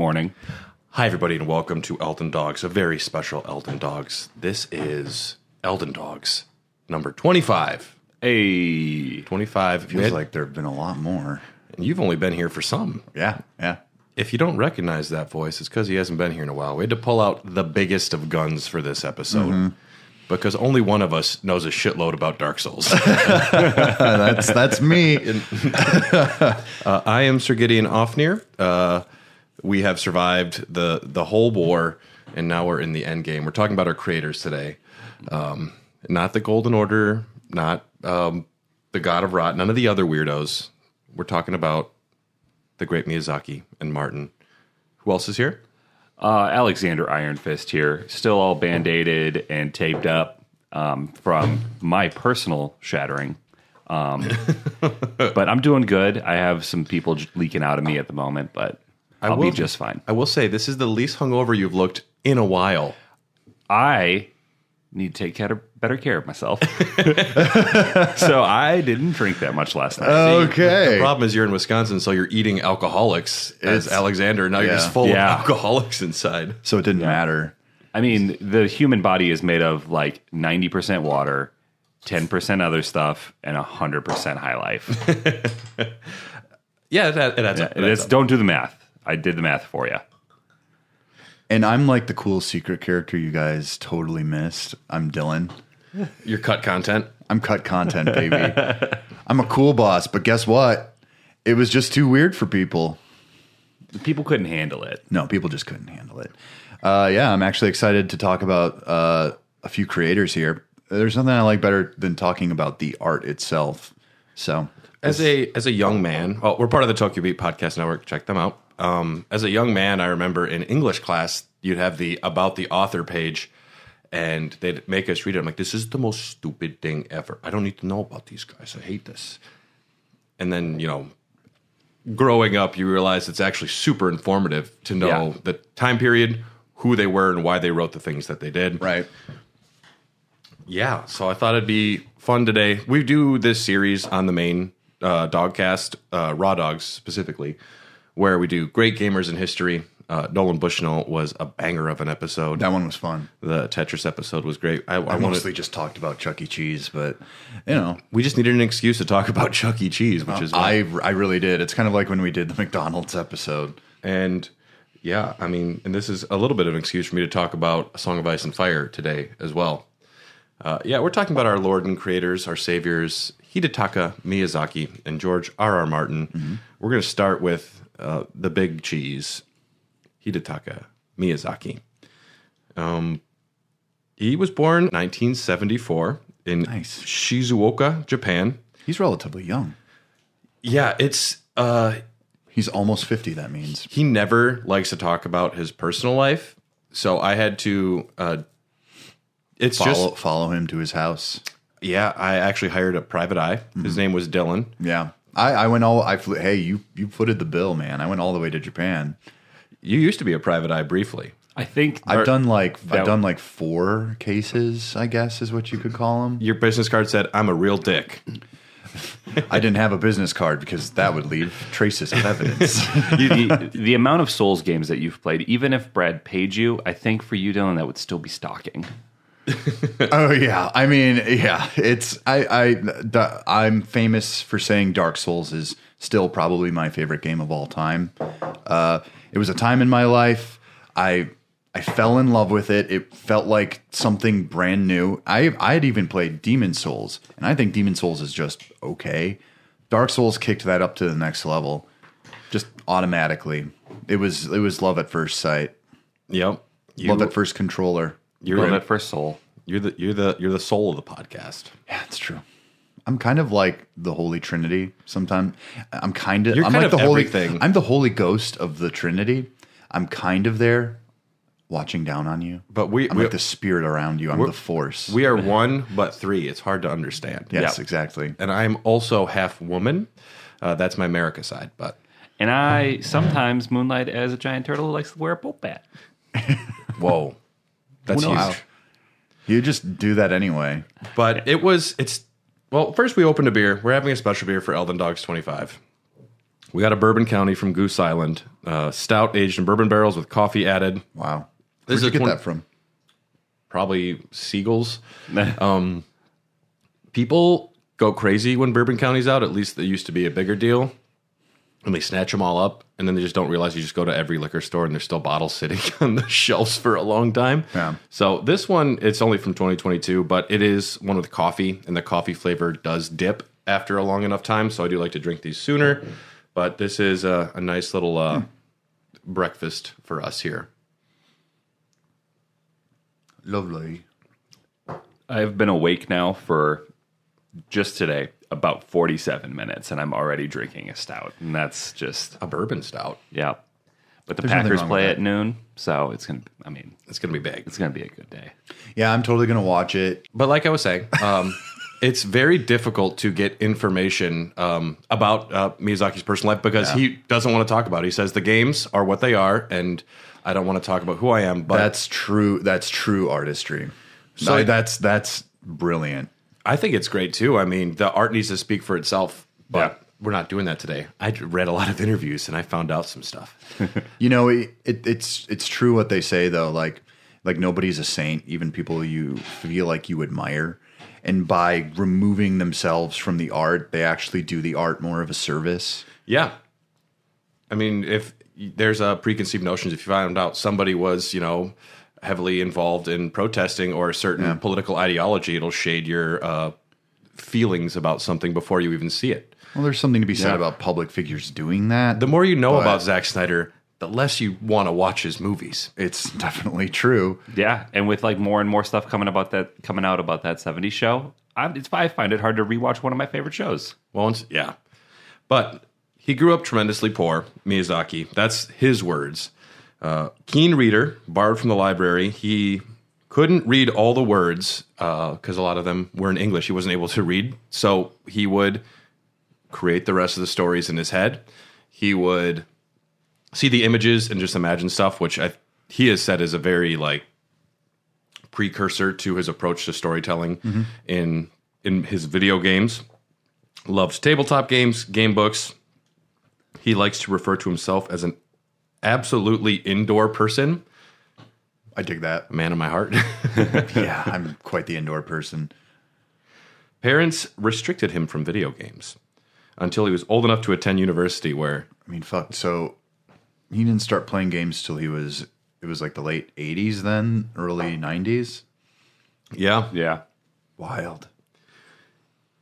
Morning. Hi, everybody, and welcome to Elden Dogs, a very special Elden Dogs. This is Elden Dogs number 25. Hey, 25. Feels Mid- like there have been a lot more. and you've only been here for some. Yeah, yeah. If you don't recognize that voice, it's because he hasn't been here in a while. We had to pull out the biggest of guns for this episode because only one of us knows a shitload about Dark Souls. That's that's me. Uh, I am Sir Gideon Ofnir. Uh, we have survived the the whole war, and now we're in the end game. We're talking about our creators today, um, not the Golden Order, not um, the God of Rot, none of the other weirdos. We're talking about the great Miyazaki and Martin. Who else is here? uh, Alexander Iron Fist here, still all band aided and taped up um, from my personal shattering. Um, but I'm doing good. I have some people leaking out of me at the moment, but I'll be just fine. I will say this is the least hungover you've looked in a while. I need to take care, better care of myself. so I didn't drink that much last night. The Okay. problem is you're in Wisconsin, so you're eating alcoholics as Alexander. Now you're just full Yeah. of alcoholics inside. So it didn't matter. I mean, the human body is made of like 90% water, 10% other stuff, and 100% high life. Yeah, it, it adds up. It adds up. don't do the math. I did the math for you. And I'm like the cool secret character you guys totally missed. I'm Dylan. Your cut content. I'm cut content, baby. I'm a cool boss, but guess what? It was just too weird for people. People couldn't handle it. No, people just couldn't handle it. Uh, yeah, I'm actually excited to talk about uh, a few creators here. There's nothing I like better than talking about the art itself. So, As a as a young man, well, we're part of the Tokyo Beat Podcast Network. Check them out. Um, as a young man, I remember in English class, you'd have the about the author page, and they'd make us read it. I'm like, this is the most stupid thing ever. I don't need to know about these guys. I hate this. And then you know, growing up, you realize it's actually super informative to know Yeah. the time period, who they were, and why they wrote the things that they did. right. Yeah, so I thought it'd be fun today. We do this series on the main uh, Dogcast, uh, Raw Dogs specifically, where we do great gamers in history. Uh, Nolan Bushnell was a banger of an episode. That one was fun. The Tetris episode was great. I, I, I wanted, mostly just talked about Chuck E. Cheese, but you know, we just needed an excuse to talk about Chuck E. Cheese, which is why. I I really did. It's kind of like when we did the McDonald's episode. And yeah, I mean, and this is a little bit of an excuse for me to talk about A Song of Ice and Fire today as well. Uh, yeah, we're talking about our Lord and creators, our saviors, Hidetaka Miyazaki and George R. R. Martin. We're going to start with uh, the big cheese, Hidetaka Miyazaki. Um, he was born 1974 in Nice. Shizuoka, Japan. He's relatively young. Yeah, it's uh, He's almost fifty. That means he never likes to talk about his personal life so i had to uh it's follow just follow him to his house. yeah i actually hired a private eye his name was dylan Yeah, I, I went all. I flew, hey, you you footed the bill, man. I went all the way to Japan. you used to be a private eye briefly I think I've done like I've done like four cases. I guess is what you could call them. your business card said i'm a real dick I didn't have a business card because that would leave traces of evidence. the, the amount of Souls games that you've played, even if Brad paid you, I think for you, Dylan, that would still be stalking. Oh yeah, I mean, yeah, it's I I da- I'm famous for saying Dark Souls is still probably my favorite game of all time. Uh, it was a time in my life I I fell in love with it. It felt like something brand new. I I had even played Demon Souls, and I think Demon Souls is just okay. Dark Souls kicked that up to the next level, just automatically. It was it was love at first sight, yep you, love at first controller. You're, Love in- at first soul. you're the you're the you're the soul of the podcast Yeah, it's true. I'm kind of like the Holy Trinity. Sometimes I'm kind of. You're I'm kind like of the Holy. everything. I'm the Holy Ghost of the Trinity. I'm kind of there, watching down on you. But we- I'm we- like the spirit around you. I'm the Force. we are one but three it's hard to understand yes, Yeah. exactly. and i'm also half woman uh, that's my america side but And I sometimes moonlight as a giant turtle who likes to wear a pulp hat. whoa that's Who huge knows? You just do that anyway. But it was it's well, first we opened a beer. We're having a special beer for Elden Dogs 25. We got a Bourbon County from Goose Island, uh, stout aged in bourbon barrels with coffee added. Wow. This Where'd you is get one- that from? Probably Seagulls. People go crazy when Bourbon County's out. At least it used to be a bigger deal. And they snatch them all up, and then they just don't realize you just go to every liquor store and there's still bottles sitting on the shelves for a long time. Yeah. So this one, it's only from 2022, but it is one with coffee, and the coffee flavor does dip after a long enough time. So I do like to drink these sooner. But this is a, a nice little uh, breakfast for us here. Lovely. I've been awake now for just today about 47 minutes, and I'm already drinking a stout, and that's just A bourbon stout. yeah. But the There's Packers play at noon, so it's gonna. I mean, It's going to be big. it's gonna be a good day. Yeah, I'm totally gonna watch it. But like I was saying, um, it's very difficult to get information um, about uh, Miyazaki's personal life because he doesn't want to talk about it. He says the games are what they are, and I don't want to talk about who I am. But That's true. That's true artistry. So- So that's that's brilliant. I think it's great too. I mean, the art needs to speak for itself, but Yeah. we're not doing that today. I read a lot of interviews and I found out some stuff. You know, it, it, it's it's true what they say though. Like like nobody's a saint, even people you feel like you admire. And by removing themselves from the art, they actually do the art more of a service. Yeah. I mean, if there's a preconceived notions, if you found out somebody was, you know, heavily involved in protesting or a certain political ideology, it'll shade your uh, feelings about something before you even see it. Well, there's something to be said Yeah. about public figures doing that. The more you know But- about Zack Snyder, the less you want to watch his movies. it's definitely true. Yeah, and with like more and more stuff coming about that coming out about that 70s show, I, it's, I find it hard to rewatch one of my favorite shows. Won't? Yeah. But he grew up tremendously poor, Miyazaki. That's his words. Uh, keen reader, borrowed from the library. He couldn't read all the words because a lot of them were in English. He wasn't able to read. So he would create the rest of the stories in his head. He would see the images and just imagine stuff, which I, he has said is a very like precursor to his approach to storytelling in in his video games loves tabletop games, game books. He likes to refer to himself as an absolutely indoor person, I dig that. man of my heart. yeah, I'm quite the indoor person. Parents restricted him from video games until he was old enough to attend university where I mean, fuck. So he didn't start playing games till he was it was like the late '80s, then early '90s. yeah, Yeah. Wild.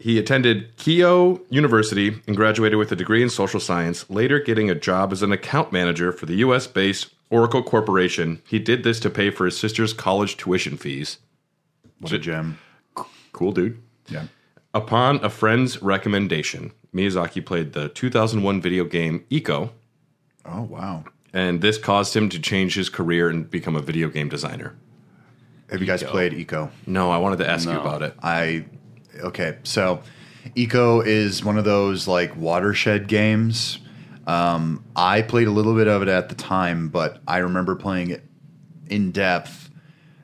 He attended Keio University and graduated with a degree in social science, later getting a job as an account manager for the US-based Oracle Corporation. He did this to pay for his sister's college tuition fees. What a gem. Cool dude. Yeah. Upon a friend's recommendation, Miyazaki played the 2001 video game Ico, Oh wow. and this caused him to change his career and become a video game designer. Have you guys played Ico? No, I wanted to ask you No. about it. I okay. So Ico is one of those like watershed games. Um, I played a little bit of it at the time, but I remember playing it in depth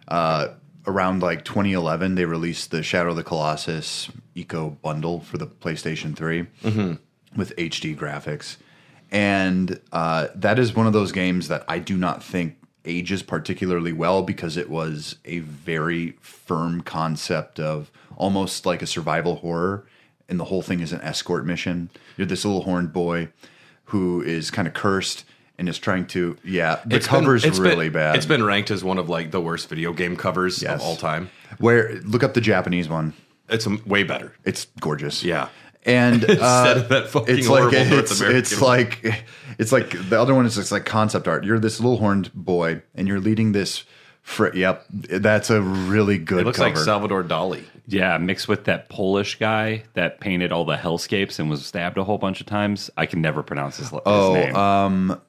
uh, around like 2011. They released the Shadow of the Colossus Ico bundle for the PlayStation 3 with HD graphics. And uh, that is one of those games that I do not think ages particularly well because it was a very firm concept of almost like a survival horror. And the whole thing is an escort mission. You're this little horned boy who is kind of cursed and is trying to, yeah, the It's been- cover's it's really been, bad. It's been ranked as one of like the worst video game covers Yes. of all time. Where, look up the Japanese one. It's way better. It's gorgeous. Yeah. And Instead uh, of that fucking it's like horrible North it's, American it's like it's like the other one is just like concept art. You're this little horned boy, and you're leading this. Fr- yep, that's a really good. It looks cover. like Salvador Dali. Yeah, mixed with that Polish guy that painted all the hellscapes and was stabbed a whole bunch of times. I can never pronounce his, his Oh, name. um,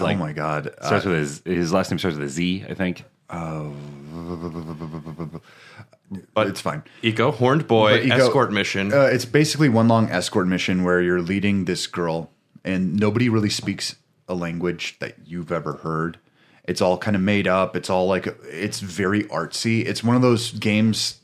like- oh my god, Uh, starts with his his last name starts with a Z, I think. But it's fine. Ico, horned boy, Ico- escort mission. Uh, it's basically one long escort mission where you're leading this girl, and nobody really speaks a language that you've ever heard. It's all kind of made up. It's all like it's very artsy. It's one of those games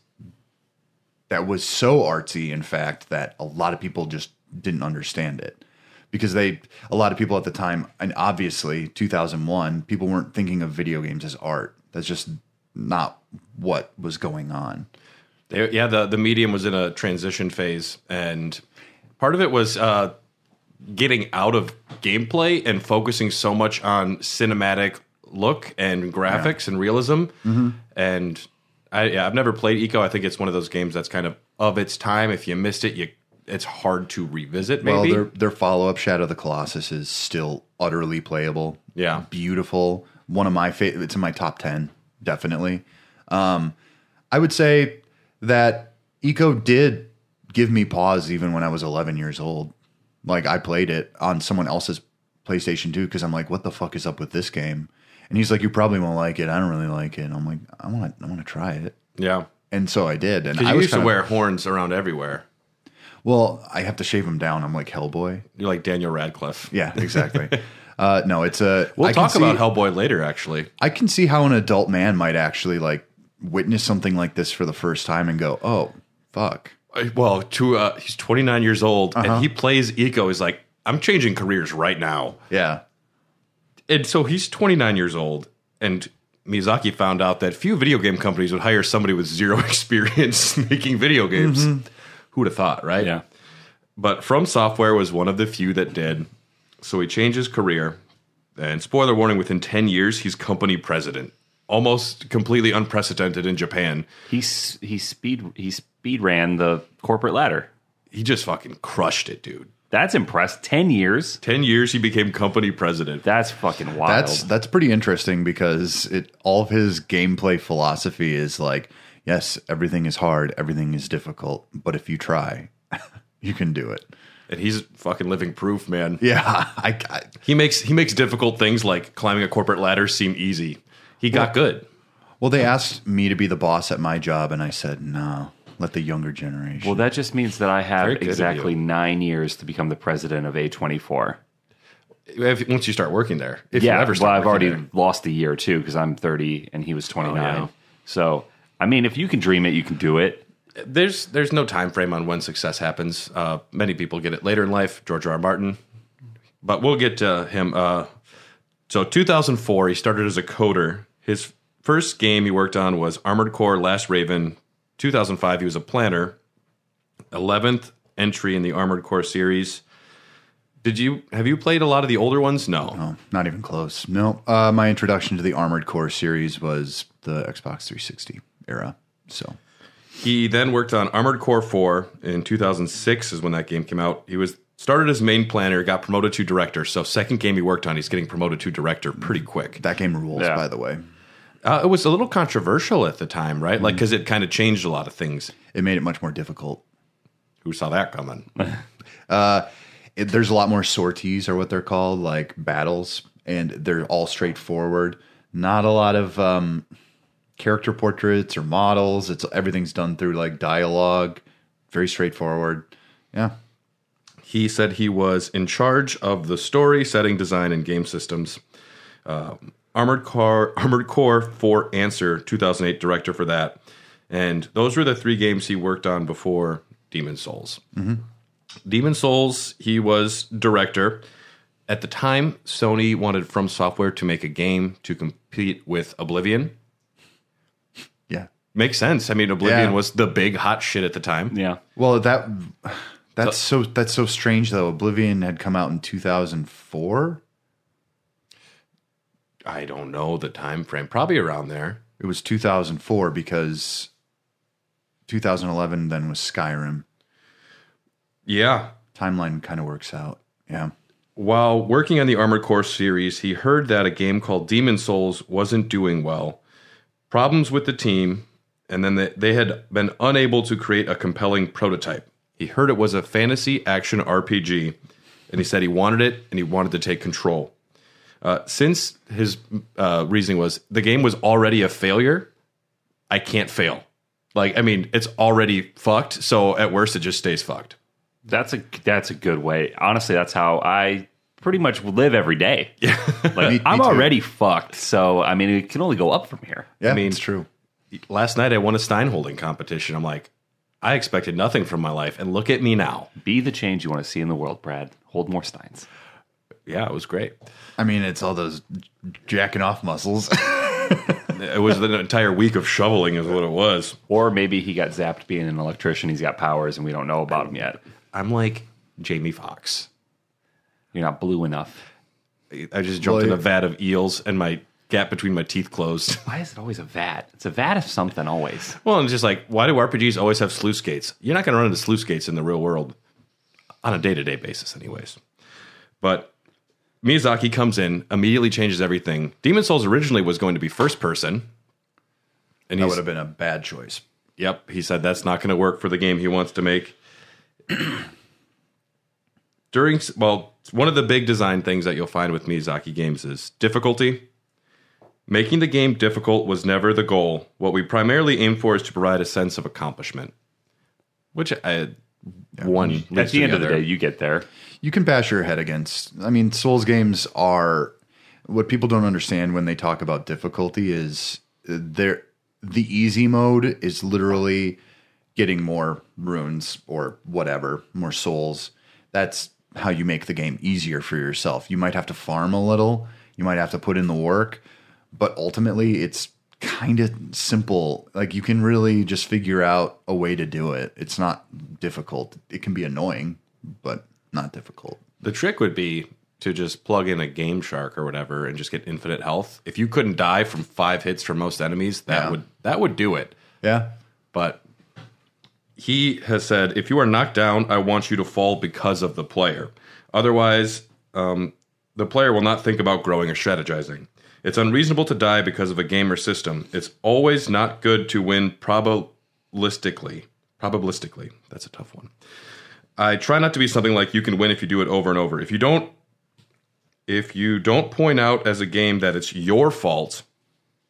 that was so artsy, in fact, that a lot of people just didn't understand it. because they a lot of people at the time and obviously 2001 people weren't thinking of video games as art. That's just not what was going on. They, yeah, the the medium was in a transition phase, and part of it was uh, getting out of gameplay and focusing so much on cinematic look and graphics and realism. And I, yeah, I've never played Ico. I think it's one of those games that's kind of of its time. If you missed it, you it's hard to revisit. Maybe Well, their their follow up Shadow of the Colossus is still utterly playable. Yeah. beautiful. One of my favorite. It's in my top ten, definitely. Um, I would say that Ico did give me pause even when I was 11 years old. Like I played it on someone else's PlayStation 2 because I'm like, what the fuck is up with this game? And he's like, you probably won't like it. I don't really like it. And I'm like, I want to, I want to try it. yeah. And so I did. And I used to kinda- wear horns around everywhere. Well, I have to shave them down. I'm like Hellboy. You're like Daniel Radcliffe. Yeah, exactly. uh, no, it's a. We'll I talk about see- Hellboy later. Actually, I can see how an adult man might actually like witness something like this for the first time and go, "Oh, fuck." Uh, well, to uh, he's 29 years old Uh-huh. and he plays Ico. He's like, I'm changing careers right now. Yeah, And so he's 29 years old, and Miyazaki found out that few video game companies would hire somebody with zero experience making video games. Who would have thought, right? Yeah. But From Software was one of the few that did. So he changed his career. And spoiler warning: within 10 years, he's company president. Almost completely unprecedented in Japan. He he speed he speed ran the corporate ladder. He just fucking crushed it, dude. That's impressive. Ten years. 10 years, he became company president. That's fucking wild. that's that's pretty interesting because it all of his gameplay philosophy is like, yes, everything is hard, everything is difficult, but if you try, you can do it. and he's fucking living proof, man. Yeah, I, I He makes he makes difficult things like climbing a corporate ladder seem easy. He got good. well, they asked me to be the boss at my job, and I said no. Let the younger generation. well, that just means that I have Very good of exactly you. nine years to become the president of A24. If, once you start working there, if yeah, you ever well, start I've already working lost a year too because I'm 30 and he was 29. yeah. So, I mean, if you can dream it, you can do it. there's there's no time frame on when success happens. Uh, many people get it later in life. George R. R. Martin, but we'll get to him. Uh, so 2004, he started as a coder. His first game he worked on was Armored Core: Last Raven. 2005, he was a planner. 11th entry in the Armored Core series. Did you have you played a lot of the older ones? No. No, not even close. No, uh, my introduction to the Armored Core series was the Xbox 360 era. So He then worked on Armored Core 4 in 2006 is when that game came out. He was started as main planner, got promoted to director. So second game he worked on, he's getting promoted to director pretty quick. that game rules, Yeah. by the way. Uh, it was a little controversial at the time, right? Like because it kind of changed a lot of things. It made it much more difficult. Who saw that coming? It, there's a lot more sorties, or what they're called, like battles, and they're all straightforward. Not a lot of um, character portraits or models. It's everything's done through like dialogue. Very straightforward. Yeah. he said he was in charge of the story, setting, design, and game systems. Uh, Armored Core, Armored Core 4 Answer, 2008 director for that, and those were the three games he worked on before Demon Souls. Mm-hmm. Demon Souls, he was director. At the time, Sony wanted From Software to make a game to compete with Oblivion. Yeah. Makes sense. I mean, Oblivion Yeah. was the big hot shit at the time. Yeah. Well, that that's so that's so strange though. Oblivion had come out in 2004. I don't know the time frame. Probably around there. It was 2004 because 2011 then was Skyrim. Yeah, Timeline kind of works out. Yeah. While working on the Armored Core series, he heard that a game called Demon Souls wasn't doing well. Problems with the team, and then they, they had been unable to create a compelling prototype. He heard it was a fantasy action RPG, and he said he wanted it and he wanted to take control. Uh, since his uh, reasoning was the game was already a failure, I can't fail. Like, I mean, it's already fucked, so at worst, it just stays fucked. That's a that's a good way. Honestly, that's how I pretty much live every day. Yeah. Like Me- me I'm too. already fucked. So I mean it can only go up from here. Yeah, mean- it's true. last night I won a Stein holding competition. I'm like, I expected nothing from my life, and look at me now. Be the change you want to see in the world, Brad. Hold more steins. Yeah, it was great. I mean, it's all those jacking off muscles. It was an entire week of shoveling, is what it was. Or maybe he got zapped being an electrician. He's got powers and we don't know about him yet. I'm like Jamie Foxx. You're not blue enough. I just jumped Well, in a vat of eels, and my gap between my teeth closed. Why is it always a vat? It's a vat of something always. well, and it's just like, why do RPGs always have sluice gates? You're not going to run into sluice gates in the real world on a day to day basis, anyways. But Miyazaki comes in, immediately changes everything. Demon Souls originally was going to be first person, and that would have been a bad choice. Yep, he said that's not going to work for the game he wants to make. During well, one of the big design things that you'll find with Miyazaki games is difficulty. Making the game difficult was never the goal. What we primarily aim for is to provide a sense of accomplishment, which I one At leads the end of the day, you get there. You can bash your head against. I mean, Souls games are what people don't understand when they talk about difficulty is they're the easy mode is literally getting more runes or whatever, more souls. That's how you make the game easier for yourself. You might have to farm a little, you might have to put in the work, but ultimately it's kind of simple. Like you can really just figure out a way to do it. It's not difficult. It can be annoying, but not difficult. The trick would be to just plug in a Game Shark or whatever and just get infinite health. If you couldn't die from five hits from most enemies, that Yeah. would that would do it. Yeah. but he has said if you are knocked down i want you to fall because of the player otherwise um, the player will not think about growing or strategizing it's unreasonable to die because of a game or system it's always not good to win probabilistically probabilistically that's a tough one i try not to be something like you can win if you do it over and over if you don't if you don't point out as a game that it's your fault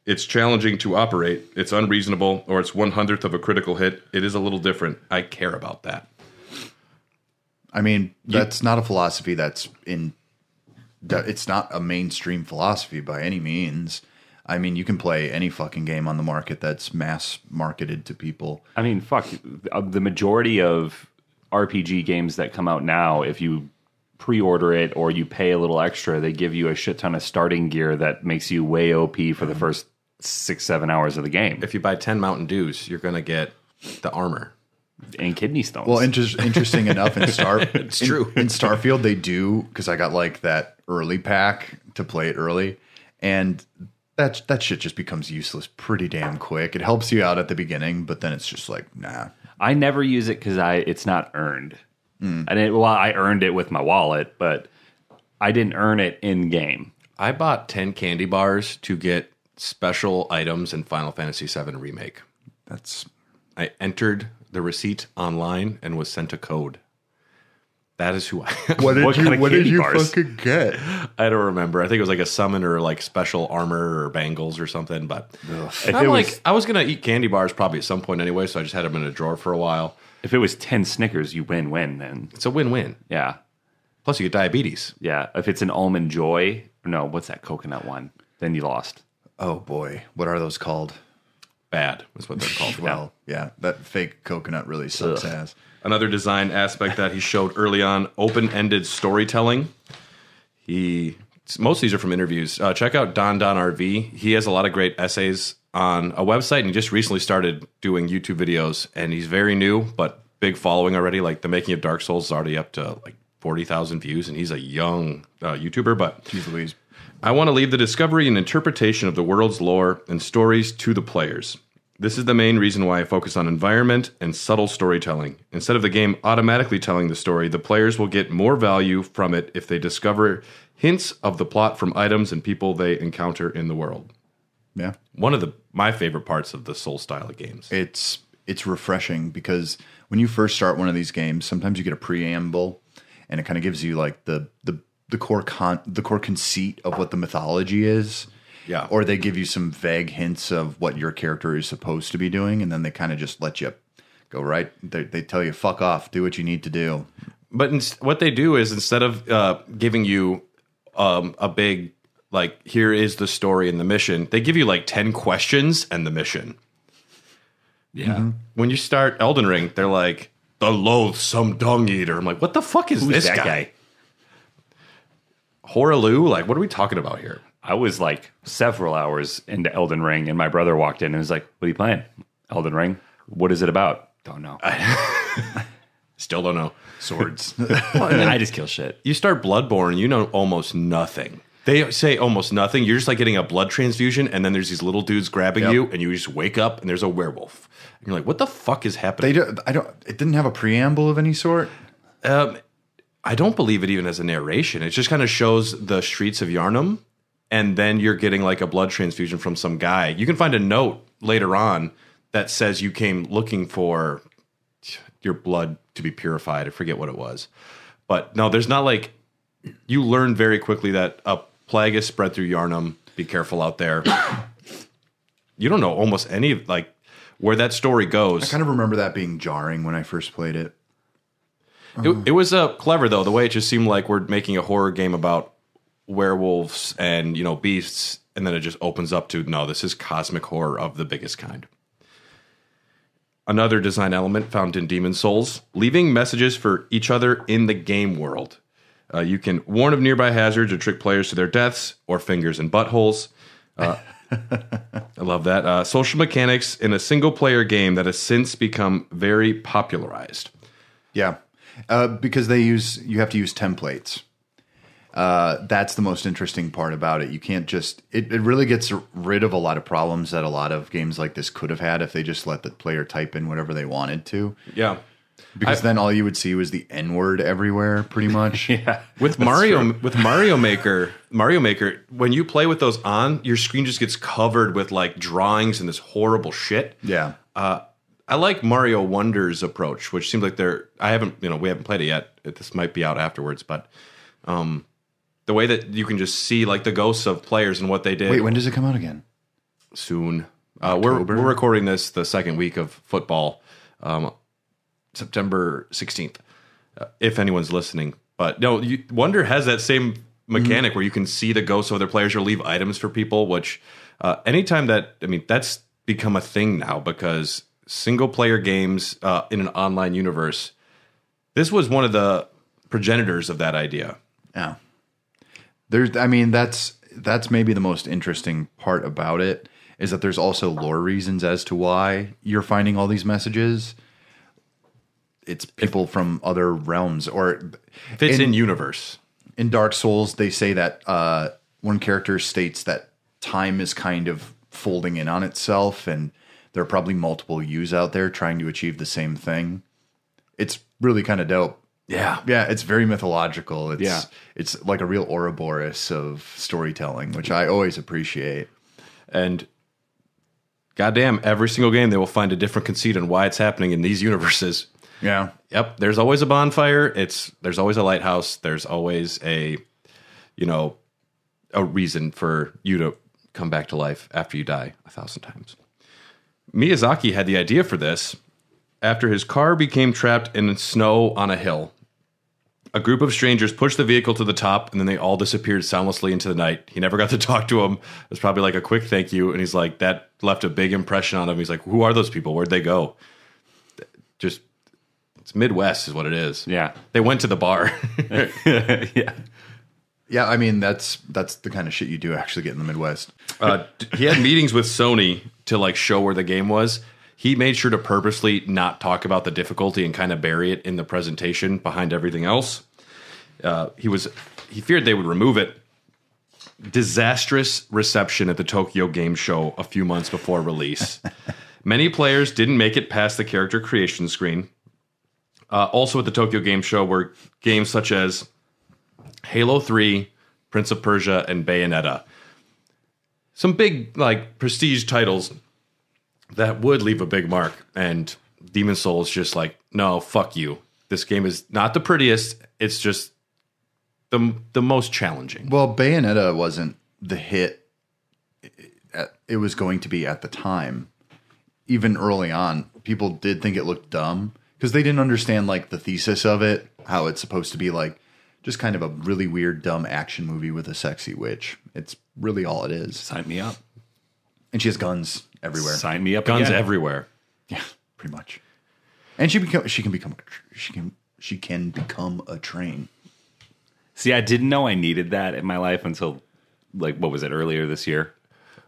it's challenging to operate, it's unreasonable, or it's one hundredth of a critical hit, it is a little different. I care about that. I mean, that's not a philosophy that's in. That- It's not a mainstream philosophy by any means. I mean, you can play any fucking game on the market that's mass marketed to people. I mean, fuck. uh, The majority of RPG games that come out now, if you pre-order it or you pay a little extra, they give you a shit ton of starting gear that makes you way OP for the first six, seven hours of the game, If you buy 10 Mountain Dews, you're going to get the armor. And kidney stones. Well, inter- interesting enough in Star, it's true. in Starfield they do because I got like that early pack to play it early, and that that shit just becomes useless pretty damn quick. It helps you out at the beginning, but then it's just like nah. I never use it because I it's not earned. Hmm. I didn't. Well, I earned it with my wallet, but I didn't earn it in game. I bought 10 candy bars to get special items in Final Fantasy VII Remake. That's I entered the receipt online and was sent a code. That is who I am. what did What you kind of what did you bars? fucking get? I don't remember. I think it was like a summon or like special armor or bangles or something. But If I'm it like, was I was going to eat candy bars probably at some point anyway, so I just had them in a drawer for a while. if it was ten Snickers, you win win. Then It's a win win. yeah, Plus, you get diabetes. yeah. If it's an almond joy, no, what's that coconut one? Then you lost. Oh boy, what are those called? Bad is what they're called. Well, yeah, that fake coconut really sucks Ugh. ass. Another design aspect that he showed early on open ended storytelling. He most of these are from interviews. Uh, check out Don Don RV. He has a lot of great essays on a website, and he just recently started doing YouTube videos. And he's very new, but big following already. Like the making of Dark Souls is already up to like forty thousand views, and he's a young uh, YouTuber. But Jeez Louise. I want to leave the discovery and interpretation of the world's lore and stories to the players. This is the main reason why I focus on environment and subtle storytelling. Instead of the game automatically telling the story, the players will get more value from it if they discover hints of the plot from items and people they encounter in the world. Yeah. One of the my favorite parts of the Soul style of games. it's it's refreshing because when you first start one of these games, sometimes you get a preamble, and it kind of gives you like the the the core con the core conceit of what the mythology is. Yeah. Or they give you some vague hints of what your character is supposed to be doing, and then they kind of just let you go right. They, they tell you fuck off, do what you need to do. But ins- what they do is instead of uh, giving you um, a big like here is the story and the mission, they give you like ten questions and the mission. Yeah. When you start Elden Ring, they're like the loathsome dung eater. I'm like, what the fuck is Who's this that guy? guy? Hoarah Loux? Like, what are we talking about here? I was like several hours into Elden Ring, and my brother walked in and was like, "What are you playing? Elden Ring? What is it about?" Don't know. Still don't know. Swords. I just kill shit. You start Bloodborne, you know almost nothing. They say almost nothing. You're just like getting a blood transfusion, and then there's these little dudes grabbing Yep. you, and you just wake up, and there's a werewolf. And you're like, what the fuck is happening? they do, I don't. It didn't have a preamble of any sort. Um, I don't believe it even as a narration. It just kind of shows the streets of Yharnam, and then you're getting like a blood transfusion from some guy. You can find a note later on that says you came looking for your blood to be purified. I forget what it was, but no, there's not like you learn very quickly that a plague is spread through Yharnam. Be careful out there. you don't know almost any like where that story goes. I kind of remember that being jarring when I first played it. It, it was uh, clever though. The way it just seemed like we're making a horror game about werewolves and you know beasts, and then it just opens up to no, this is cosmic horror of the biggest kind. Another design element found in Demon Souls: leaving messages for each other in the game world. Uh, you can warn of nearby hazards or trick players to their deaths or fingers and buttholes. Uh, I love that. Uh, social mechanics in a single player game that has since become very popularized. Yeah, uh, because they use you have to use templates. Uh, that's the most interesting part about it. You can't just it, it really gets rid of a lot of problems that a lot of games like this could have had if they just let the player type in whatever they wanted to. Yeah. Because then all you would see was the N word everywhere, pretty much. Yeah. with Mario with Mario Maker, Mario Maker, when you play with those on, your screen just gets covered with like drawings and this horrible shit. yeah. Uh, I like Mario Wonder's approach, which seems like they're. I haven't, you know, we haven't played it yet. This might be out afterwards, but um, the way that you can just see like the ghosts of players and what they did. Wait, when does it come out again? soon. Uh, we're we're recording this the second week of football, um, September sixteenth. Uh, if anyone's listening, but no, you, Wonder has that same mechanic where you can see the ghosts of other players or leave items for people. Which uh, anytime that I mean that's become a thing now because single player games uh, in an online universe. This was one of the progenitors of that idea. Yeah. There's I mean that's that's maybe the most interesting part about it is that there's also lore reasons as to why you're finding all these messages. It's people from other realms or Fits In- in universe. in Dark Souls they say that uh one character states that time is kind of folding in on itself and there are probably multiple yous out there trying to achieve the same thing. It's really kind of dope. Yeah, Yeah, it's very mythological. It's Yeah. it's like a real Ouroboros of storytelling, which I always appreciate. And goddamn, every single game they will find a different conceit on why it's happening in these universes. Yeah. Yep, there's always a bonfire. It's there's always a lighthouse. There's always a, you know, a reason for you to come back to life after you die a thousand times. Miyazaki had the idea for this after his car became trapped in snow on a hill. A group of strangers pushed the vehicle to the top and then they all disappeared soundlessly into the night. He never got to talk to them. It was probably like a quick thank you. And he's like, that left a big impression on him. He's like, who are those people? Where'd they go? Just, it's Midwest is what it is. Yeah. They went to the bar. yeah. Yeah, I mean that's that's the kind of shit you do actually get in the Midwest. uh, he had meetings with Sony to like show where the game was. He made sure to purposely not talk about the difficulty and kind of bury it in the presentation behind everything else. Uh, he was he feared they would remove it. Disastrous reception at the Tokyo Game Show a few months before release. Many players didn't make it past the character creation screen. Uh, also at the Tokyo Game Show were games such as Halo 3, Prince of Persia, and Bayonetta. Some big like prestige titles that would leave a big mark and demon souls just like no fuck you. This game is not the prettiest it's just the the most challenging. Well, Bayonetta wasn't the hit it- it was going to be at the time. Even early on, people did think it looked dumb because they didn't understand like the thesis of it, how it's supposed to be like just kind of a really weird dumb action movie with a sexy witch. It's really all it is. Sign me up. And she has guns everywhere. Sign me up. guns again. everywhere Yeah, pretty much. And she become she can become she can she can become a train. See, I didn't know I needed that in my life until like what was it earlier this year?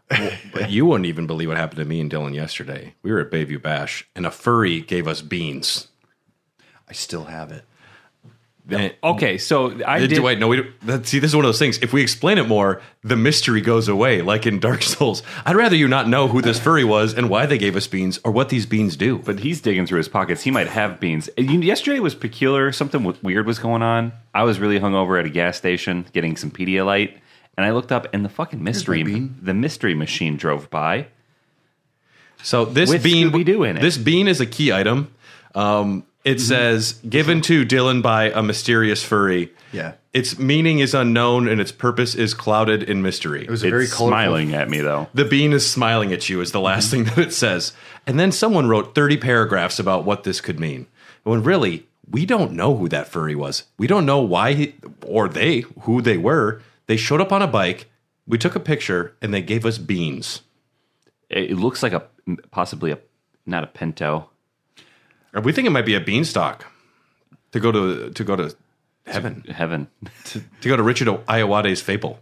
But you wouldn't even believe what happened to me and Dylan yesterday. We were at Bayview Bash, and a furry gave us beans. I still have it. And- Okay, so I did. Wait, no, we don't- that, see. This is one of those things. If we explain it more, the mystery goes away, like in Dark Souls. I'd rather you not know who this furry was and why they gave us beans or what these beans do. but he's digging through his pockets. He might have beans. Yesterday was peculiar. Something weird was going on. I was really hungover at a gas station getting some Pedialyte, and I looked up, and the fucking mystery, the mystery machine drove by. So this With bean, we do in it. this bean is a key item. Um, it mm-hmm. says given mm-hmm. to Dylan by a mysterious furry. Yeah. Its meaning is unknown and its purpose is clouded in mystery. It was a It's very colorful. smiling at me though. the bean is smiling at you is the last mm-hmm. thing that it says. And then someone wrote 30 paragraphs about what this could mean. When really, we don't know who that furry was. We don't know why he, or they, who they were. They showed up on a bike. We took a picture and they gave us beans. It it looks like a possibly a not a pinto. We think it might be a beanstalk to go to to go to heaven Heaven. to go to Richard Ayoade's fable.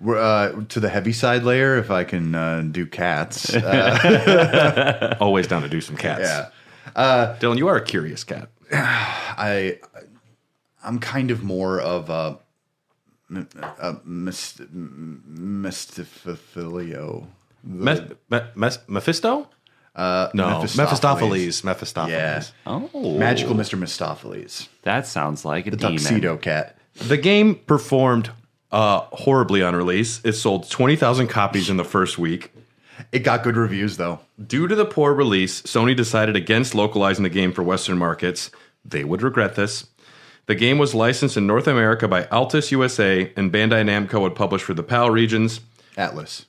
We're, uh, to the Heaviside Layer, if I can uh, do cats. Uh, Always down to do some cats. yeah. Dylan, you are a curious cat. I I'm kind of more of a, a myst, Mephisto? Uh, No, Mephistopheles. Mephistopheles. Yeah, Oh, magical Mr. Mephistopheles. That sounds like a the demon. tuxedo cat. The game performed uh, horribly on release. It sold 20,000 copies in the first week. It got good reviews though. Due to the poor release, Sony decided against localizing the game for Western markets. They would regret this. The game was licensed in North America by Altus USA, and Bandai Namco would publish for the PAL regions. Atlus.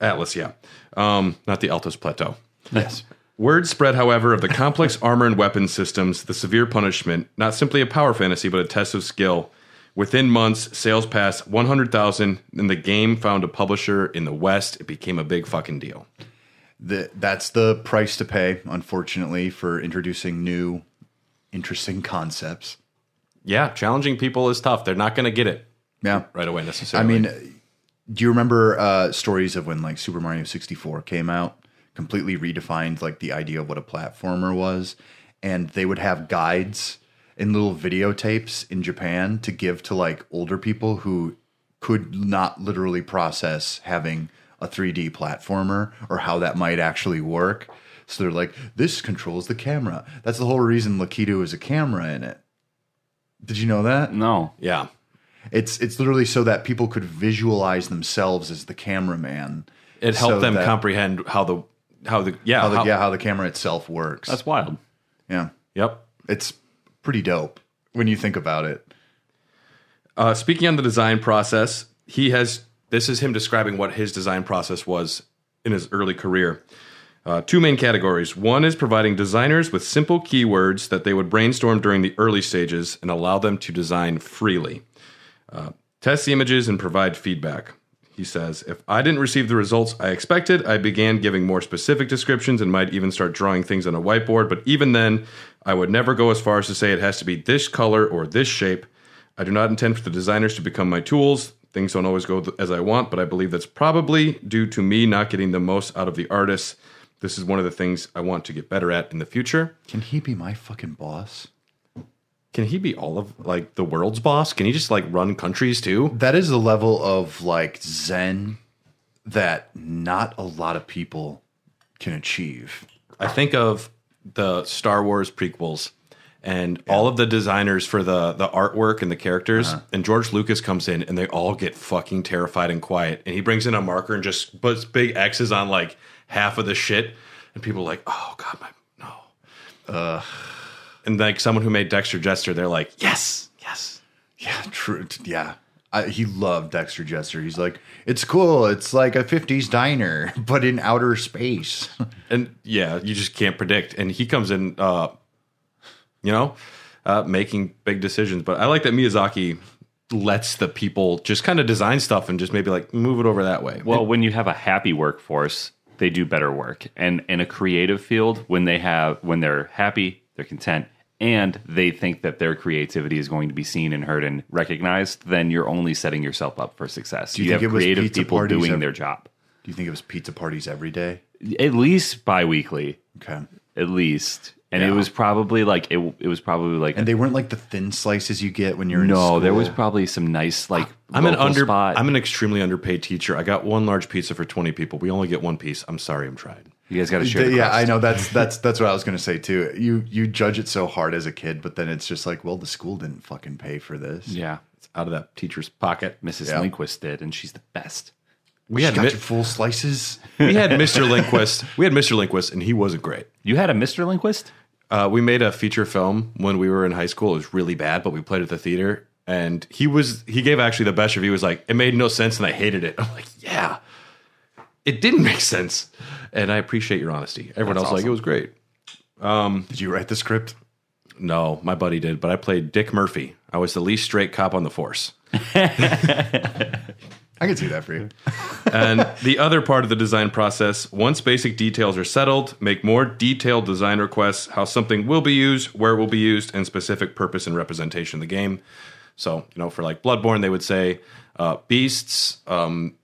Atlus, yeah. Um, not the Altus Plateau. Yes. Word spread, however, of the complex armor and weapon systems, the severe punishment, not simply a power fantasy, but a test of skill. Within months, sales passed 100,000, and the game found a publisher in the West. It became a big fucking deal. The, that's the price to pay, unfortunately, for introducing new, interesting concepts. Yeah, challenging people is tough. They're not going to get it Yeah. right away necessarily. I mean, do you remember uh, stories of when like Super Mario 64 came out? Completely redefined like the idea of what a platformer was, and they would have guides and little videotapes in Japan to give to like older people who could not literally process having a 3D platformer or how that might actually work. So they're like, this controls the camera. That's the whole reason Lakitu is a camera in it. Did you know that? No. yeah. It's it's literally so that people could visualize themselves as the cameraman. It helped So them that- comprehend how the how the yeah, how the, how- yeah how the camera itself works. That's wild. yeah, Yep. it's pretty dope when you think about it. Uh, speaking on the design process, he has this is him describing what his design process was in his early career. Uh, two main categories. One is providing designers with simple keywords that they would brainstorm during the early stages and allow them to design freely. Uh, test the images and provide feedback. He says, If I didn't receive the results I expected, I began giving more specific descriptions and might even start drawing things on a whiteboard. But even then, I would never go as far as to say it has to be this color or this shape. I do not intend for the designers to become my tools. Things don't always go as I want, but I believe that's probably due to me not getting the most out of the artists. This is one of the things I want to get better at in the future. Can he be my fucking boss? Can he be all of like the world's boss? Can he just like run countries too? That is the level of like zen that not a lot of people can achieve. I think of the Star Wars prequels and all of the designers for the the artwork and the characters uh-huh. and George Lucas comes in and they all get fucking terrified and quiet and he brings in a marker and just puts big X's on like half of the shit and people are like, "Oh god, my no." And like someone who made Dexter Jettster, they're like, "Yes, yes." Yeah, true. Yeah. I, he loved Dexter Jettster. He's like, it's cool. It's like a 50s diner, but in outer space. And yeah, you just can't predict. And he comes in, uh, you know, uh, making big decisions. But I like that Miyazaki lets the people just kind of design stuff and just maybe like move it over that way. Well, when you have a happy workforce, they do better work. And in a creative field, when they have when they're happy, they're content, and they think that their creativity is going to be seen and heard and recognized, then you're only setting yourself up for success. you You, think have it was creative pizza people doing ev- their job. Do you think it was pizza parties every day? At least bi-weekly. Okay. At least. And it was probably like it, it was probably like And they weren't like the thin slices you get when you're in no, there was probably some nice like I'm an local under. spot. I'm an extremely underpaid teacher. I got one large pizza for 20 people. We only get one piece. I'm sorry. I'm trying. You guys got to share. Th- The yeah, crust. I know that's that's that's what I was going to say too. You you judge it so hard as a kid, but then it's just like, well, the school didn't fucking pay for this. Yeah, It's out of that teacher's pocket. Mrs. Yeah. Lindquist did, and she's the best. We You had got Mi- full slices. we had Mr. Lindquist. We had Mr. Lindquist, and he wasn't great. You had a Mr. Lindquist? Uh, we made a feature film when we were in high school. It was really bad, but we played at the theater. And he was he gave actually the best review. He was like, it made no sense, and I hated it. I'm like, yeah, it didn't make sense, and I appreciate your honesty. Everyone That's else like it was great. Um, Did you write the script? No, my buddy did, but I played Dick Murphy. I was the least straight cop on the force. I can see that for you. And the other part of the design process, once basic details are settled, make more detailed design requests, how something will be used, where it will be used, and specific purpose and representation of the game. So, you know, for like Bloodborne, they would say uh, beasts, um,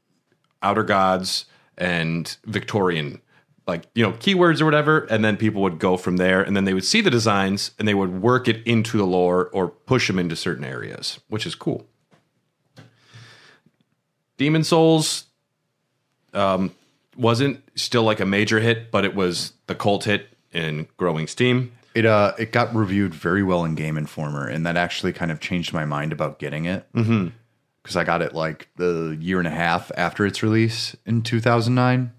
outer gods, and Victorian, like, you know, keywords or whatever. And then people would go from there. And then they would see the designs and they would work it into the lore or push them into certain areas, which is cool. Demon Souls um, wasn't still like a major hit, but it was the cult hit in growing steam. It uh it got reviewed very well in Game Informer, and that actually kind of changed my mind about getting it. Mm-hmm. Because I got it like the year and a half after its release in 2009,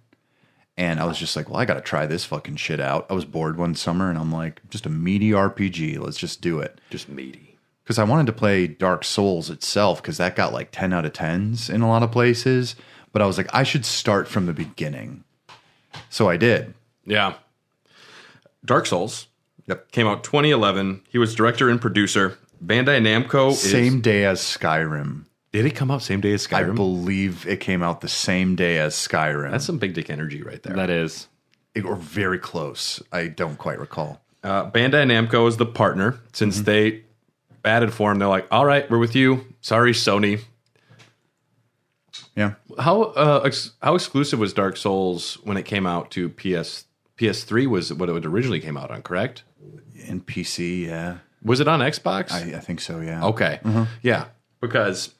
and I was just like, well, I got to try this fucking shit out. I was bored one summer, and I'm like, just a meaty RPG. Let's just do it. Just meaty. because I wanted to play Dark Souls itself because that got like 10 out of 10s in a lot of places. But I was like, I should start from the beginning. So I did. Yeah. Dark Souls Yep. came out 2011. He was director and producer. Bandai Namco Same is. day as Skyrim. Did it come out same day as Skyrim? I Skyrim? believe it came out the same day as Skyrim. That's some big dick energy right there. That is. It- or very close. I don't quite recall. Uh, Bandai Namco is the partner. Since they added for him, they're like, all right, we're with you. Sorry, Sony. Yeah. How uh, ex- how exclusive was Dark Souls when it came out to PS PS3? Was what it originally came out on? Correct? In PC, yeah. Was it on Xbox? I, I think so, yeah. okay, yeah, because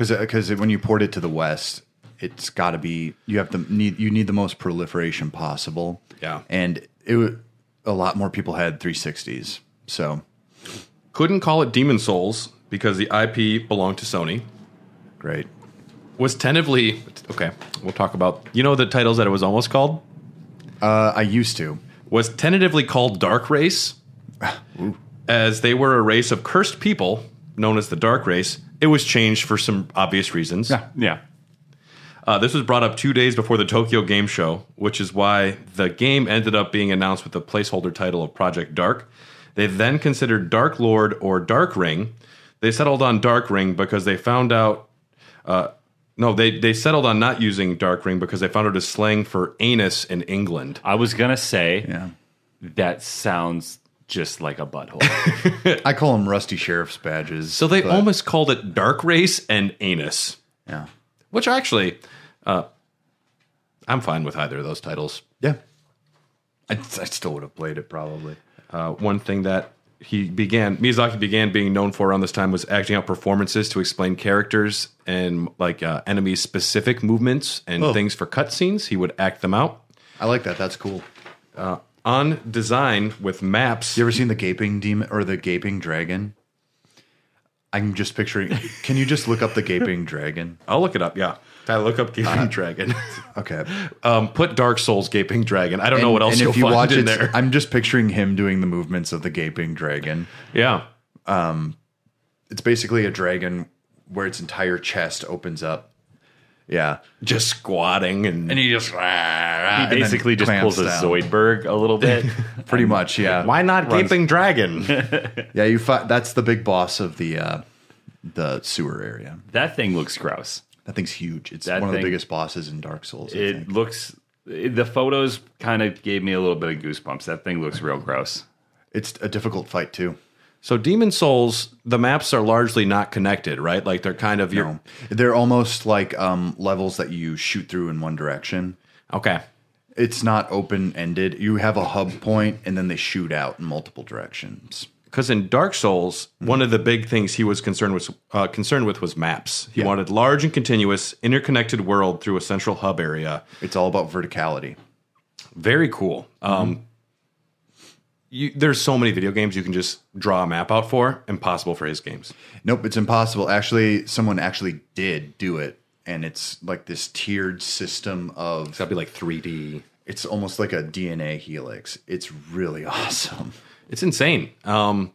Because because when you port it to the West, it's got to be you have to need you need the most proliferation possible. Yeah. and it a lot more people had 360s. So couldn't call it Demon Souls because the IP belonged to Sony. great. Was tentatively okay. We'll talk about you know the titles that it was almost called Uh, I used to. was tentatively called Dark Race, as they were a race of cursed people known as the Dark Race. It was changed for some obvious reasons. Yeah. Uh, this was brought up two days before the Tokyo Game Show, which is why the game ended up being announced with the placeholder title of Project Dark. They then considered Dark Lord or Dark Ring. They settled on Dark Ring because they found out. Uh, no, they, they settled on not using Dark Ring because they found it as slang for anus in England. I was gonna say Yeah. that sounds just like a butthole. I call them rusty sheriff's badges. So they but- almost called it Dark Race and Anus, yeah. which actually, uh, I'm fine with either of those titles. Yeah. I, I still would have played it probably. Uh, one thing that he began Miyazaki began being known for around this time was acting out performances to explain characters and like uh, enemy specific movements and Oh. things for cutscenes. He would act them out I like that. That's cool. On design with maps. You ever seen the gaping demon or the gaping dragon? I'm just picturing. Can you just look up the gaping dragon? I'll look it up. Yeah, Tyler, look up Gaping Uh, Dragon. Okay. um, put Dark Souls Gaping Dragon. I don't know what else and you'll if you find watch in it, there. I'm just picturing him doing the movements of the gaping dragon. yeah, It's basically a dragon where its entire chest opens up. Yeah. just squatting and, and he just he basically just pulls a Zoidberg a little bit. Pretty much, yeah. why not runs- Gaping Dragon? Yeah, you fi- that's the big boss of the uh the sewer area. that thing looks gross. That thing's huge. It's That one of the thing- biggest bosses in Dark Souls. I It think. looks The photos kind of gave me a little bit of goosebumps. That thing looks real gross. It's a difficult fight too. So Demon Souls, the maps are largely not connected, right? Like they're kind of your No. They're almost like um, levels that you shoot through in one direction. okay. It's not open ended. You have a hub point, and then they shoot out in multiple directions. Because in Dark Souls, one of the big things he was concerned with uh, concerned with was maps. He Yeah. wanted large and continuous, interconnected world through a central hub area. It's all about verticality. Very cool. Um, you, there's so many video games you can just draw a map out for. Impossible for his games. Nope, it's impossible. Actually, someone actually did do it, and it's like this tiered system of. It's got to be like 3D. It's almost like a DNA helix. It's really awesome. It's insane. Um,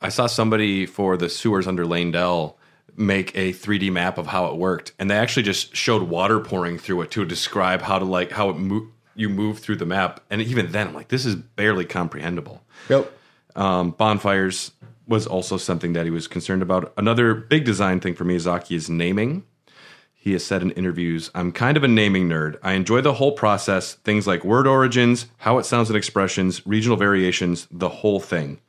I saw somebody for the sewers under Leyndell make a 3D map of how it worked, and they actually just showed water pouring through it to describe how to like how it mo- you move through the map. And even then, I'm like, this is barely comprehensible. Yep. Um, bonfires was also something that he was concerned about. Another big design thing for Miyazaki is naming. He has said in interviews, I'm kind of a naming nerd. I enjoy the whole process, things like word origins, how it sounds in expressions, regional variations, the whole thing.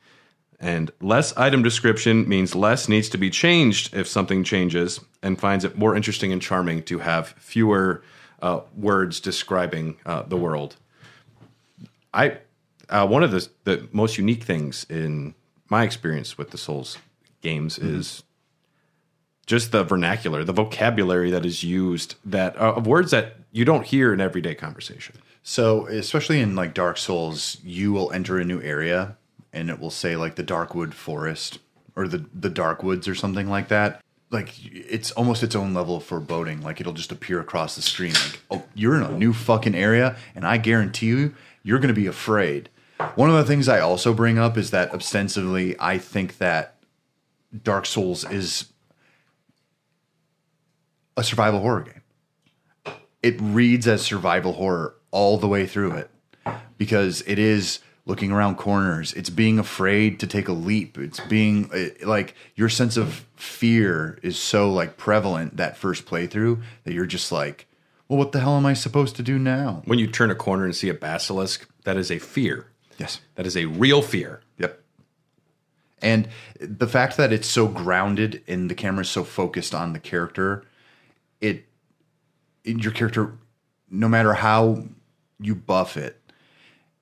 And less item description means less needs to be changed if something changes, and finds it more interesting and charming to have fewer uh, words describing uh, the world. I uh, one of the the most unique things in my experience with the Souls games is just the vernacular, the vocabulary that is used that uh, of words that you don't hear in everyday conversation. So, especially in like Dark Souls, you will enter a new area and it will say like the Darkwood Forest or the the Dark Woods or something like that. Like it's almost its own level of foreboding. Like it'll just appear across the screen. Like, oh, you're in a new fucking area, and I guarantee you, you're going to be afraid. One of the things I also bring up is that ostensibly, I think that Dark Souls is a survival horror game it reads as survival horror all the way through it because it is looking around corners it's being afraid to take a leap it's being uh, like your sense of fear is so like prevalent that first playthrough that you're just like well what the hell am i supposed to do now When you turn a corner and see a basilisk, that is a fear. yes That is a real fear. Yep. And the fact that it's so grounded and the camera is so focused on the character, it, it your character, no matter how you buff it,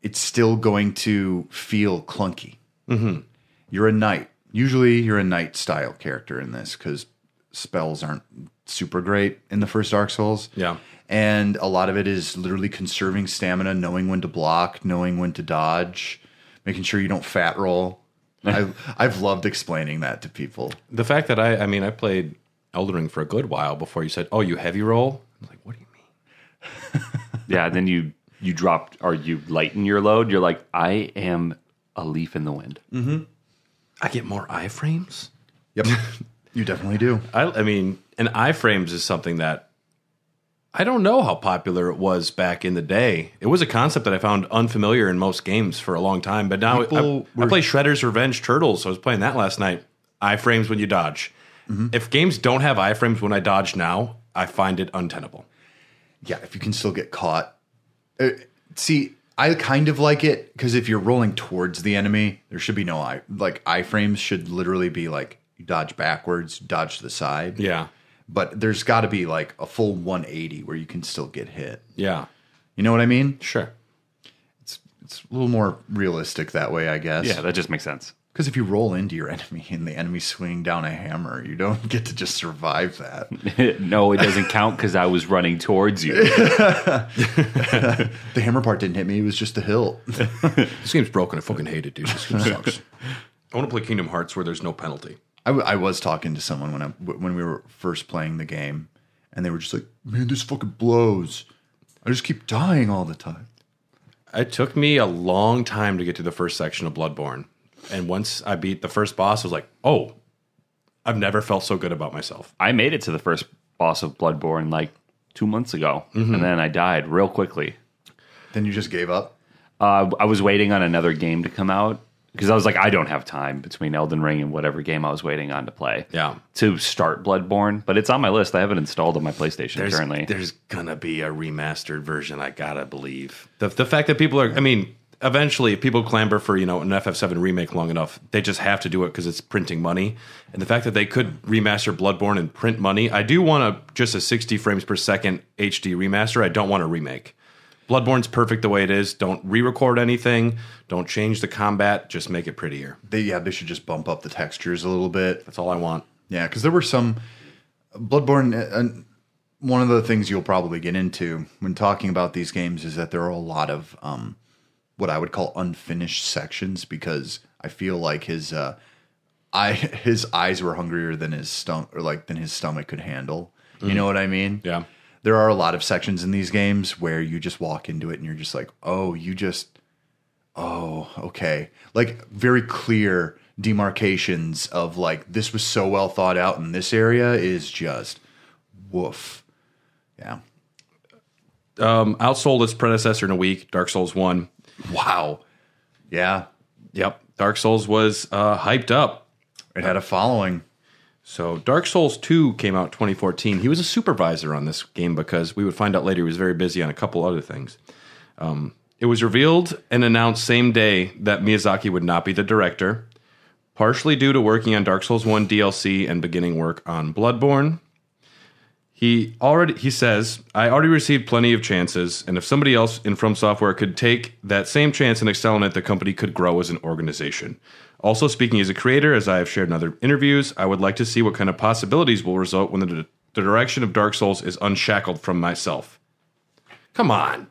it's still going to feel clunky. Mm-hmm. You're a knight. Usually, you're a knight style character in this because spells aren't super great in the first Dark Souls. Yeah. And a lot of it is literally conserving stamina, knowing when to block, knowing when to dodge, making sure you don't fat roll. I've I've loved explaining that to people. The fact that I, I mean, I played Elden Ring for a good while before you said, "Oh, you heavy roll." I was like, "What do you mean?" Yeah, then you you drop or you lighten your load. You're like, I am a leaf in the wind. Mm-hmm. I get more iframes. Yep, you definitely do. I, I mean, and iframes is something that I don't know how popular it was back in the day. It was a concept that I found unfamiliar in most games for a long time. But now I, People I play Shredder's Revenge Turtles. So I was playing that last night. Iframes when you dodge. Mm-hmm. If games don't have iframes when I dodge now, I find it untenable. Yeah, if you can still get caught. Uh, see, I kind of like it because if you're rolling towards the enemy, there should be no eye. Like iframes should literally be like you dodge backwards, dodge to the side. Yeah, But there's got to be like a full 180 where you can still get hit. yeah, You know what I mean? sure. It's it's a little more realistic that way, I guess. Yeah, that just makes sense. Because if you roll into your enemy and the enemy's swinging down a hammer, you don't get to just survive that. no, it doesn't count because I was running towards you. the hammer part didn't hit me; it was just the hilt. This game's broken. I fucking hate it, dude. This game sucks. I want to play Kingdom Hearts where there's no penalty. I, w- I was talking to someone when I when we were first playing the game, and they were just like, "Man, this fucking blows. I just keep dying all the time." It took me a long time to get to the first section of Bloodborne. And once I beat the first boss, I was like, oh, I've never felt so good about myself. I made it to the first boss of Bloodborne like two months ago, and then I died real quickly. Then you just gave up. Uh, I was waiting on another game to come out because I was like, I don't have time between Elden Ring and whatever game I was waiting on to play. Yeah. To start Bloodborne, but it's on my list. I have it installed on my PlayStation There's, currently. there's gonna be a remastered version. I gotta believe the the fact that people are. I mean, eventually, if people clamber for you know an FF7 remake long enough, they just have to do it because it's printing money. And the fact that they could remaster Bloodborne and print money, I do want a just a 60 frames per second HD remaster. I don't want a remake. Bloodborne's perfect the way it is. Don't re-record anything. Don't change the combat. Just make it prettier. They yeah, they should just bump up the textures a little bit. That's all I want. Yeah, because there were some Bloodborne. Uh, one of the things you'll probably get into when talking about these games is that there are a lot of um, what I would call unfinished sections because I feel like his uh, I his eyes were hungrier than his stomach or like than his stomach could handle. You know what I mean? Yeah. There are a lot of sections in these games where you just walk into it and you're just like, oh, you just oh, okay. Like very clear demarcations of like this was so well thought out in this area is just woof. Yeah. Um, outsold its predecessor in a week, Dark Souls 1. Wow. Yeah. Yep. Dark Souls was uh, hyped up. It had a following. So Dark Souls 2 came out 2014. He was a supervisor on this game because we would find out later he was very busy on a couple other things. Um, it was revealed and announced same day that Miyazaki would not be the director, partially due to working on Dark Souls 1 DLC and beginning work on Bloodborne. He already he says, I already received plenty of chances, and if somebody else in From Software could take that same chance and excel in it, the company could grow as an organization. Also, speaking as a creator, as I have shared in other interviews, I would like to see what kind of possibilities will result when the, the direction of Dark Souls is unshackled from myself. Come on.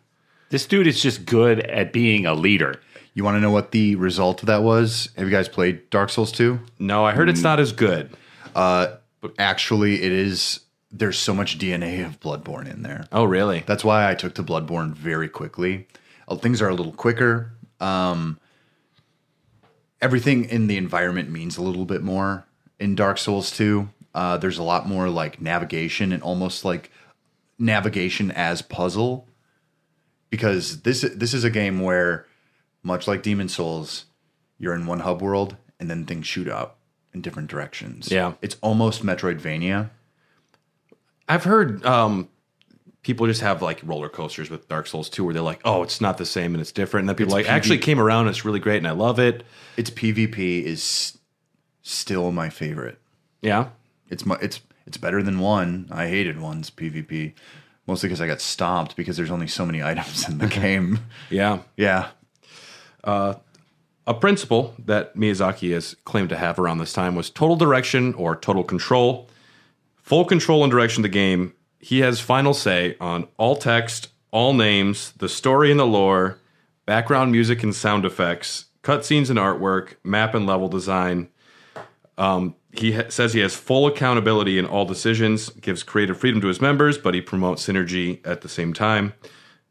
this dude is just good at being a leader. You want to know what the result of that was? Have you guys played Dark Souls 2? No, I heard it's mm. not as good. Uh, actually, it is there's so much DNA of Bloodborne in there. Oh, really? That's why I took to Bloodborne very quickly. Uh, Things are a little quicker. Um, everything in the environment means a little bit more in Dark Souls 2. Uh, there's a lot more like navigation and almost like navigation as puzzle because this this is a game where much like Demon Souls, you're in one hub world and then things shoot up in different directions. Yeah. It's almost Metroidvania. I've heard um, people just have like roller coasters with Dark Souls 2 where they're like, oh, it's not the same and it's different. And then people It's like, PV actually came around and it's really great and I love it. Its PvP is still my favorite. Yeah. It's my it's it's better than one. I hated one's PvP mostly because I got stomped because there's only so many items in the game. Yeah. Yeah, A principle that Miyazaki has claimed to have around this time was total direction or total control. Full control and direction of the game. He has final say on all text, all names, the story and the lore, background music and sound effects, cutscenes and artwork, map and level design. Um, he ha- says he has full accountability in all decisions, gives creative freedom to his members, but he promotes synergy at the same time.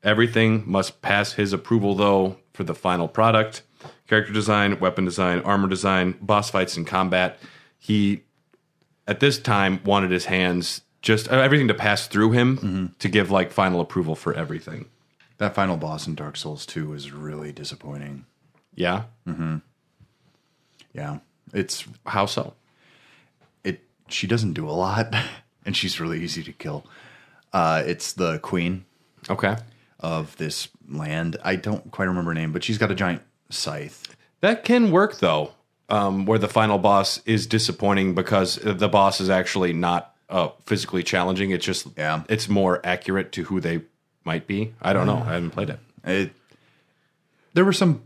Everything must pass his approval, though, for the final product. Character design, weapon design, armor design, boss fights, and combat. He, at this time, wanted his hands just uh, everything to pass through him to give like final approval for everything. that final boss in Dark Souls 2 is really disappointing. Yeah. Mhm. Yeah, it's How so? it. She doesn't do a lot, and she's really easy to kill. Uh, it's the queen Okay. of this land. I don't quite remember her name, but she's got a giant scythe. That can work though, um, where the final boss is disappointing because the boss is actually not uh, physically challenging. It's just Yeah. it's more accurate to who they might be. I don't know. I haven't played it. It, there were some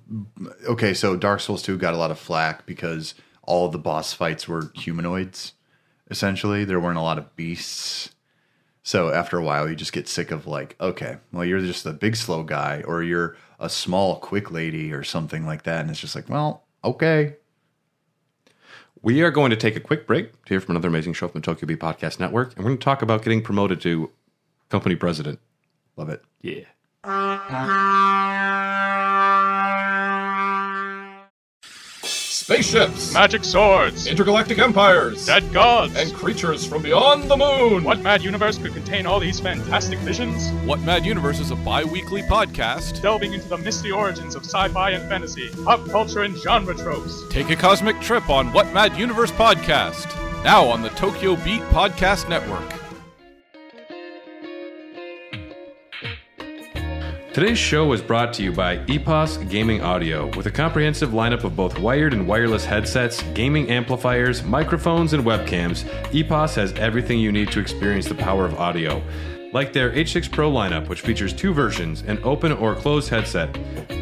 okay. So Dark Souls two got a lot of flack because all the boss fights were humanoids. Essentially, there weren't a lot of beasts. So after a while, you just get sick of like, okay, well, you're just a big slow guy, or you're a small quick lady, or something like that, and it's just like, well, okay, We are going to take a quick break to hear from another amazing show from the Tokyo Beat Podcast Network, and we're going to talk about getting promoted to company president. love it. Yeah. Spaceships, magic swords, intergalactic empires, dead gods, and creatures from beyond the moon. What mad universe could contain all these fantastic visions? What Mad Universe is a bi weekly podcast. Delving into the misty origins of sci fi and fantasy, pop culture and genre tropes. Take a cosmic trip on What Mad Universe podcast. Now on the Tokyo Beat Podcast Network. Today's show is brought to you by EPOS Gaming Audio, with a comprehensive lineup of both wired and wireless headsets, gaming amplifiers, microphones, and webcams. EPOS has everything you need to experience the power of audio. Like their H6 Pro lineup, which features two versions an open or closed headset.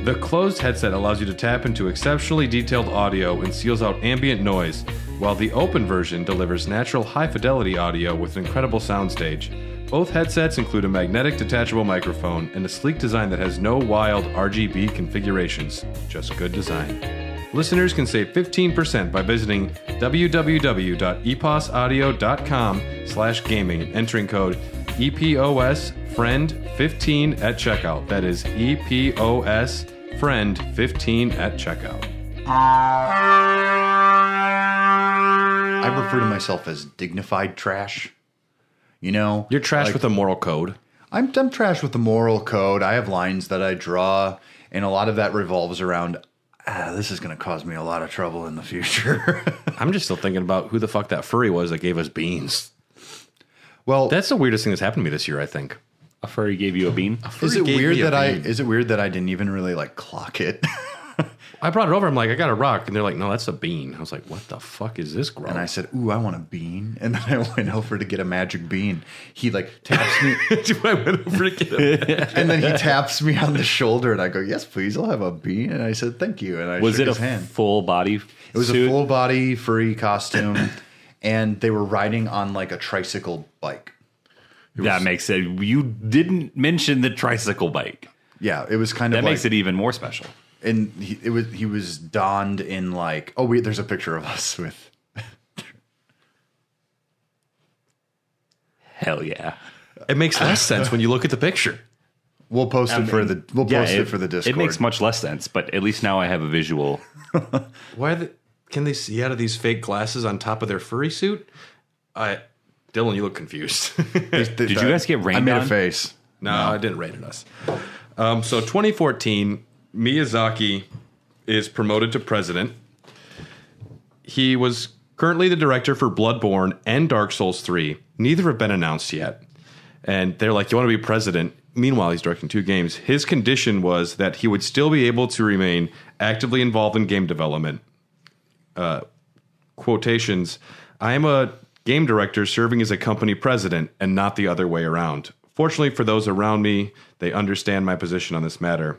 The closed headset allows you to tap into exceptionally detailed audio and seals out ambient noise, while the open version delivers natural high fidelity audio with an incredible soundstage. Both headsets include a magnetic detachable microphone and a sleek design that has no wild RGB configurations, just good design. Listeners can save 15% by visiting www.eposaudio.com slash gaming and entering code EPOS friend15 at checkout. That is EPOS friend15 at checkout. I refer to myself as dignified trash. You know, You're trash like, with a moral code. I'm, I'm trash with the moral code. I have lines that I draw, and a lot of that revolves around. Ah, this is going to cause me a lot of trouble in the future. I'm just still thinking about who the fuck that furry was that gave us beans. well, That's the weirdest thing that's happened to me this year, I think. A furry gave you a bean. is it gave weird me a that I is it weird that I didn't even really like clock it? I brought it over. I'm like, I got a rock. And they're like, no, that's a bean. I was like, what the fuck is this grow? And I said, "Ooh, I want a bean." And then I went over to get a magic bean. He like taps me, I went over to get it. and then he taps me on the shoulder, and I go, "Yes, please, I'll have a bean." And I said, "Thank you." And I Was shook it a hand. full body? It was suit? a full body furry costume, and they were riding on like a tricycle bike. That makes it. You didn't mention the tricycle bike. Yeah, it was kind That of makes like, it even more special. And he, it was he was donned in like oh wait, there's a picture of us with Hell yeah. It makes less sense when you look at the picture. We'll post it for the we'll Yeah, post it, for the Discord. It makes much less sense, but at least now I have a visual. Why the, can they see out of these fake glasses on top of their furry suit? I, Dylan, you look confused. Did you guys get I made on? a face. no, I didn't rate it us. Um, so 2014, Miyazaki is promoted to president. He was currently the director for Bloodborne and Dark Souls 3. Neither have been announced yet. And they're like, You want to be president? Meanwhile, he's directing two games. His condition was that he would still be able to remain actively involved in game development. Uh, quotations I am a game director serving as a company president and not the other way around. Fortunately for those around me, they understand my position on this matter.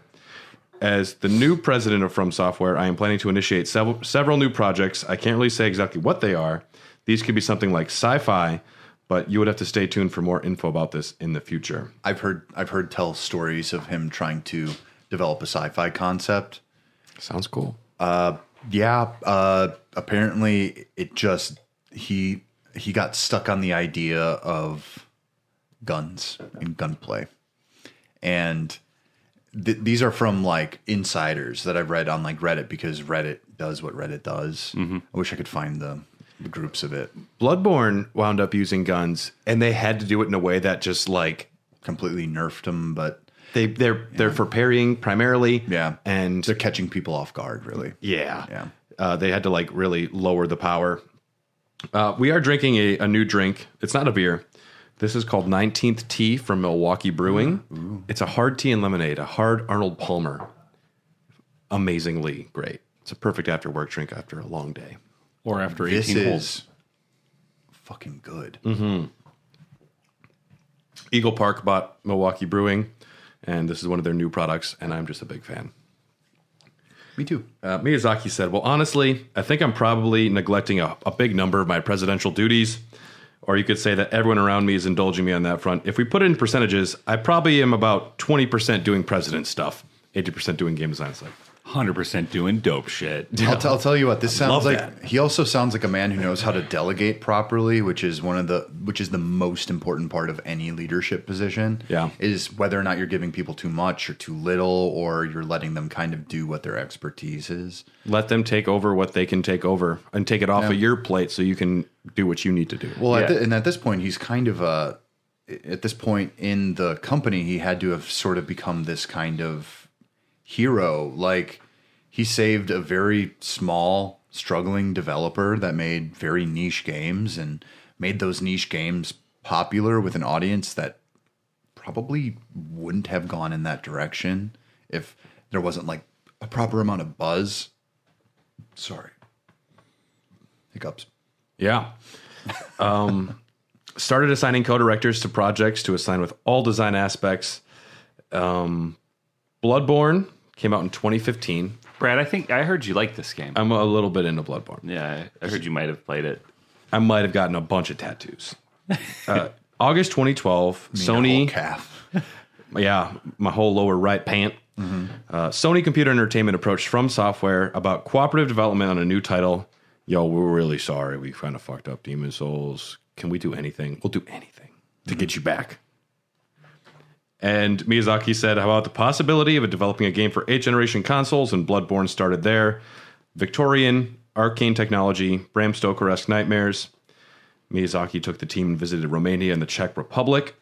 As the new president of From Software, I am planning to initiate several, several new projects. I can't really say exactly what they are. These could be something like sci fi, but you would have to stay tuned for more info about this in the future. I've heard I've heard tell stories of him trying to develop a sci-fi concept. Sounds cool. Uh, Yeah, uh, apparently it just he he got stuck on the idea of guns and gunplay, and th- these are from like insiders that I've read on like Reddit because Reddit does what Reddit does. I wish I could find the, the groups of it. Bloodborne wound up using guns, and they had to do it in a way that just like Completely nerfed them, but they they're they're for parrying primarily. yeah, and they're catching people off guard. Really, Yeah. Yeah. Uh, they had to like really lower the power. Uh, we are drinking a, a new drink. It's not a beer. This is called 19th Tea from Milwaukee Brewing. It's a hard tea and lemonade, a hard Arnold Palmer. Amazingly great. It's a perfect after work drink after a long day. Or after 18 this holes. is fucking good. Eagle Park bought Milwaukee Brewing, and this is one of their new products, and I'm just a big fan. Me too. Uh, Miyazaki said, Well, honestly, I think I'm probably neglecting a, a big number of my presidential duties. Or you could say that everyone around me is indulging me on that front. If we put it in percentages, I probably am about 20% doing president stuff, 80% doing game design stuff. 100% doing dope shit. I'll, t- I'll tell you what. This sounds like that. he also sounds like a man who knows how to delegate properly, which is one of the which is the most important part of any leadership position. Yeah. is whether or not you're giving people too much or too little, or you're letting them kind of do what their expertise is. Let them take over what they can take over and take it off Yeah. of your plate so you can do what you need to do. Well, at the, and at this point, he's kind of a. At this point in the company, he had to have sort of become this kind of hero. Like he saved a very small, struggling developer that made very niche games and made those niche games popular with an audience that probably wouldn't have gone in that direction if there wasn't like a proper amount of buzz. Sorry. Hiccups. Yeah. Um, started assigning co-directors to projects to assign with all design aspects. Um, Bloodborne came out in 2015. Brad, I think I heard you like this game. I'm a little bit into Bloodborne. yeah, I heard you might have played it. I might have gotten a bunch of tattoos. Uh, August 2012, Mean a whole Sony. calf. Yeah, my whole lower right pant. Uh, Sony Computer Entertainment approached From Software about cooperative development on a new title. Yo, we're really sorry. We kind of fucked up Demon Souls. Can we do anything? We'll do anything to get you back. And Miyazaki said, How about the possibility of developing a game for eighth generation consoles? And Bloodborne started there. Victorian, arcane technology, Bram Stoker esque nightmares. Miyazaki took the team and visited Romania and the Czech Republic.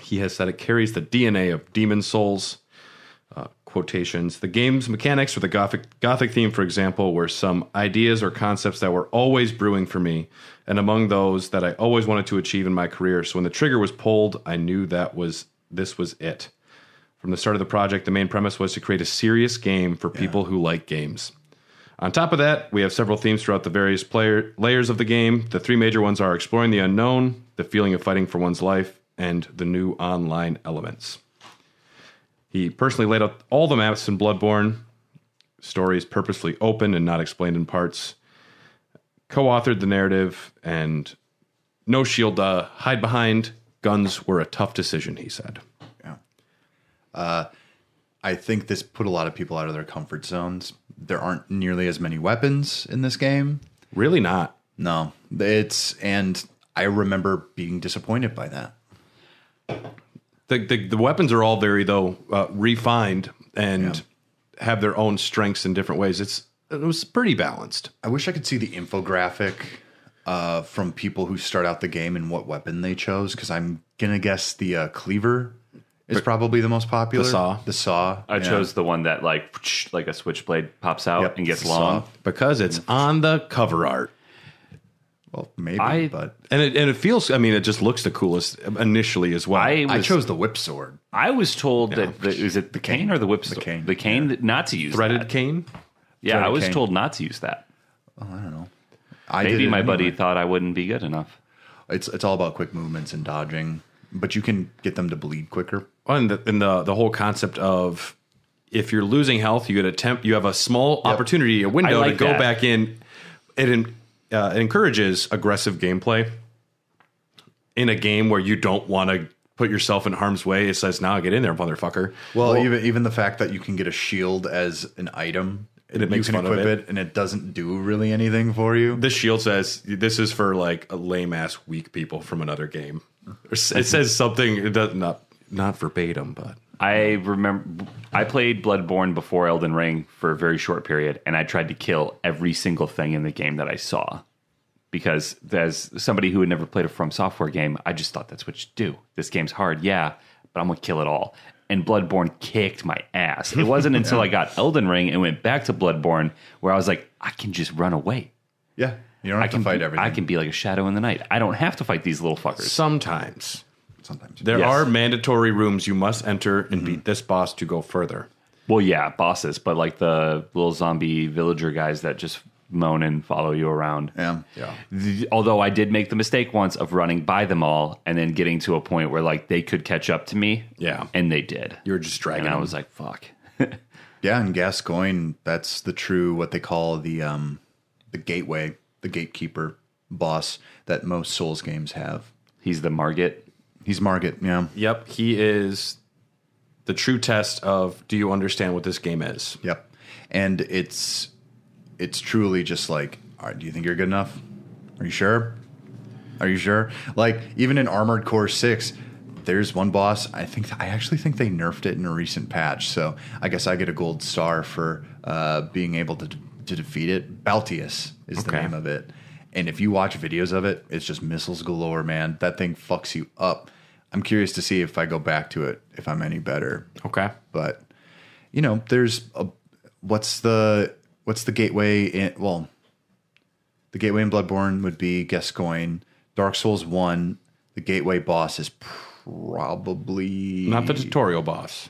He has said it carries the DNA of Demon Souls. Uh, quotations. The game's mechanics or the gothic gothic theme, for example, were some ideas or concepts that were always brewing for me, and among those that I always wanted to achieve in my career. So when the trigger was pulled, I knew that was this was it. From the start of the project, the main premise was to create a serious game for people who like games. On top of that, we have several themes throughout the various player layers of the game. The three major ones are exploring the unknown, the feeling of fighting for one's life, and the new online elements. He personally laid out all the maps in Bloodborne, stories purposely open and not explained in parts, co authored the narrative, and no shield to hide behind. Guns were a tough decision, he said. Yeah. Uh, I think this put a lot of people out of their comfort zones. There aren't nearly as many weapons in this game. Really not. No, it's and I remember being disappointed by that. The, the, the weapons are all very, though, uh, refined and have their own strengths in different ways. It's It was pretty balanced. I wish I could see the infographic uh, from people who start out the game and what weapon they chose because I'm gonna guess the uh, cleaver is probably the most popular. The saw. The saw. I yeah. chose the one that like like a switchblade pops out Yep, and gets long. saw. Because it's on the cover art. Well, maybe, I- but And it, and it feels, I mean, it just looks the coolest initially as well. I I chose the whip sword. I was told that the, is it the cane or the whip? The cane. The cane that not to use Threaded that. cane. Yeah, I was cane. told not to use that. I Maybe did it my buddy thought I wouldn't be good enough. It's it's all about quick movements and dodging, but you can get them to bleed quicker. Well, and the, and the the whole concept of if you're losing health, you get a temp, you have a small opportunity, a window I to go that. back in. It, en- uh, it encourages aggressive gameplay in a game where you don't want to put yourself in harm's way. It says, "Now get in there, motherfucker." Well, even even the fact that you can get a shield as an item, And it you makes can fun of equip it. it. and it doesn't do really anything for you. This shield says this is for like a lame ass weak people from another game. It says something. It does not not verbatim, but I remember I played Bloodborne before Elden Ring for a very short period, and I tried to kill every single thing in the game that I saw. Because as somebody who had never played a From Software game, I just thought that's what you do. This game's hard, yeah, but I'm gonna kill it all. And Bloodborne kicked my ass. It wasn't until I got Elden Ring and went back to Bloodborne where I was like, I can just run away. yeah, you don't have I can to fight be, everything. I can be like a shadow in the night. I don't have to fight these little fuckers. sometimes sometimes. there Yes. are mandatory rooms you must enter and beat hmm. this boss to go further. Well, yeah, bosses, but like the little zombie villager guys that just moan and follow you around. yeah, Yeah. The- although I did make the mistake once of running by them all and then getting to a point where like they could catch up to me. Yeah. And they did. You were just dragging and I them. was like, fuck. yeah. And Gascoigne, that's the true what they call the um the gateway, the gatekeeper boss that most Souls games have. He's the Margit. He's Margit. Yeah, Yep, he is the true test of do you understand what this game is? Yep. And it's it's truly just like, all right, do you think you're good enough? Are you sure? Are you sure? Like even in Armored Core 6, there's one boss. I think I actually think they nerfed it in a recent patch. So I guess I get a gold star for uh, being able to to defeat it. Balteus is the name of it. And if you watch videos of it, it's just missiles galore, man. That thing fucks you up. I'm curious to see if I go back to it if I'm any better Okay. but you know there's a what's the what's the gateway in well the gateway in bloodborne would be gascoigne dark souls 1 the gateway boss is probably Not the tutorial boss.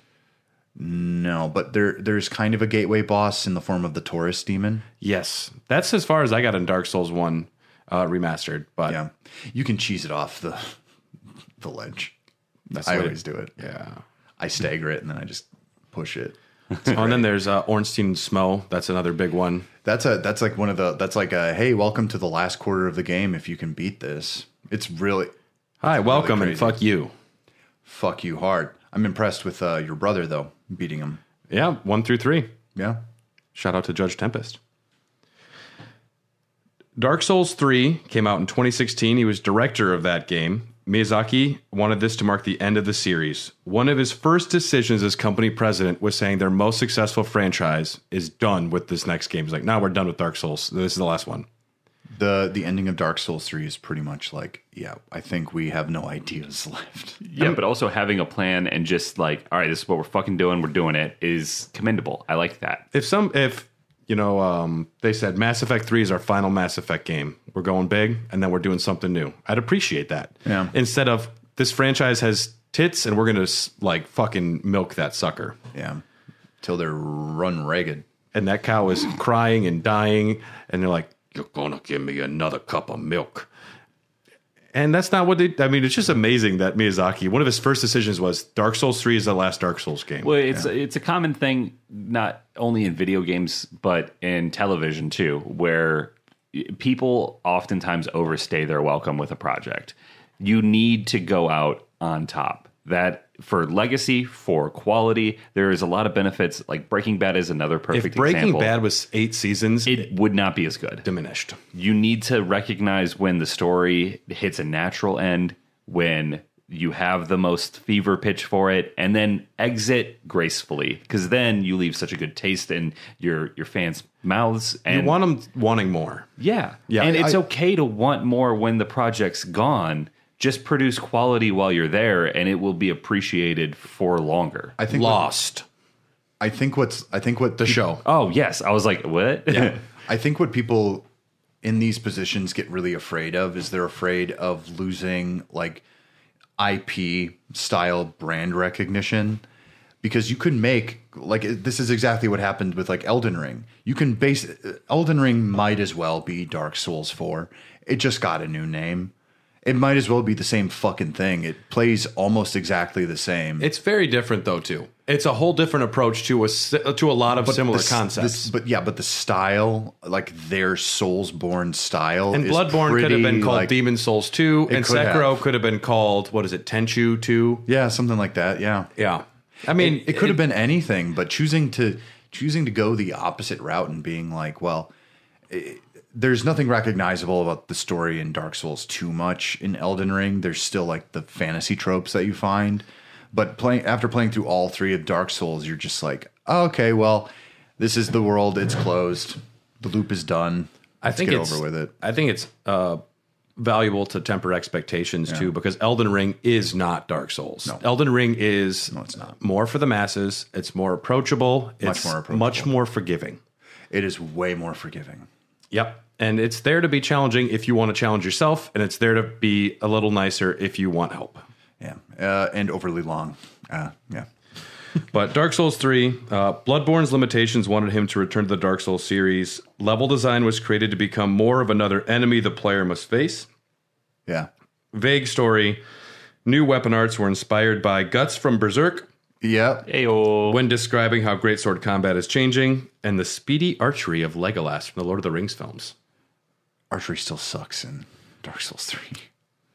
no but there there's kind of a gateway boss in the form of the taurus demon Yes. That's as far as I got in Dark Souls 1 uh, remastered. But yeah you can cheese it off the the ledge that's i what it- always do it Yeah. i stagger it and then i just push it Oh, and then there's uh, Ornstein and Smough. That's another big one. That's a that's like one of the that's like a hey, welcome to the last quarter of the game if you can beat this. It's really Hi, welcome and fuck you. fuck you hard. I'm impressed with uh, your brother though, beating him. Yeah, one through three. Yeah. Shout out to Judge Tempest. Dark Souls 3 came out in 2016. He was director of that game. Miyazaki wanted this to mark the end of the series. One of his first decisions as company president was saying their most successful franchise is done with this next game. He's like, now we're done with Dark Souls. This is the last one. The the ending of Dark Souls 3 is pretty much like, yeah, I think we have no ideas left. Yeah, but also having a plan and just like, all right, this is what we're fucking doing. We're doing it is commendable. I like that. If some, if, you know, um, they said Mass Effect 3 is our final Mass Effect game, we're going big and then we're doing something new. I'd appreciate that. Yeah. Instead of this franchise has tits and we're going to like fucking milk that sucker. Yeah. Till they're run ragged. and that cow is crying and dying and they're like you're gonna give me another cup of milk and that's not what they i mean it's just amazing that miyazaki one of his first decisions was dark souls 3 is the last dark souls game Well, it's it's a common thing not only in video games but in television too, where people oftentimes overstay their welcome with a project. You need to go out on top. That for legacy, for quality, there is a lot of benefits. Like Breaking Bad is another perfect example. if breaking example. bad was eight seasons it it would not be as good. diminished you need to recognize when the story hits a natural end, when you have the most fever pitch for it, and then exit gracefully. Because then you leave such a good taste in your your fans' mouths. you And want them wanting more yeah, Yeah, and I- it's okay to want more when the project's gone. Just produce quality while you're there, and it will be appreciated for longer. I think what, lost I think what's I think what the show oh yes, I was like, what? I think what people in these positions get really afraid of is they're afraid of losing like IP style brand recognition because you could make like this is exactly what happened with like Elden Ring. You can base Elden Ring might as well be Dark Souls 4. It just got a new name. It might as well be the same fucking thing. It plays almost exactly the same. it's very different though too it's a whole different approach to a to a lot of similar the concepts this- but yeah, but the style, like their Soulsborne style, and Bloodborne could have been called like- Demon Souls 2, and could Sekiro have. could have been called, what is it, Tenchu 2? Yeah, something like that. Yeah, Yeah. I mean, it, it could have been anything, but choosing to choosing to go the opposite route and being like, well, eh, there's nothing recognizable about the story in Dark Souls too much in Elden Ring. There's still like the fantasy tropes that you find, but playing after playing through all three of Dark Souls, you're just like, oh, okay, well, this is the world. It's closed. The loop is done. I Let's think get it's over with it. I think it's uh, valuable to temper expectations too, because Elden Ring is not Dark Souls. No. Elden Ring is No, it's not. more for the masses. It's more approachable. It's more approachable. Much more forgiving. It is way more forgiving. Yep. And it's there to be challenging if you want to challenge yourself, and it's there to be a little nicer if you want help. Yeah, uh, and overly long. Uh, yeah. But Dark Souls 3, uh, Bloodborne's limitations wanted him to return to the Dark Souls series. Level design was created to become more of another enemy the player must face. Yeah. Vague story. New weapon arts were inspired by Guts from Berserk Yeah. Ayo. when describing how greatsword combat is changing, and the speedy archery of Legolas from the Lord of the Rings films. Archery still sucks in Dark Souls 3.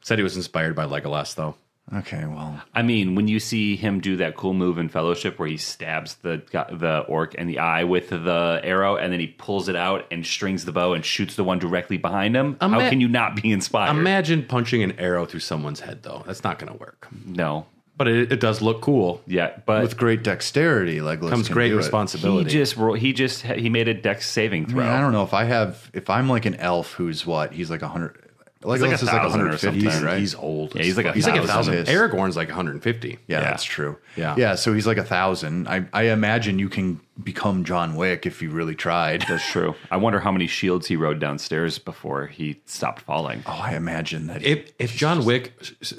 Said he was inspired by Legolas, though. Okay, well, I mean, when you see him do that cool move in Fellowship where he stabs the the orc in the eye with the arrow, and then he pulls it out and strings the bow and shoots the one directly behind him, how can you not be inspired? Imagine punching an arrow through someone's head, though. That's not going to work. no, But it, it does look cool. yeah, but with great dexterity, Legolas Comes can great do it. he responsibility. just ro- he just he made a dex saving I throw. mean, I don't know if I have if I'm like an elf who's what he's like a hundred. Legolas like a is like thousand or 150, something. right? He's old. Yeah, he's like a he's like a thousand. thousand. Aragorn's like 150. Yeah, Yeah. that's true. Yeah. yeah. So he's like a thousand. I, I imagine you can become John Wick if he really tried. That's true. I wonder how many shields he rode downstairs before he stopped falling. Oh, I imagine that. If if John Wick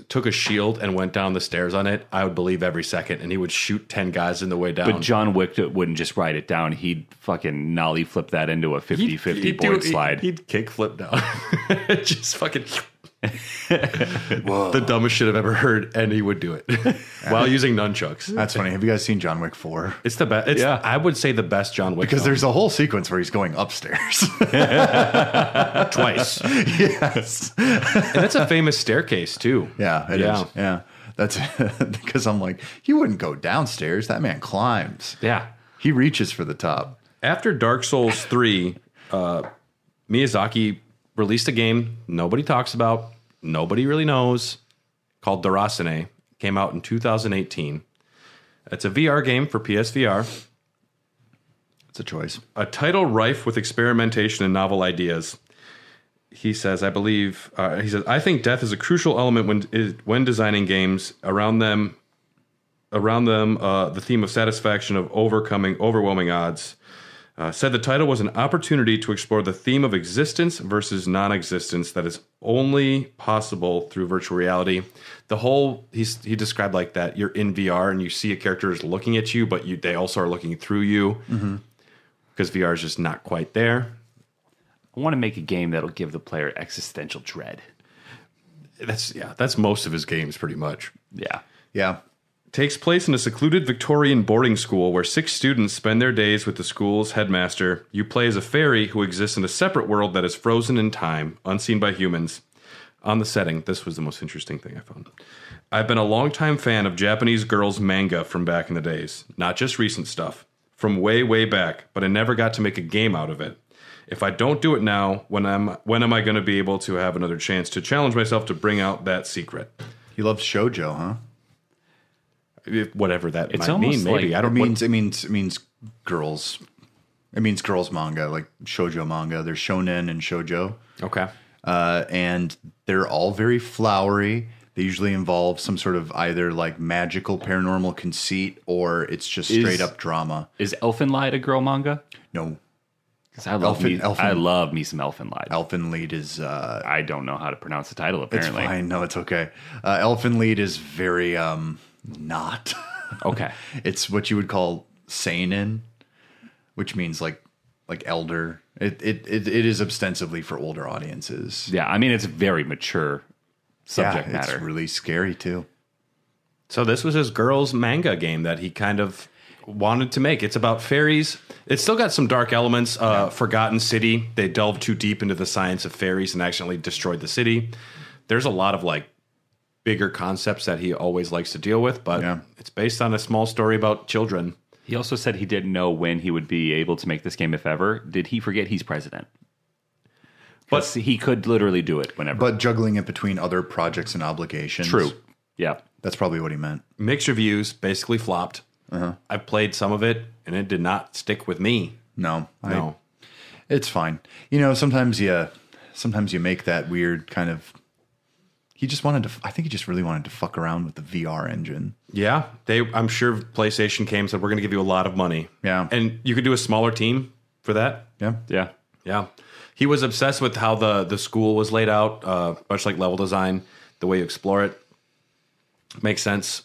took a shield and went down the stairs on it, I would believe every second, and he would shoot ten guys in the way down. But John Wick wouldn't just ride it down. He'd fucking nollie flip that into a 50 50 He'd board do- slide. He'd, he'd kick flip down, just fucking. The dumbest shit I've ever heard, and he would do it while using nunchucks. That's funny. Have you guys seen John Wick four? It's the best. It's, Yeah. I would say the best John Wick Because film. there's a whole sequence where he's going upstairs. twice, yes. and that's a famous staircase too. Yeah, it is. Yeah. Yeah. That's because I'm like, he wouldn't go downstairs. That man climbs. yeah. He reaches for the top. After Dark Souls 3, uh, Miyazaki released a game nobody talks about, nobody really knows, called Déraciné. Came out in 2018. It's a VR game for PSVR, It's a choice. a title rife with experimentation and novel ideas. He says, I believe, uh, he says, I think death is a crucial element when, is, when designing games. Around them, around them, uh, the theme of satisfaction of overcoming overwhelming odds. Uh, said the title was an opportunity to explore the theme of existence versus non-existence that is only possible through virtual reality. The whole he's, he described like that you're in VR and you see a character is looking at you, but you, they also are looking through you because VR is just not quite there. I want to make a game that'll give the player existential dread. That's yeah, that's most of his games pretty much. Yeah. Yeah. Takes place in a secluded Victorian boarding school where six students spend their days with the school's headmaster. You play as a fairy who exists in a separate world that is frozen in time, unseen by humans. On the setting, this was the most interesting thing I found. I've been a longtime fan of Japanese girls' manga from back in the days, not just recent stuff, from way, way back, but I never got to make a game out of it. If I don't do it now, when am when am I going to be able to have another chance to challenge myself to bring out that secret? He loves shojo, huh? If- Whatever that It's might mean, maybe like- I don't. means it means it means girls. It means girls manga, like shojo manga. There's shonen and shojo. Okay. uh, and they're all very flowery. They usually involve some sort of either like magical paranormal conceit or it's just Is- straight up drama. Is Elfen Lied a girl manga? No, Because I love Elfen- me. Elfen- I love me some Elfen Lied. Elfin Lead is uh, I don't know how to pronounce the title. it's Apparently, fine. No, it's okay. Uh, Elfin Lead is very um not. okay. it's what you would call seinen, which means like like elder. It it it, it is ostensibly for older audiences. Yeah, I mean it's a very mature subject yeah, matter. It's really scary too. So this was his girls manga game that he kind of wanted to make. It's about fairies. It's still got some dark elements. Uh, Forgotten City. They delved too deep into the science of fairies and accidentally destroyed the city. There's a lot of like bigger concepts that he always likes to deal with, but Yeah. it's based on a small story about children. he also said he didn't know when he would be able to make this game, if ever. Did he forget he's president? But he could literally do it whenever. But juggling it between other projects and obligations. true. Yeah. That's probably what he meant. Mixed reviews, basically flopped. Uh-huh. I've played some of it and it did not stick with me. No, I- No. it's fine. You know, sometimes you, sometimes you make that weird kind of. He just wanted to. I think he just really wanted to fuck around with the VR engine. Yeah, they. I'm sure PlayStation came and said we're going to give you a lot of money. Yeah. and you could do a smaller team for that. Yeah, Yeah. Yeah, he was obsessed with how the the school was laid out, uh, much like level design, the way you explore it. Makes sense.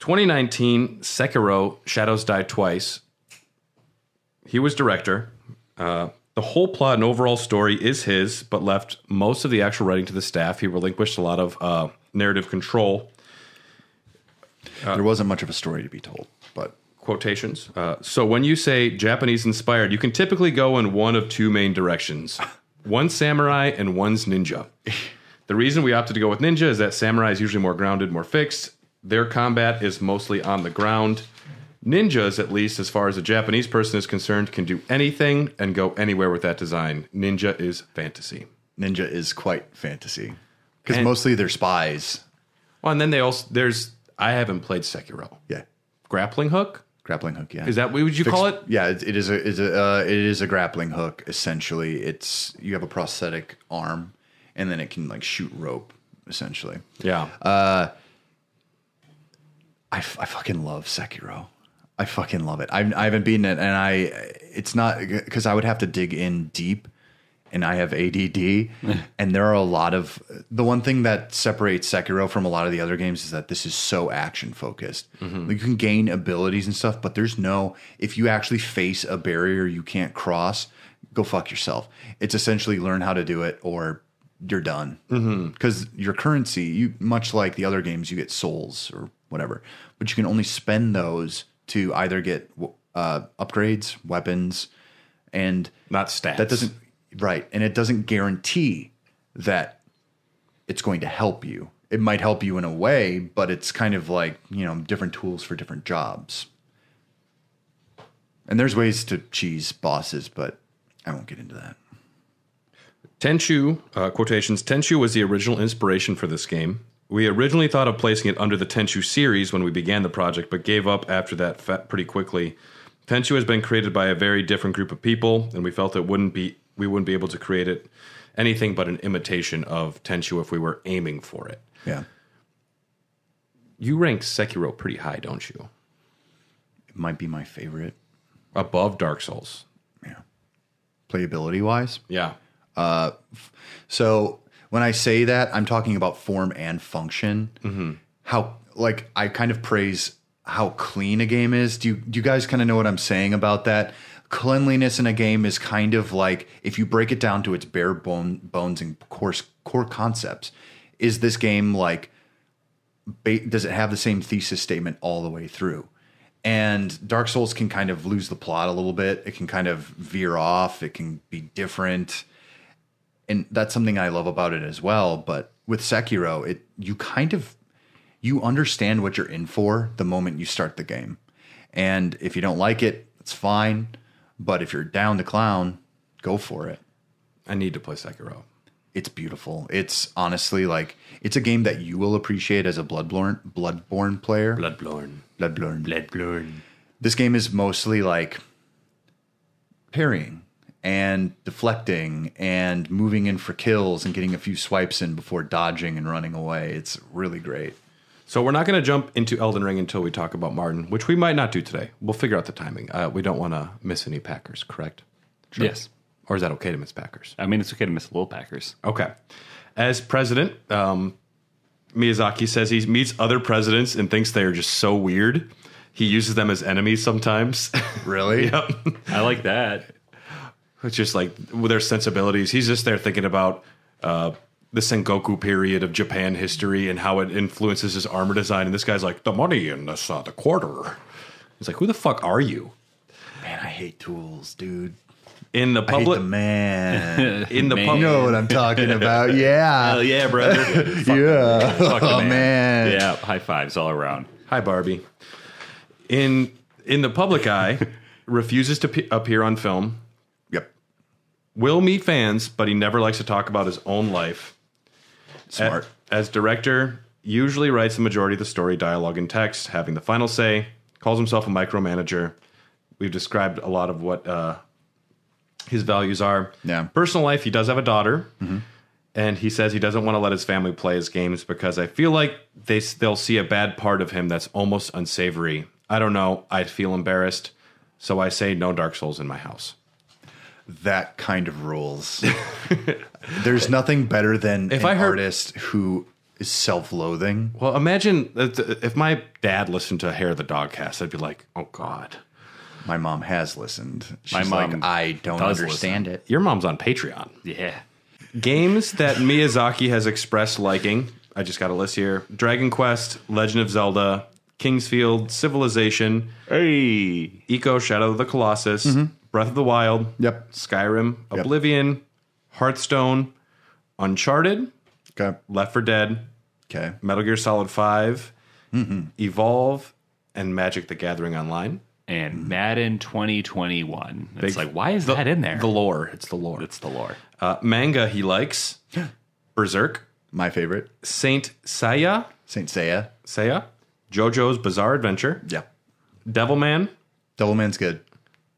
2019, Sekiro: Shadows Die Twice. He was director. Uh, the whole plot and overall story is his, but left most of the actual writing to the staff. He relinquished a lot of uh, narrative control. there wasn't much of a story to be told, but quotations. Uh, so when you say Japanese inspired, you can typically go in one of two main directions. One's samurai and one's ninja. The reason we opted to go with Ninja is that Samurai is usually more grounded, more fixed. Their combat is mostly on the ground. Ninjas, at least as far as a Japanese person is concerned, can do anything and go anywhere with that design. Ninja is fantasy. Ninja is quite fantasy because mostly they're spies. Well, and then they also there's I haven't played Sekiro. Yeah, Grappling hook grappling hook. Yeah, is that what would you call it? Yeah, it, it is a is a uh, it is a grappling hook. Essentially, it's you have a prosthetic arm, and then it can like shoot rope. Essentially, Yeah. I, f- I fucking love Sekiro. I fucking love it. I, I haven't beaten it, and I it's not because I would have to dig in deep, and I have ADD, and there are a lot of the one thing that separates Sekiro from a lot of the other games is that this is so action focused. Mm-hmm. You can gain abilities and stuff, but there's no if you actually face a barrier you can't cross, go fuck yourself. It's essentially learn how to do it or you're done mm-hmm. because your currency you much like the other games you get souls or whatever but you can only spend those to either get uh, upgrades weapons and Not stats. that doesn't right and it doesn't guarantee that it's going to help you it might help you in a way but it's kind of like you know different tools for different jobs and there's ways to cheese bosses but i won't get into that Tenchu, uh, quotations, Tenchu was the original inspiration for this game. We originally thought of placing it under the Tenchu series when we began the project, but gave up after that pretty quickly. Tenchu has been created by a very different group of people, and we felt it wouldn't be we wouldn't be able to create it anything but an imitation of Tenchu if we were aiming for it. yeah You rank Sekiro pretty high, don't you? it might be my favorite Above Dark Souls. yeah playability wise Yeah. Uh, So when I say that, I'm talking about form and function. Mm-hmm. How like I kind of praise how clean a game is. Do you do you guys kind of know what I'm saying about that? Cleanliness in a game is kind of like if you break it down to its bare bone bones and core core concepts. Is this game like ba- does it have the same thesis statement all the way through? And Dark Souls can kind of lose the plot a little bit. It can kind of veer off. It can be different and that's something I love about it as well. But with Sekiro, it you kind of you understand what you're in for the moment you start the game, and if you don't like it, it's fine. But if you're down to clown, go for it. I need to play Sekiro. It's beautiful. It's honestly like it's a game that you will appreciate as a Bloodborne Bloodborne player. Bloodborne. Bloodborne. Bloodborne. This game is mostly like parrying and deflecting and moving in for kills and getting a few swipes in before dodging and running away. It's really great. So we're not going to jump into Elden Ring until we talk about Martin, which we might not do today. We'll figure out the timing. Uh, we don't want to miss any Packers, correct? Yes. Or is that okay to miss Packers? I mean, it's okay to miss little Packers. Okay. As president, um, Miyazaki says he meets other presidents and thinks they are just so weird. He uses them as enemies sometimes. Really? yep. I like that. It's just like with their sensibilities. He's just there thinking about uh, the Sengoku period of Japan history and how it influences his armor design. And this guy's like, the money in this, uh, the quarter. He's like, who the fuck are you? Man, I hate tools, dude. In the I hate public, the man. in the public, you know what I'm talking about. Yeah. Hell yeah, brother. yeah. Fuck the Oh, man. Yeah, high fives all around. Hi, Barbie. In in the public eye, refuses to pe- appear on film. Will meet fans, but he never likes to talk about his own life. Smart. A- As director, usually writes the majority of the story, dialogue, and text, having the final say. Calls himself a micromanager. We've described a lot of what uh, his values are. Yeah. Personal life, he does have a daughter, and he says he doesn't want to let his family play his games because I feel like they they'll see a bad part of him that's almost unsavory. I don't know. I'd feel embarrassed, so I say no Dark Souls in my house. That kind of rules. There's nothing better than If an I heard- artist who is self-loathing. Well, imagine if my dad listened to Hair of the Dog cast, I'd be like, "Oh God, My mom has listened. She's My mom like, I don't does understand it. your mom's on Patreon." Yeah. Games that Miyazaki has expressed liking. I just got a list here: Dragon Quest, Legend of Zelda, King's Field, Civilization, Hey. Ico, Shadow of the Colossus, mm-hmm. Breath of the Wild, Yep. Skyrim, Oblivion, Hearthstone, Uncharted, Okay. Left 4 Dead, Okay. Metal Gear Solid 5, Evolve, and Magic the Gathering Online. And Madden 2021. It's Big- like, why is that in there? The lore. It's the lore. it's the lore. Uh, manga he likes Berserk, My favorite, Saint Seiya, Saint Seiya. Seiya, JoJo's Bizarre Adventure, Yeah. Devilman, Devilman's good.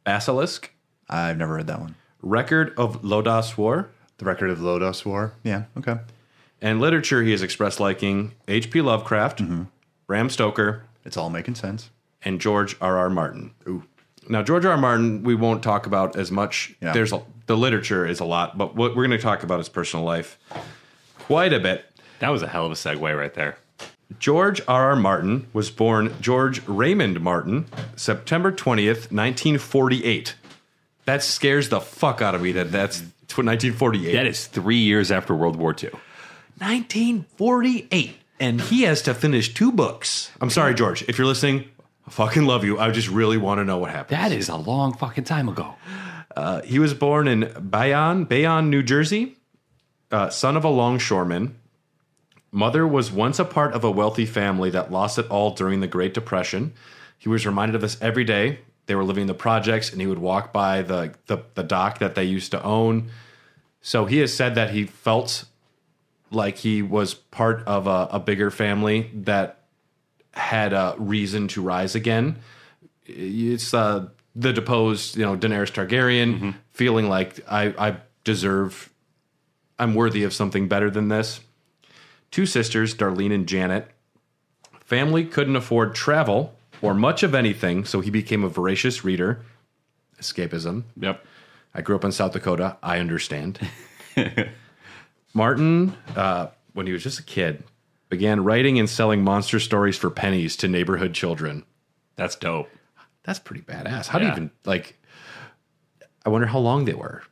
Basilisk, I've never read that one. Record of Lodoss War, The Record of Lodoss War. Yeah. Okay. and literature he has expressed liking H.P. Lovecraft, mm-hmm. Bram Stoker, It's all making sense. and George R. R. Martin. Ooh. Now, George R. R. Martin, we won't talk about as much. Yeah. There's a, the literature is a lot, but what we're going to talk about his personal life quite a bit. That was a hell of a segue right there. George R. R. Martin was born George Raymond Martin, September 20th, 1948. That scares the fuck out of me that that's 1948. That is three years after World War II. 1948. And he has to finish two books. I'm sorry, George. If you're listening, I fucking love you. I just really want to know what happened. That is a long fucking time ago. He was born in Bayonne, Bayonne, New Jersey, uh, son of a longshoreman. Mother was once a part of a wealthy family that lost it all during the Great Depression. He was reminded of this every day. They were living in the projects, and he would walk by the, the, the dock that they used to own. So he has said that he felt like he was part of a, a bigger family that had a reason to rise again it's uh, the deposed, you know, Daenerys Targaryen feeling like I, I deserve, I'm worthy of something better than this. Two sisters, Darlene and Janet. Family couldn't afford travel or much of anything, so he became a voracious reader. Escapism. Yep. I grew up in South Dakota. I understand. Martin, uh, when he was just a kid, began writing and selling monster stories for pennies to neighborhood children. That's dope. That's pretty badass. How do you even like? I wonder how long they were.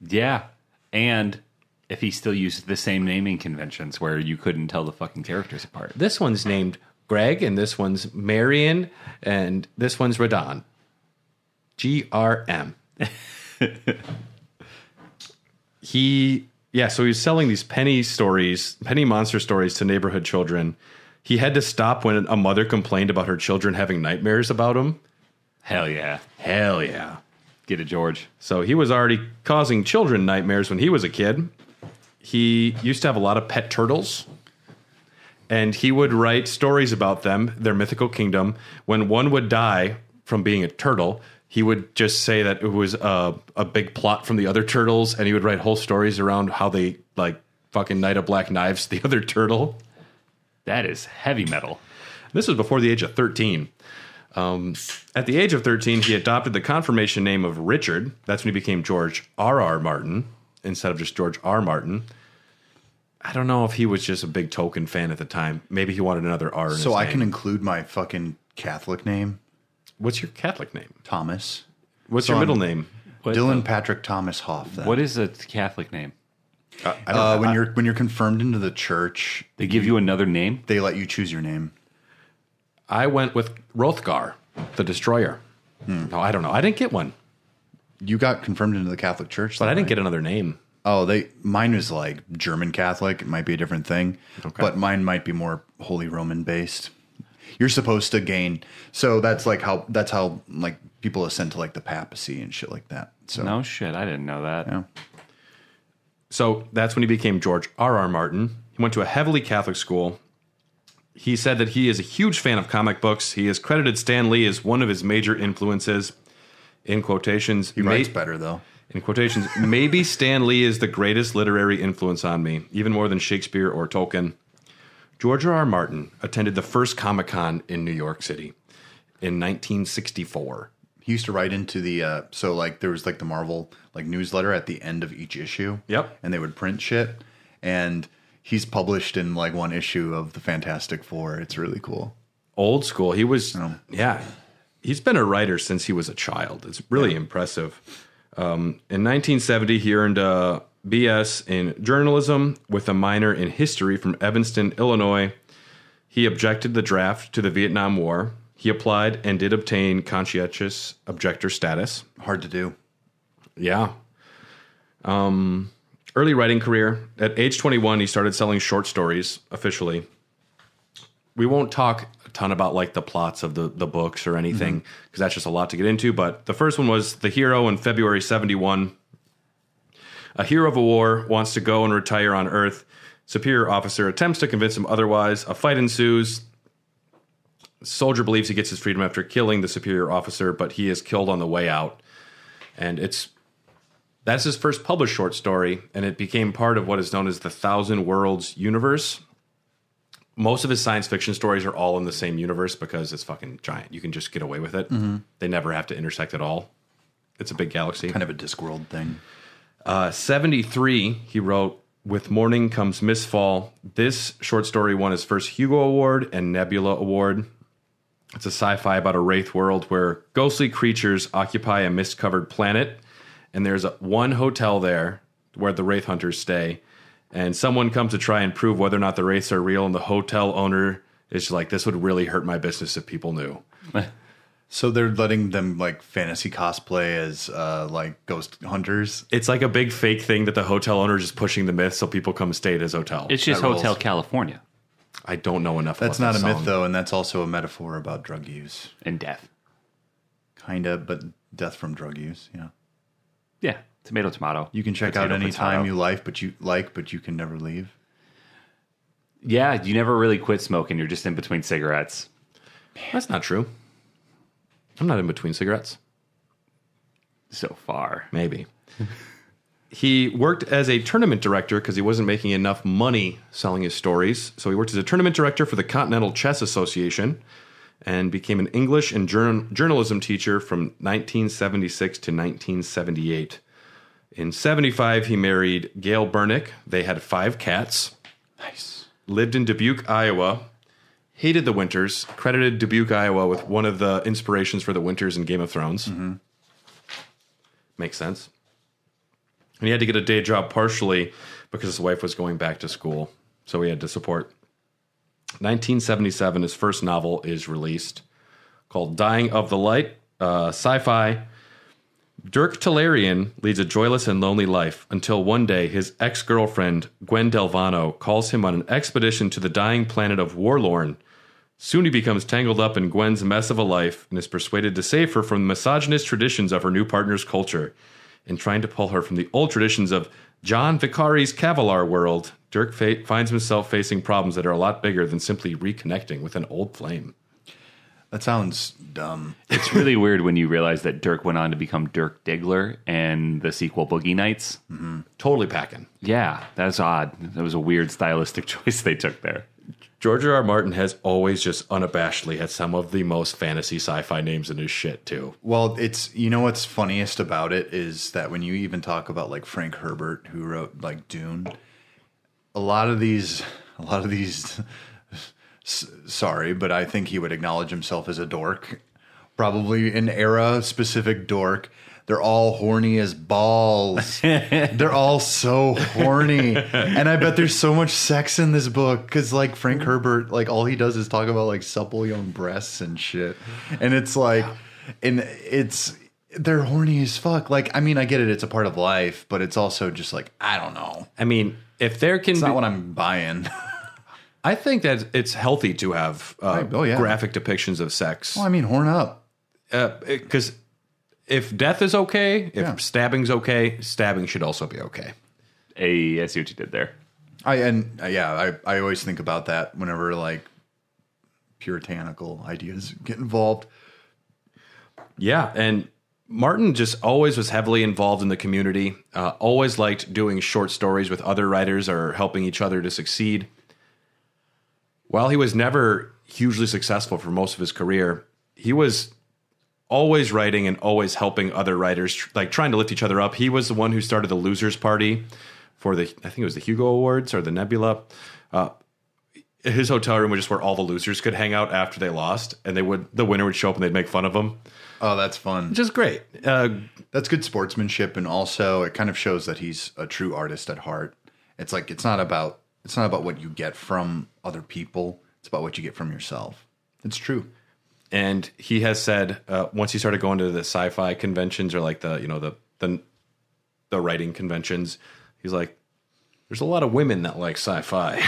Yeah. And if he still used the same naming conventions where you couldn't tell the fucking characters apart. This one's named Greg, and this one's Marion, and this one's Radon. G R M. he, yeah, so he was selling these penny stories, penny monster stories to neighborhood children. He had to stop when a mother complained about her children having nightmares about him. Hell yeah. Hell yeah. Get it, George. So he was already causing children nightmares when he was a kid. He used to have a lot of pet turtles. And he would write stories about them, their mythical kingdom. When one would die from being a turtle, he would just say that it was a, a big plot from the other turtles, and he would write whole stories around how they like fucking Night of Black Knives the other turtle. That is heavy metal. This was before the age of 13. Um, at the age of 13, he adopted the confirmation name of Richard. That's when he became George R. R. Martin instead of just George R. Martin. I don't know if he was just a big Tolkien fan at the time. Maybe he wanted another R. In So his I name. can include my fucking Catholic name, What's your Catholic name? Thomas. What's So your I'm middle name? What, Dylan Patrick Thomas Hoff. Then. What is a Catholic name? I don't Uh, know. when I- you're when you're confirmed into the church, They give you another name? they let you choose your name. I went with Rothgar, the Destroyer. Hmm. No, I don't know. I didn't get one, You got confirmed into the Catholic Church, but I didn't right? get another name. Oh, they mine was like German Catholic. It might be a different thing, but mine might be more Holy Roman based. You're supposed to gain, so that's like how that's how like people ascend to like the papacy and shit like that. So No shit. I didn't know that. Yeah. So that's when he became George R. R. Martin. He went to a heavily Catholic school. He said that he is a huge fan of comic books. He has credited Stan Lee as one of his major influences. In quotations, he writes better though. in quotations, maybe Stan Lee is the greatest literary influence on me, even more than Shakespeare or Tolkien. George R. R. Martin attended the first Comic Con in New York City in 1964. He used to write into the uh, so like there was like the Marvel like newsletter at the end of each issue. Yep. and they would print shit, and he's published in like one issue of the Fantastic Four. It's really cool. old school. He was, Oh. yeah, he's been a writer since he was a child. It's really impressive. Um, in 1970, he earned a BS in journalism with a minor in history from Evanston, Illinois. He objected the draft to the Vietnam War. He applied and did obtain conscientious objector status. Hard to do. Yeah. Um, early writing career. At age 21, he started selling short stories officially. We won't talk ton about like the plots of the, the books or anything mm-hmm. because that's just a lot to get into. But the first one was The Hero in February 71. A hero of a war wants to go and retire on Earth. Superior officer attempts to convince him otherwise. A fight ensues. Soldier believes he gets his freedom after killing the superior officer, but he is killed on the way out. And it's that's his first published short story, and it became part of what is known as the Thousand Worlds universe. Most of his science fiction stories are all in the same universe because it's fucking giant. You can just get away with it. They never have to intersect at all. It's a big galaxy. Kind of a Discworld thing. Uh, 73, he wrote, With Morning Comes Mistfall. This short story won his first Hugo Award and Nebula Award. It's a sci fi about a wraith world where ghostly creatures occupy a mist covered planet, and there's a, one hotel there where the wraith hunters stay. And someone comes to try and prove whether or not the wraiths are real, and the hotel owner is like, This would really hurt my business if people knew. So they're letting them like fantasy cosplay as uh, like ghost hunters. It's like a big fake thing that the hotel owner is just pushing the myth so people come stay at his hotel. It's just That rules. Hotel California I don't know enough. That's about not a that myth song. though, and that's also a metaphor about drug use. and death. Kinda, but death from drug use. Yeah. Yeah, tomato, tomato. You can check Potato, out any potato. time you like, but you like, but you can never leave. Yeah, you never really quit smoking. You're just in between cigarettes. That's not true. I'm not in between cigarettes. So far. Maybe. he worked as a tournament director because he wasn't making enough money selling his stories. So he worked as a tournament director for the Continental Chess Association and became an English and journ- journalism teacher from 1976 to 1978. In 75, he married Gale Burnick. They had five cats. Nice. lived in Dubuque, Iowa, hated the winters, credited Dubuque, Iowa with one of the inspirations for the winters in Game of Thrones. Makes sense. And he had to get a day job partially because his wife was going back to school. So he had to support. 1977, his first novel is released called Dying of the Light, uh, sci fi. Dirk t'Larien leads a joyless and lonely life until one day his ex girlfriend, Gwen Delvano, calls him on an expedition to the dying planet of Worlorn. Soon he becomes tangled up in Gwen's mess of a life and is persuaded to save her from the misogynist traditions of her new partner's culture. In trying to pull her from the old traditions of Jaan Vikary's Kavalar world, Dirk fa- finds himself facing problems that are a lot bigger than simply reconnecting with an old flame. That sounds dumb. It's really weird when you realize that Dirk went on to become Dirk Diggler and the sequel Boogie Nights. Mm-hmm. Totally packing. Yeah, that's odd. That was a weird stylistic choice they took there. George R. R. Martin has always just unabashedly had some of the most fantasy sci-fi names in his shit too. Well, it's you know what's funniest about it is that when you even talk about like Frank Herbert, who wrote like Dune, a lot of these, a lot of these, s- sorry, but I think he would acknowledge himself as a dork, probably an era specific dork. They're all horny as balls. They're all so horny, and I bet there's so much sex in this book because, like Frank Herbert, like all he does is talk about like supple young breasts and shit, and it's like, and it's they're horny as fuck. Like, I mean, I get it; it's a part of life, but it's also just like I don't know. I mean, if there can It's be, not what I'm buying. I think that it's healthy to have uh, Right. Oh, yeah. graphic depictions of sex. well, I mean, horn up. Because if death is okay, if Yeah. stabbing's okay, stabbing should also be okay. Hey, I see what you did there. I and uh, yeah, I I always think about that whenever like puritanical ideas get involved. Yeah, and Martin just always was heavily involved in the community. Uh, always liked doing short stories with other writers or helping each other to succeed. While he was never hugely successful for most of his career, he was always writing and always helping other writers, like trying to lift each other up. He was the one who started the Losers Party for the, I think it was the Hugo Awards or the Nebula. Uh, his hotel room was just where all the losers could hang out after they lost, and they would the winner would show up and they'd make fun of them. Oh, that's fun. which is great. Uh, That's good sportsmanship, and also it kind of shows that he's a true artist at heart. It's like it's not about it's not about what you get from other people. It's about what you get from yourself. It's true. and he has said uh, once he started going to the sci-fi conventions or like the you know the the the writing conventions, he's like There's a lot of women that like sci-fi.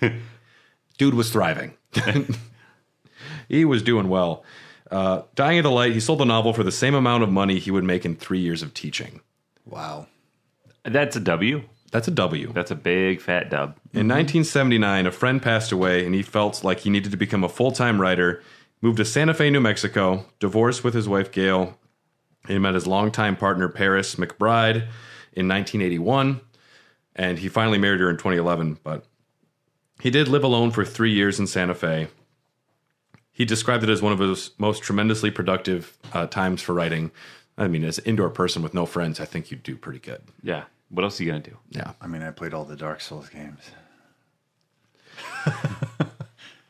Dude was thriving. he was doing well. Uh, Dying of the Light, he sold the novel for the same amount of money he would make in three years of teaching. Wow. That's a W. That's a W. That's a big fat dub. In 1979, a friend passed away and he felt like he needed to become a full time writer. Moved to Santa Fe, New Mexico, divorced with his wife Gail. He met his longtime partner Paris McBride in 1981, and he finally married her in 2011. But he did live alone for three years in Santa Fe. He described it as one of his most tremendously productive uh, times for writing. I mean, as an indoor person with no friends, I think you'd do pretty good. Yeah. What else are you gonna do? Yeah. I mean, I played all the Dark Souls games.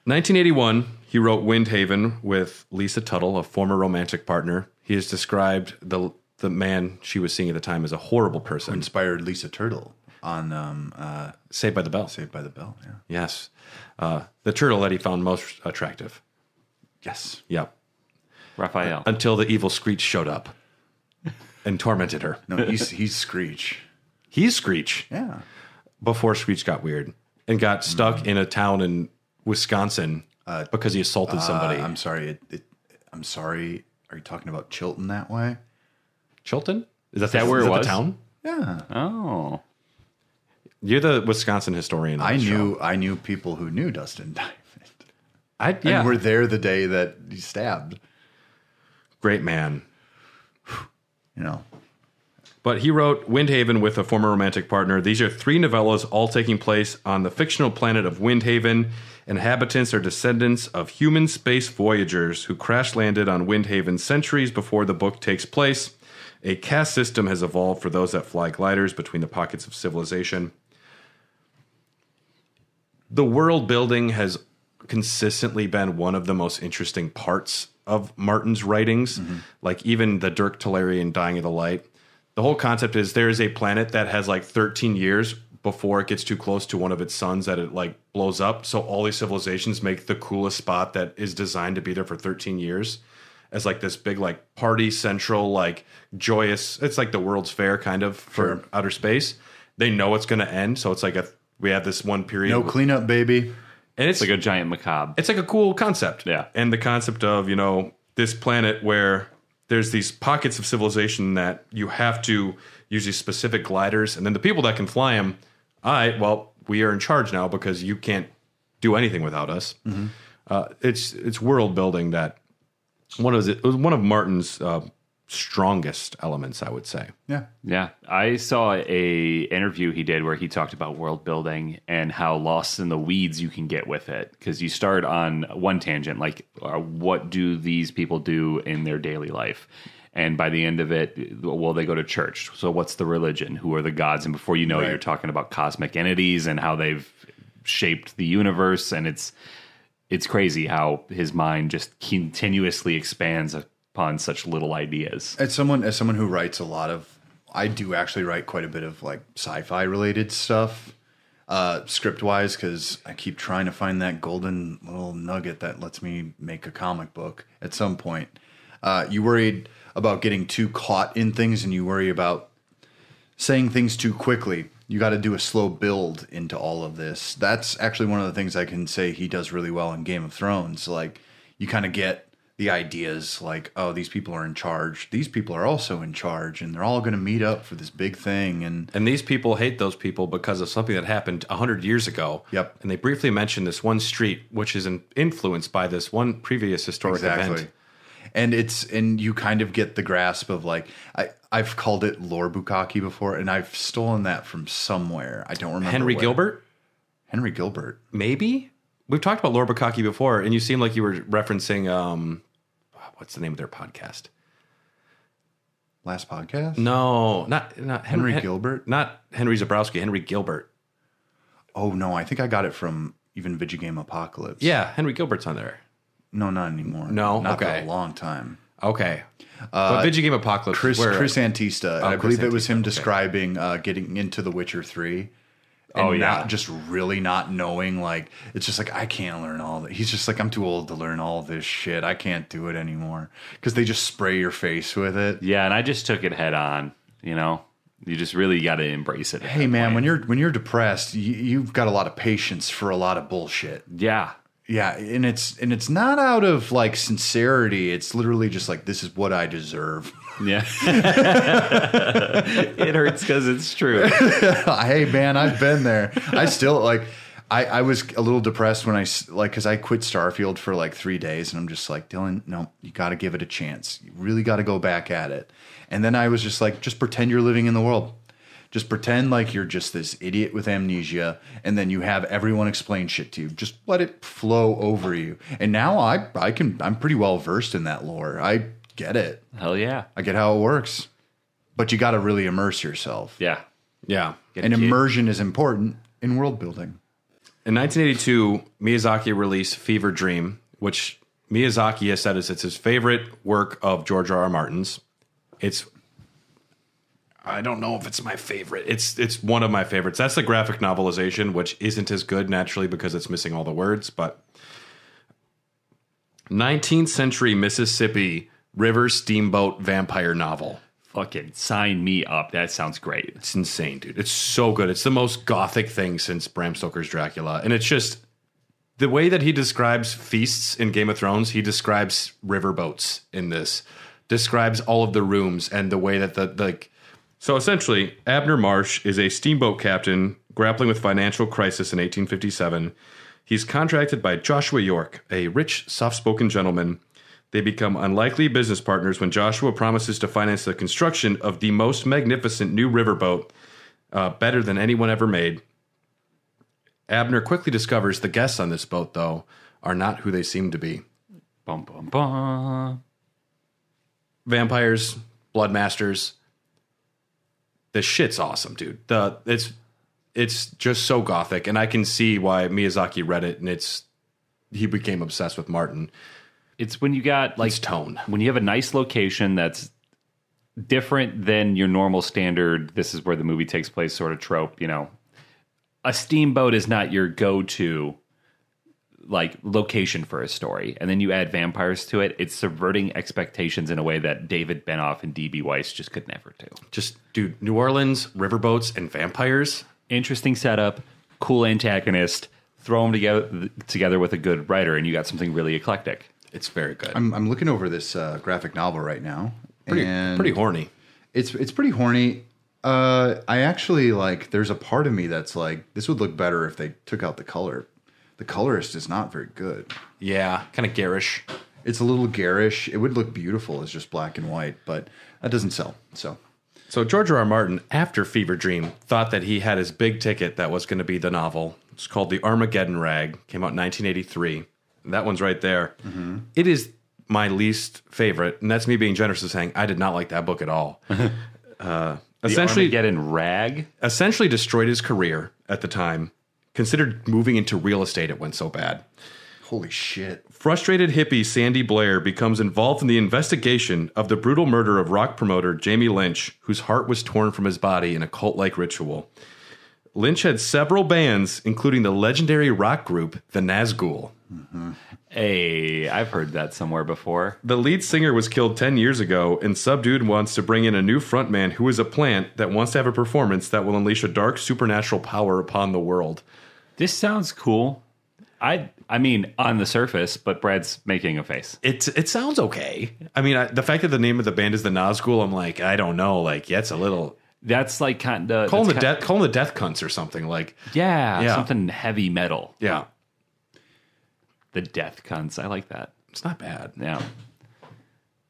1981, he wrote Windhaven with Lisa Tuttle, a former romantic partner. He has described the the man she was seeing at the time as a horrible person. Inspired Lisa Turtle on um, uh, Saved by the Bell. Saved by the Bell. Yeah. Yes. Uh, the turtle that he found most attractive. Yes. Yep. Raphael. Until the evil Screech showed up and tormented her. No, he's he's Screech. He's Screech Yeah. before Screech got weird and got stuck in a town in Wisconsin because he assaulted somebody. Uh, I'm sorry. It, it, I'm sorry. Are you talking about Chilton that way? Chilton? Is that, that the, where is it that was? the town? Yeah. oh. You're the Wisconsin historian. on I the show. knew I knew people who knew Dustin Diamond. I, yeah. And were there the day that he stabbed. Great man. You know. But he wrote Windhaven with a former romantic partner. These are three novellas, all taking place on the fictional planet of Windhaven. Inhabitants are descendants of human space voyagers who crash landed on Windhaven centuries before the book takes place. A caste system has evolved for those that fly gliders between the pockets of civilization. The world building has consistently been one of the most interesting parts of Martin's writings. Mm-hmm. Like even the Dirk t'Larien Dying of the Light. The whole concept is there is a planet that has like 13 years before it gets too close to one of its suns that it like blows up. So all these civilizations make the coolest spot that is designed to be there for 13 years as like this big like party central like joyous it's like the world's fair kind of for outer space they know it's going to end so it's like a we have this one period No cleanup, baby. and it's It's like a giant macabre. it's like a cool concept. Yeah. And the concept of, you know, this planet where there's these pockets of civilization that you have to use these specific gliders, and then the people that can fly them, all right, well, we are in charge now because you can't do anything without us. Uh, it's it's world building that one of it was one of Martin's uh, strongest elements, I would say. Yeah. Yeah, I saw a interview he did where he talked about world building and how lost in the weeds you can get with it because you start on one tangent, like uh, what do these people do in their daily life, and by the end of it, well, they go to church. So what's the religion? Who are the gods? And before you know it, you're talking about cosmic entities and how they've shaped the universe, and it's it's crazy how his mind just continuously expands upon such little ideas. As someone as someone who writes a lot of I do actually write quite a bit of like sci-fi related stuff uh script wise cuz I keep trying to find that golden little nugget that lets me make a comic book at some point. Uh you worried about getting too caught in things and you worry about saying things too quickly. You got to do a slow build into all of this. That's actually one of the things I can say he does really well in Game of Thrones. Like you kind of get the ideas like, oh, these people are in charge. These people are also in charge and they're all going to meet up for this big thing and And these people hate those people because of something that happened 100 years ago. Yep. And they briefly mention this one street, which is in, influenced by this one previous historic event. And it's and you kind of get the grasp of like I I've called it lore bukkake before and I've stolen that from somewhere. I don't remember Henry where. Gilbert, Henry Gilbert. maybe? We've talked about lore Bukkake before, and you seem like you were referencing, um, what's the name of their podcast? Last podcast? No, not not Henry Hen- Gilbert? Not Henry Zebrowski, Henry Gilbert. Oh no, I think I got it from even Vigigame Apocalypse. Yeah, Henry Gilbert's on there. No, not anymore. No? not Okay. for a long time. Okay. but Video Game Apocalypse. Chris Chris Antista. I Oh, Chris believe it was him okay. describing uh, getting into The Witcher Three. And Oh, yeah. not just really not knowing. Like it's just like I can't learn all that. He's just like I'm too old to learn all this shit. I can't do it anymore because they just spray your face with it. Yeah, and I just took it head on. You know, You just really got to embrace it. Hey man, point. when you're when you're depressed, you, you've got a lot of patience for a lot of bullshit. yeah, Yeah, and it's and it's not out of like sincerity. It's literally just like this is what I deserve. yeah, it hurts because it's true. hey man, I've been there. I still like. I, I was a little depressed when I like because I quit Starfield for like three days, and I'm just like Dylan, no, you got to give it a chance. You really got to go back at it. And then I was just like, just pretend you're living in the world. Just pretend like you're just this idiot with amnesia, and then you have everyone explain shit to you. Just let it flow over you. And now I I can I'm pretty well versed in that lore. I get it. Hell yeah, I get how it works. But you got to really immerse yourself. yeah. Yeah. And immersion is important in world building. In 1982, Miyazaki released Fevre Dream, which Miyazaki has said is it's his favorite work of George R. R. Martin's. It's I don't know if it's my favorite. It's it's one of my favorites. That's the graphic novelization, which isn't as good naturally because it's missing all the words, but 19th century Mississippi river steamboat vampire novel. Fucking sign me up. That sounds great. It's insane, dude. It's so good. It's the most gothic thing since Bram Stoker's Dracula. And it's just the way that he describes feasts in Game of Thrones, he describes riverboats in this. Describes all of the rooms and the way that the like so essentially, Abner Marsh is a steamboat captain grappling with financial crisis in 1857. He's contracted by Joshua York, a rich, soft-spoken gentleman. They become unlikely business partners when Joshua promises to finance the construction of the most magnificent new riverboat, uh, better than anyone ever made. Abner quickly discovers the guests on this boat, though, are not who they seem to be. Bum bum bum. Vampires, blood masters. The shit's awesome, dude. The it's it's just so gothic, and I can see why Miyazaki read it, and it's he became obsessed with Martin. It's when you got like It's tone. when you have a nice location that's different than your normal standard this is where the movie takes place sort of trope you know a steamboat is not your go-to like location for a story and then you add vampires to it it's subverting expectations in a way that david benioff and db weiss just could never do Just dude, New Orleans riverboats and vampires. interesting setup cool antagonist throw them together together with a good writer and you got something really eclectic It's very good. I'm, I'm looking over this uh, graphic novel right now. pretty and pretty horny. It's it's pretty horny. Uh, I actually like. There's a part of me that's like, this would look better if they took out the color. The colorist is not very good. Yeah, kind of garish. It's a little garish. It would look beautiful as just black and white, but that doesn't sell. So So George R. R. Martin, after Fevre Dream, thought that he had his big ticket that was going to be the novel. It's called The Armageddon Rag. Came out in 1983. That one's right there. It is my least favorite, and that's me being generous to saying I did not like that book at all. uh, essentially, get in rag essentially destroyed his career at the time. Considered moving into real estate, it went so bad. holy shit. Frustrated hippie Sandy Blair becomes involved in the investigation of the brutal murder of rock promoter Jamie Lynch, whose heart was torn from his body in a cult like ritual. Lynch had several bands, including the legendary rock group The Nazgul. Hey, I've heard that somewhere before. The lead singer was killed 10 years ago, and Subdued wants to bring in a new frontman who is a plant that wants to have a performance that will unleash a dark supernatural power upon the world. This sounds cool. I I mean, on the surface, but Brad's making a face. It, it sounds okay. I mean, I, the fact that the name of the band is The Nazgul, I'm like, I don't know. Like, yeah, it's a little. That's like kind of Call them the death. Call them the death cunts or something. Like, Yeah, Yeah. something heavy metal. yeah, The death cunts. I like that. it's not bad. Yeah.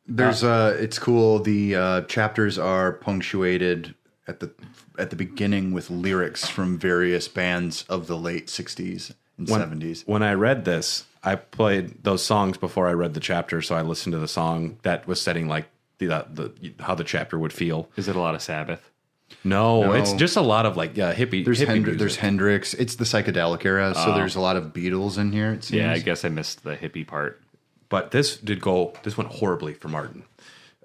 There's uh, it's cool. The uh, chapters are punctuated at the at the beginning with lyrics from various bands of the late '60s and When, '70s. when I read this, I played those songs before I read the chapter, so I listened to the song that was setting like the, the how the chapter would feel. Is it a lot of Sabbath? No, No. it's just a lot of like yeah, hippie. There's hippie Hendri- music. there's Hendrix. It's the psychedelic era, so there's a lot of Beatles in here. It seems. Yeah, I guess I missed the hippie part. but this did go. This went horribly for Martin.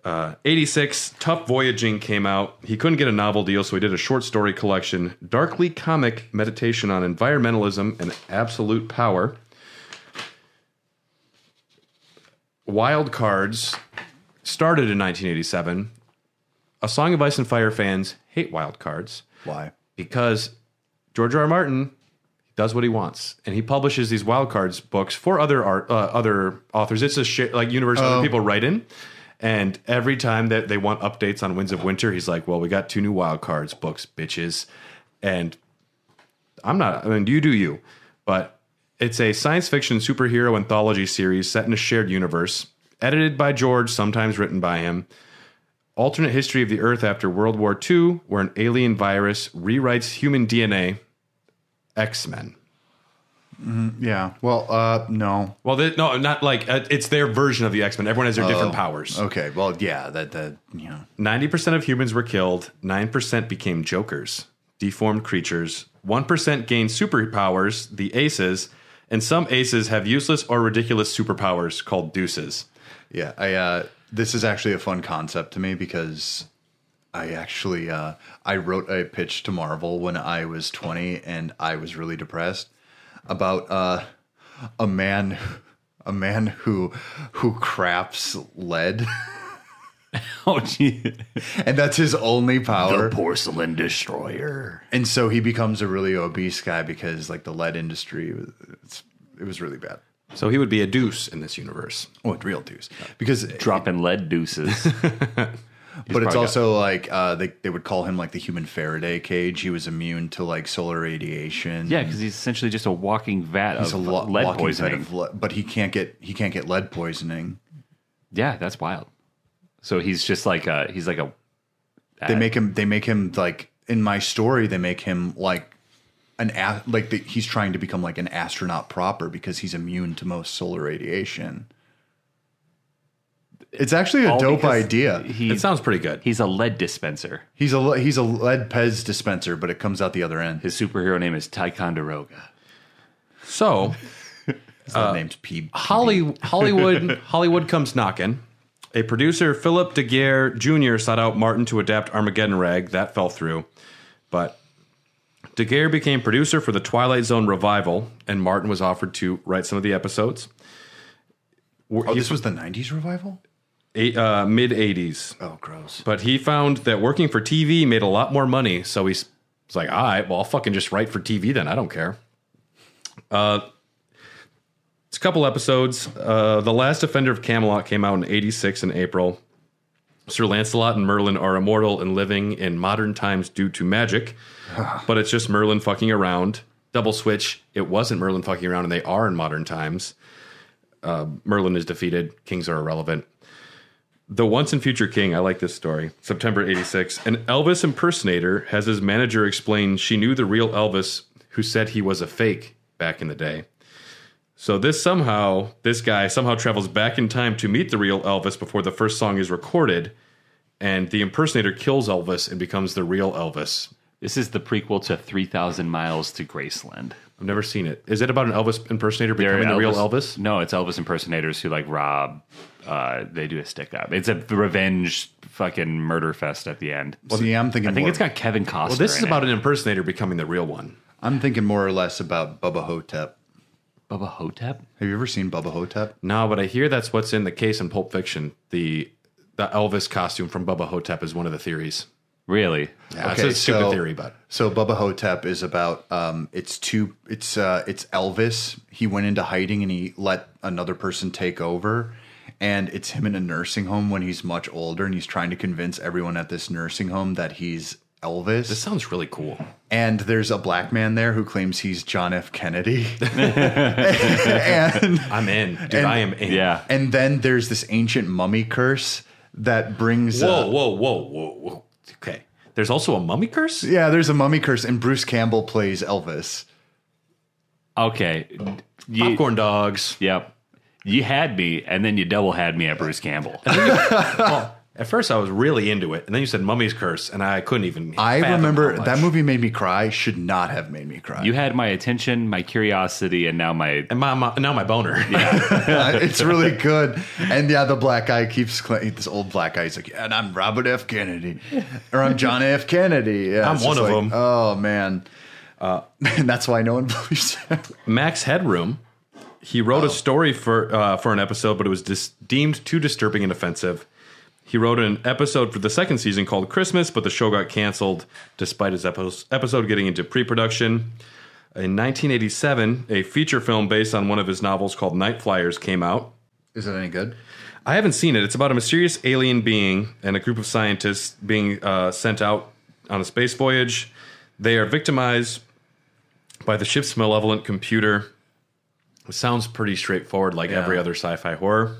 Uh, 86, Tuf Voyaging came out. He couldn't get a novel deal, so he did a short story collection, darkly comic meditation on environmentalism and absolute power. Wild Cards started in 1987. A Song of Ice and Fire fans hate wild cards Why? because George R. R. Martin does what he wants, and he publishes these wild cards books for other art, uh, other authors. It's a shit like universe other people write in, and every time that they want updates on Winds of Winter, he's like, "Well, we got two new wild cards books, bitches," and I'm not. I mean, you do you, but it's a science fiction superhero anthology series set in a shared universe, edited by George, sometimes written by him alternate history of the Earth after World War II, where an alien virus rewrites human DNA. X Men. Yeah. Well, uh, no. Well, they, no, not like uh, it's their version of the X Men. Everyone has their different powers. Okay. Well, yeah. That that you know. Ninety percent of humans were killed. Nine percent became Jokers, deformed creatures. One percent gained superpowers, the Aces, and some Aces have useless or ridiculous superpowers called Deuces. Yeah. I. Uh, this is actually a fun concept to me because I actually uh, I wrote a pitch to Marvel when I was 20 and I was really depressed about uh, a man a man who who crafts lead Oh, gee. and that's his only power. porcelain destroyer. and so he becomes a really obese guy because like the lead industry it's, it was really bad. So he would be a Deuce in this universe. Oh, it's real deuce. because Dropping lead deuces. but it's probably also like uh, they they would call him like the human Faraday cage. He was immune to like solar radiation. yeah, because he's essentially just a walking vat he's of a lo- lead poisoning. bed of le- but he can't get he can't get lead poisoning. yeah, that's wild. So he's just like a he's like a They make him they make him like in my story they make him like an a- like the, he's trying to become like an astronaut proper because he's immune to most solar radiation. It's actually a all dope because idea. He, It sounds pretty good. he's a lead dispenser. He's a he's a lead Pez dispenser, but it comes out the other end. His, His superhero name is Ticonderoga. So uh, name's P. Holly, Hollywood, Hollywood comes knocking. A producer, Philip DeGuere Jr., sought out Martin to adapt Armageddon Rag. That fell through. But DeGuere became producer for the Twilight Zone revival, and Martin was offered to write some of the episodes. Oh, this was the '90s revival. Eight, uh, Mid 80s. Oh, gross. But he found that working for TV made a lot more money. So he's was like, all right, well, I'll fucking just write for TV then. I don't care. Uh, it's a couple episodes. Uh, the Last Defender of Camelot came out in 86 in April. Sir Lancelot and Merlin are immortal and living in modern times due to magic, but it's just Merlin fucking around. Double switch, it wasn't Merlin fucking around, and they are in modern times. Uh, Merlin is defeated, kings are irrelevant. The Once and Future King, I like this story. September 86. An Elvis impersonator has his manager explain she knew the real Elvis who said he was a fake back in the day. So this somehow, this guy somehow travels back in time to meet the real Elvis before the first song is recorded, and the impersonator kills Elvis and becomes the real Elvis. This is the prequel to 3,000 Miles to Graceland. I've never seen it. Is it about an Elvis impersonator becoming the real Elvis? No, it's Elvis impersonators who like rob. Uh, they do a stick up. It's a revenge fucking murder fest at the end. Well, See, I'm thinking. I think more, it's got Kevin Costner. Well, this is in about it. an impersonator becoming the real one. I'm thinking more or less about Bubba Ho-Tep. Bubba Ho-Tep. Have you ever seen Bubba Ho-Tep? No, but I hear that's what's in the case in Pulp Fiction. The the Elvis costume from Bubba Ho-Tep is one of the theories. Really? Yeah, it's a stupid theory, but so Bubba Ho-Tep is about um, it's two it's uh, it's Elvis. He went into hiding and he let another person take over, and it's him in a nursing home when he's much older, and he's trying to convince everyone at this nursing home that he's Elvis. this sounds really cool. and there's a black man there who claims he's John F. Kennedy, and I'm in, dude. And- I am in. Yeah. and then there's this ancient mummy curse that brings Whoa, uh, whoa, whoa, whoa, whoa. Okay. There's also a mummy curse. yeah there's a mummy curse and Bruce Campbell plays Elvis. Okay. You, Popcorn dogs. Yep. You had me, and then you double had me at Bruce Campbell. Well, at first I was really into it, and then you said mummy's curse, and I couldn't even. I remember how much. that movie made me cry. Should not have made me cry. You had my attention, my curiosity, and now my And my, my now my boner. Uh, it's really good. And yeah, the black guy keeps this old black guy. He's like, yeah, and I'm Robert F. Kennedy, or I'm John F. Kennedy. Yeah, I'm one of like, them. Oh man, uh, and that's why no one believes that. Max Headroom. He wrote a story for uh, for an episode, but it was dis- deemed too disturbing and offensive. He wrote an episode for the second season called Christmas, but the show got canceled despite his episode getting into pre production. In 1987, a feature film based on one of his novels called Nightflyers came out. Is it any good? I haven't seen it. It's about a mysterious alien being and a group of scientists being uh, sent out on a space voyage. They are victimized by the ship's malevolent computer. It sounds pretty straightforward, like every other sci-fi horror.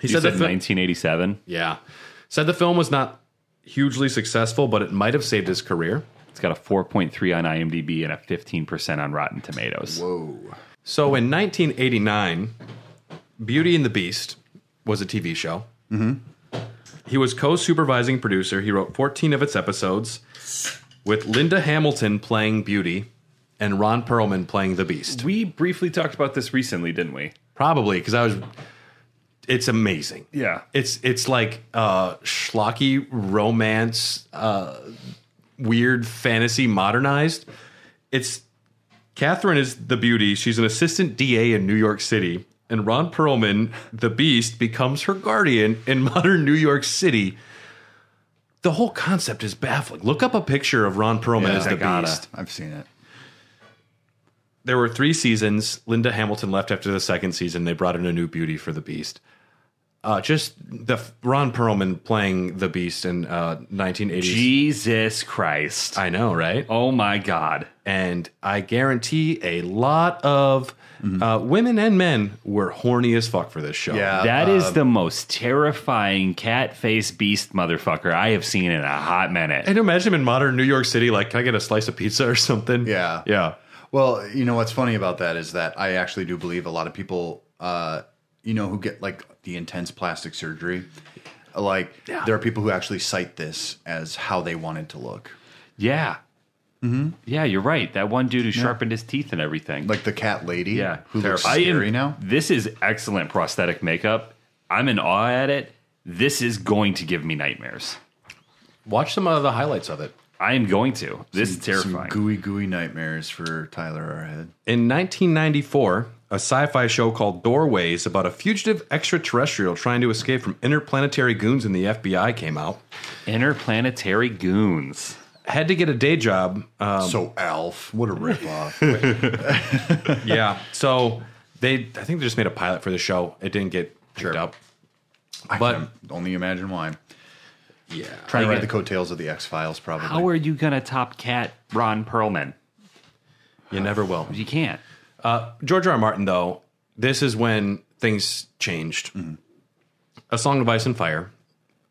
He You said the fil- 1987. yeah, said the film was not hugely successful, but it might have saved his career. It's got a 4.3 on IMDb and a 15% on Rotten Tomatoes. Whoa. So in 1989, Beauty and the Beast was a TV show. Mm-hmm. He was co-supervising producer. He wrote 14 of its episodes, with Linda Hamilton playing Beauty and Ron Perlman playing the Beast. We briefly talked about this recently, didn't we? Probably because I was. It's amazing. Yeah. It's it's like uh, schlocky romance, uh, weird fantasy modernized. It's Catherine is the beauty. She's an assistant DA in New York City, and Ron Perlman, the Beast, becomes her guardian in modern New York City. The whole concept is baffling. Look up a picture of Ron Perlman Yeah, as the gotta. Beast. I've seen it. There were three seasons. Linda Hamilton left after the second season. They brought in a new beauty for the Beast. Uh, just the Ron Perlman playing the Beast in uh, 1980s. Jesus Christ. I know, right? Oh my God. And I guarantee a lot of uh, women and men were horny as fuck for this show. Yeah. That is the most terrifying cat face beast motherfucker I have seen in a hot minute. And imagine him in modern New York City, like, can I get a slice of pizza or something? Yeah. Yeah. Well, you know what's funny about that is that I actually do believe a lot of people, uh, you know, who get like the intense plastic surgery, like there are people who actually cite this as how they wanted to look, Yeah. Mm-hmm. Yeah, you're right. That one dude who sharpened his teeth and everything. like the cat lady, yeah. who looks I am- scary now. This is excellent prosthetic makeup. I'm in awe at it. This is going to give me nightmares. Watch some of the highlights of it. I am going to. This is Some terrifying. gooey, gooey nightmares for Tyler Arhead. In 1994, a sci fi show called Doorways about a fugitive extraterrestrial trying to escape from interplanetary goons in the FBI came out. Interplanetary goons. Had to get a day job. Uh, so Alf, what a ripoff! yeah. So they, I think they just made a pilot for the show. It didn't get picked Sure. up. I But- can only imagine why. Yeah. Trying to Like ride the coattails of the X Files, probably. How are you going to top cat Ron Perlman? You never will. You can't. George R. R. Martin, though, this is when things changed. A Song of Ice and Fire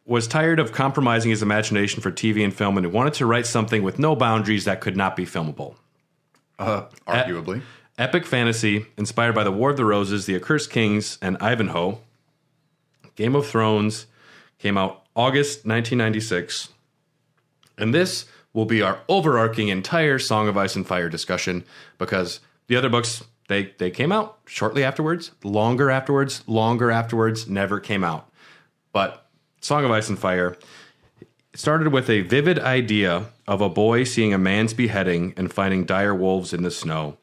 was tired of compromising his imagination for TV and film and he wanted to write something with no boundaries that could not be filmable. uh, arguably. Epic fantasy inspired by the War of the Roses, The Accursed Kings, and Ivanhoe. Game of Thrones came out August 1996. And this will be our overarching entire Song of Ice and Fire discussion because the other books they they came out shortly afterwards, longer afterwards, longer afterwards, never came out. But Song of Ice and Fire started with a vivid idea of a boy seeing a man's beheading and finding dire wolves in the snow.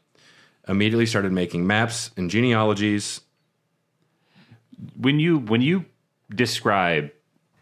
Immediately started making maps and genealogies. when you when you describe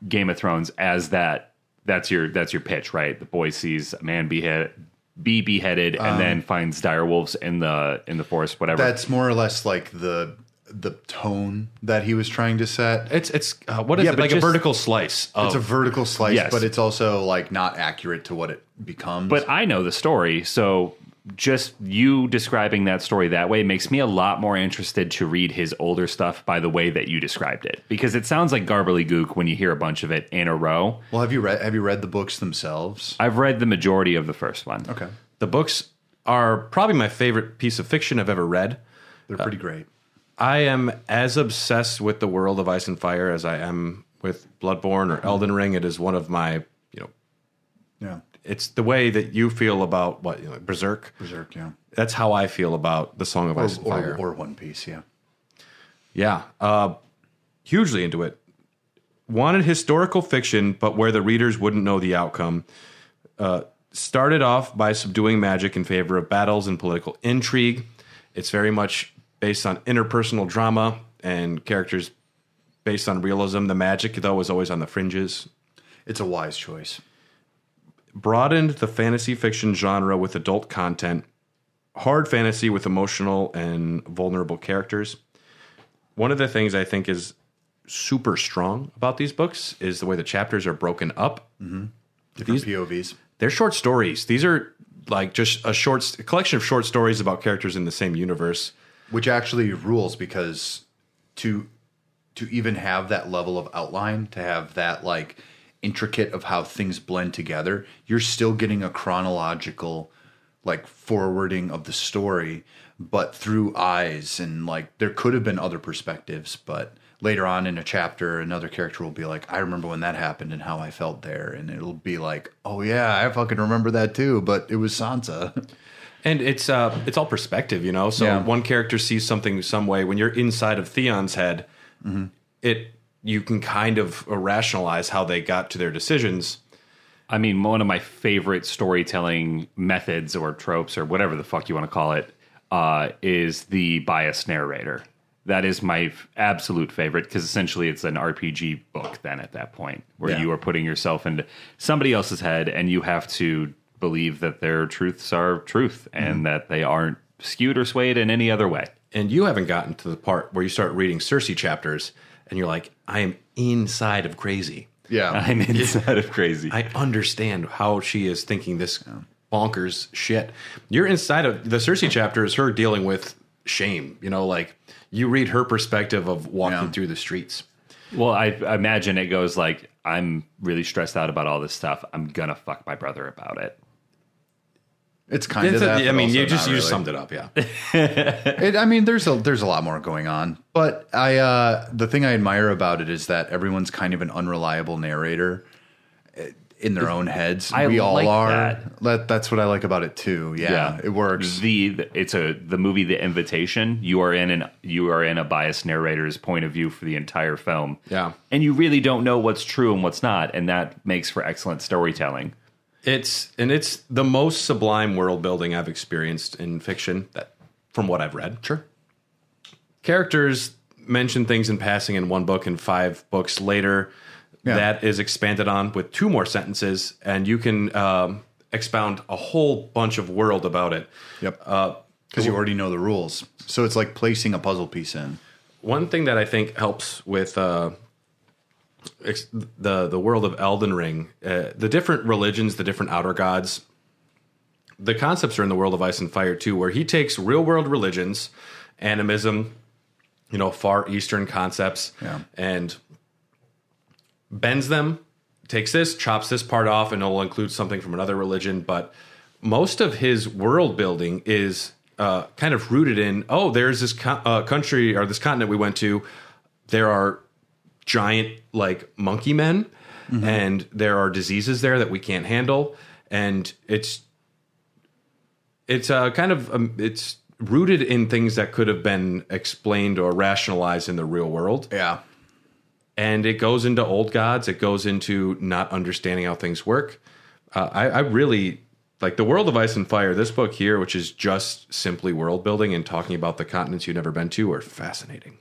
Game of Thrones as that, that's your that's your pitch, right? The boy sees a man behead, be beheaded, and then finds dire wolves in the in the forest, whatever. That's more or less like the the tone that he was trying to set. It's it's uh, what is Yeah, it but like a vertical slice? Of, It's a vertical slice, Yes. but it's also like not accurate to what it becomes. but I know the story, so just you describing that story that way makes me a lot more interested to read his older stuff by the way that you described it, because it sounds like gook when you hear a bunch of it in a row. well, have you read have you read the books themselves? I've read the majority of the first one. Okay, the books are probably my favorite piece of fiction I've ever read. they're pretty great. Uh, I am as obsessed with the world of Ice and Fire as I am with Bloodborne or Elden Ring. It is one of my you know Yeah, it's the way that you feel about what you know, Berserk. Berserk. Yeah, That's how I feel about the Song of or, Ice and Fire. or One Piece. Yeah, Yeah, uh, hugely into it. Wanted historical fiction, but where the readers wouldn't know the outcome. Uh, started off by subduing magic in favor of battles and political intrigue. It's very much based on interpersonal drama and characters based on realism. The magic, though, was always on the fringes. It's a wise choice. Broadened the fantasy fiction genre with adult content, hard fantasy with emotional and vulnerable characters. One of the things I think is super strong about these books is the way the chapters are broken up. Mm-hmm. Different POVs. They're short stories. These are like just a short a collection of short stories about characters in the same universe. which actually rules because to to even have that level of outline to have that like intricate of how things blend together you're still getting a chronological like forwarding of the story but through eyes and like there could have been other perspectives but later on in a chapter another character will be like i remember when that happened and how i felt there and it'll be like oh yeah i fucking remember that too but it was sansa And it's uh it's all perspective, you know. So Yeah. one character sees something some way when you're inside of Theon's head, it you can kind of rationalize how they got to their decisions. I mean, one of my favorite storytelling methods or tropes or whatever the fuck you want to call it uh, is the biased narrator. That is my f- absolute favorite because essentially it's an RPG book then at that point where Yeah. you are putting yourself into somebody else's head and you have to believe that their truths are truth and that they aren't skewed or swayed in any other way. And you haven't gotten to the part where you start reading Cersei chapters and you're like, I am inside of crazy. yeah I'm inside of crazy. I understand how she is thinking this bonkers shit. You're inside of the Cersei chapter is her dealing with shame. You know, like you read her perspective of walking Yeah. through the streets. Well, I I imagine it goes like, I'm really stressed out about all this stuff. I'm gonna fuck my brother about it. It's kind of that I mean, you just you really. summed it up, yeah. It, I mean, there's a there's a lot more going on, but I uh, the thing I admire about it is that everyone's kind of an unreliable narrator eh, in their own heads. I we all like are. that. That- that's what I like about it too. Yeah, it works. The the- it's a the movie The Invitation. You are in an you are in a biased narrator's point of view for the entire film. Yeah. and you really don't know what's true and what's not, and that makes for excellent storytelling. It's and it's the most sublime world building I've experienced in fiction that from what I've read. Sure. Characters mention things in passing in one book and five books later. Yeah. That is expanded on with two more sentences, and you can um, expound a whole bunch of world about it. Yep. Because you already know the rules, so it's like placing a puzzle piece in. One thing that I think helps with uh, the the world of Elden Ring, uh, the different religions, the different outer gods, the concepts are in the world of Ice and Fire too, where he takes real world religions, animism, you know, far eastern concepts, Yeah. and bends them, takes this, chops this part off, and it'll include something from another religion. But most of his world building is uh, kind of rooted in oh, there's this co- uh, country or this continent we went to. There are giant like monkey men, and there are diseases there that we can't handle, and it's it's uh, kind of um, it's rooted in things that could have been explained or rationalized in the real world Yeah. and it goes into old gods. It goes into not understanding how things work. Uh, I, I really like the world of ice and fire. This book here, which is just simply world building and talking about the continents you've never been to, are fascinating.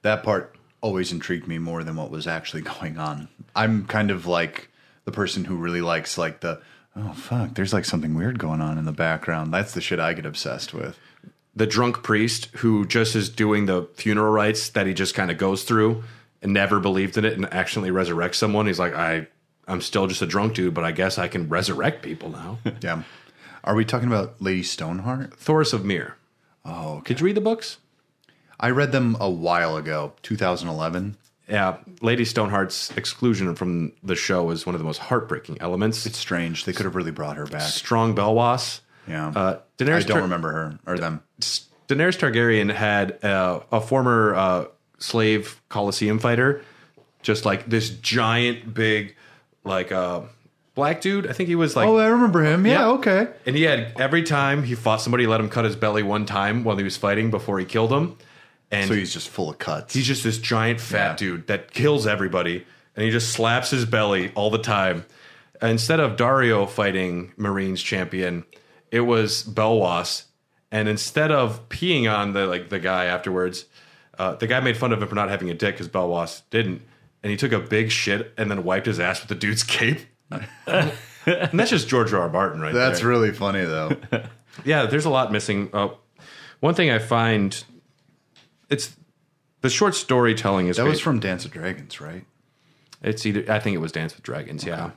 that part always intrigued me more than what was actually going on. I'm kind of like the person who really likes like the oh fuck, there's like something weird going on in the background. That's the shit I get obsessed with. The drunk priest who just is doing the funeral rites that he just kind of goes through and never believed in it and accidentally resurrects someone. He's like, I, I'm still just a drunk dude, but I guess I can resurrect people now. Yeah. Are we talking about Lady Stoneheart? Thoros of Myr. Oh, could you read the books? I read them a while ago, 2011. Yeah, Lady Stoneheart's exclusion from the show is one of the most heartbreaking elements. It's strange. They could have really brought her back. strong Belwas. Yeah. Uh, I Daenerys, don't Tar- remember her or them. Daenerys Targaryen had uh, a former uh, slave Colosseum fighter, just like this giant, big, like uh, black dude. I think he was like, Oh, I remember him. Yeah, Yeah. okay. and he had every time he fought somebody, let him cut his belly one time while he was fighting before he killed him. And So he's just full of cuts. He's just this giant fat Yeah. dude that kills everybody, and he just slaps his belly all the time. Instead of Daario fighting Meereen's champion, it was Belwas, and instead of peeing on the like the guy afterwards, Uh, the guy made fun of him for not having a dick because Belwas didn't, and he took a big shit and then wiped his ass with the dude's cape. and that's just George R. R. Martin, right That's there. really funny though. yeah. There's a lot missing. Uh, one thing I find, it's the short storytelling is That was from Dance of Dragons, right? It's either I think it was Dance with Dragons, yeah.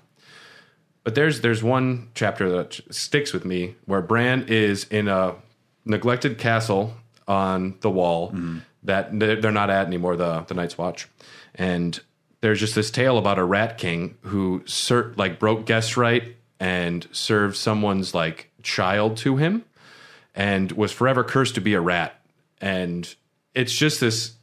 But there's there's one chapter that sticks with me where Bran is in a neglected castle on the wall mm-hmm. that they're they're not at anymore, the the Night's Watch, and there's just this tale about a rat king who ser- like broke guest right and served someone's like child to him and was forever cursed to be a rat. And it's just this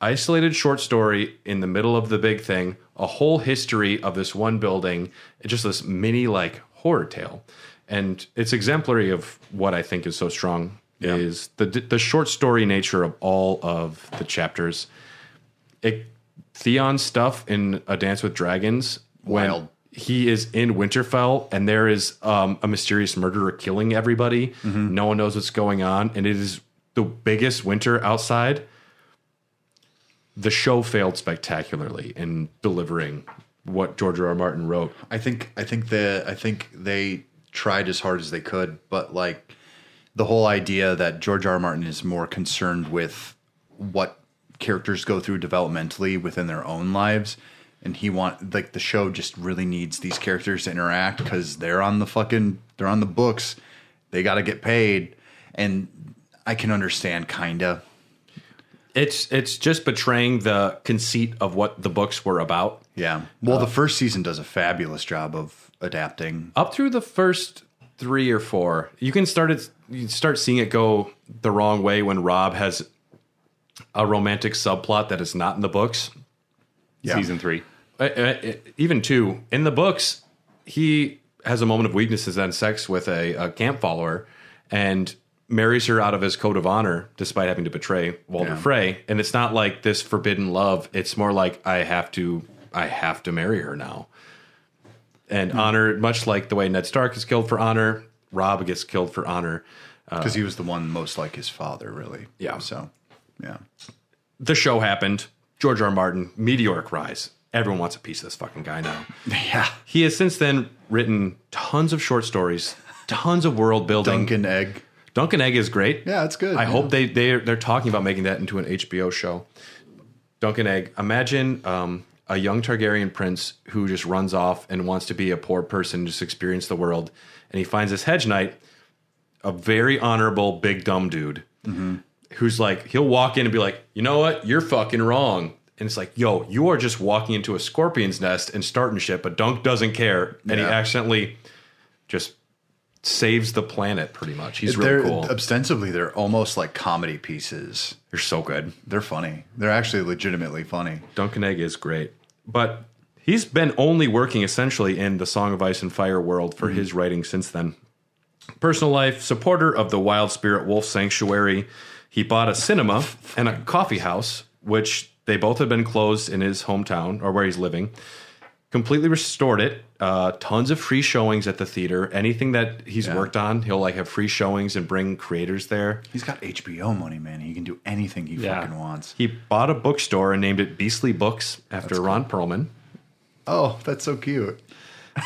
isolated short story in the middle of the big thing, a whole history of this one building, just this mini like horror tale. And it's exemplary of what I think is so strong is the the short story nature of all of the chapters. It Theon's stuff in A Dance with Dragons when Wild. he is in Winterfell and there is um, a mysterious murderer killing everybody. No one knows what's going on, and it is the biggest winter outside the show failed spectacularly in delivering what George R. R. Martin wrote. I think I think the I think they tried as hard as they could, but like the whole idea that George R. R. Martin is more concerned with what characters go through developmentally within their own lives, and he want like the show just really needs these characters to interact because they're on the fucking they're on the books, they got to get paid, and I can understand kinda. It's it's just betraying the conceit of what the books were about. Yeah. Well, the first season does a fabulous job of adapting. Up through the first three or four, you can start it. You start seeing it go the wrong way when Robb has a romantic subplot that is not in the books. Yeah. Season three. Uh, uh, even two in the books, he has a moment of weaknesses and sex with a, a camp follower, and marries her out of his code of honor, despite having to betray Walder Yeah. Frey. And it's not like this forbidden love; it's more like I have to, I have to marry her now. And hmm. honor, much like the way Ned Stark is killed for honor, Robb gets killed for honor. Uh, because he was the one most like his father, really. Yeah. So, yeah. The show happened. George R. R. Martin, meteoric rise. Everyone wants a piece of this fucking guy now. Yeah. He has since then written tons of short stories, tons of world building. Dunk and Egg. Dunk and Egg is great. Yeah, it's good. I yeah. hope they they they're talking about making that into an HBO show. Dunk and Egg. Imagine um, a young Targaryen prince who just runs off and wants to be a poor person, just experience the world, and he finds this hedge knight, a very honorable big dumb dude, Mm-hmm. who's like he'll walk in and be like, you know what, you're fucking wrong. And it's like, yo, you are just walking into a scorpion's nest and starting shit, but Dunk doesn't care, and he accidentally just saves the planet. Pretty much, he's they're really cool. ostensibly they're almost like comedy pieces. They're so good. They're funny. They're actually legitimately funny. Dunk and Egg is great, but he's been only working essentially in the Song of Ice and Fire world for mm-hmm. his writing since then. Personal life, supporter of the Wild Spirit Wolf Sanctuary. He bought a cinema and a coffee house, which they both had been closed in his hometown or where he's living. Completely restored it. Uh, tons of free showings at the theater. Anything that he's Yeah. worked on, he'll like have free showings and bring creators there. He's got HBO money, man. He can do anything he Yeah. fucking wants. He bought a bookstore and named it Beastly Books after Ron Perlman. Oh, that's so cute.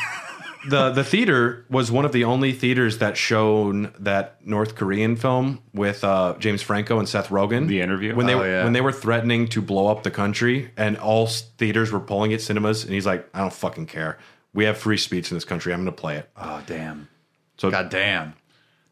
the the theater was one of the only theaters that shown that North Korean film with uh, James Franco and Seth Rogen. The interview? when they Oh, yeah. when they were threatening to blow up the country, and all theaters were pulling it, cinemas, and he's like, "I don't fucking care. We have free speech in this country. I'm going to play it." Oh, damn. So God damn.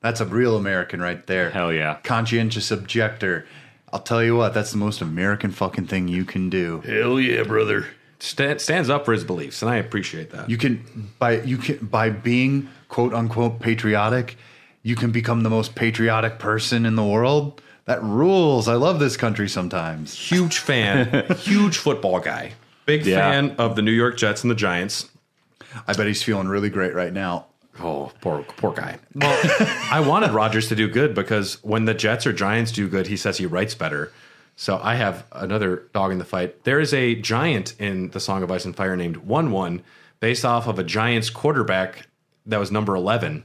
That's a real American right there. Hell yeah. Conscientious objector. I'll tell you what, that's the most American fucking thing you can do. Hell yeah, brother. Sta- stands up for his beliefs, and I appreciate that. You can by you can by being quote unquote patriotic, you can become the most patriotic person in the world. That rules. I love this country sometimes. huge fan, huge football guy, big Yeah. fan of the New York Jets and the Giants. I bet he's feeling really great right now. Oh, poor poor guy. Well, I wanted Rodgers to do good because when the Jets or Giants do good, he says he writes better. So I have another dog in the fight. There is a giant in the Song of Ice and Fire named Wun Wun, based off of a Giants quarterback that was number eleven.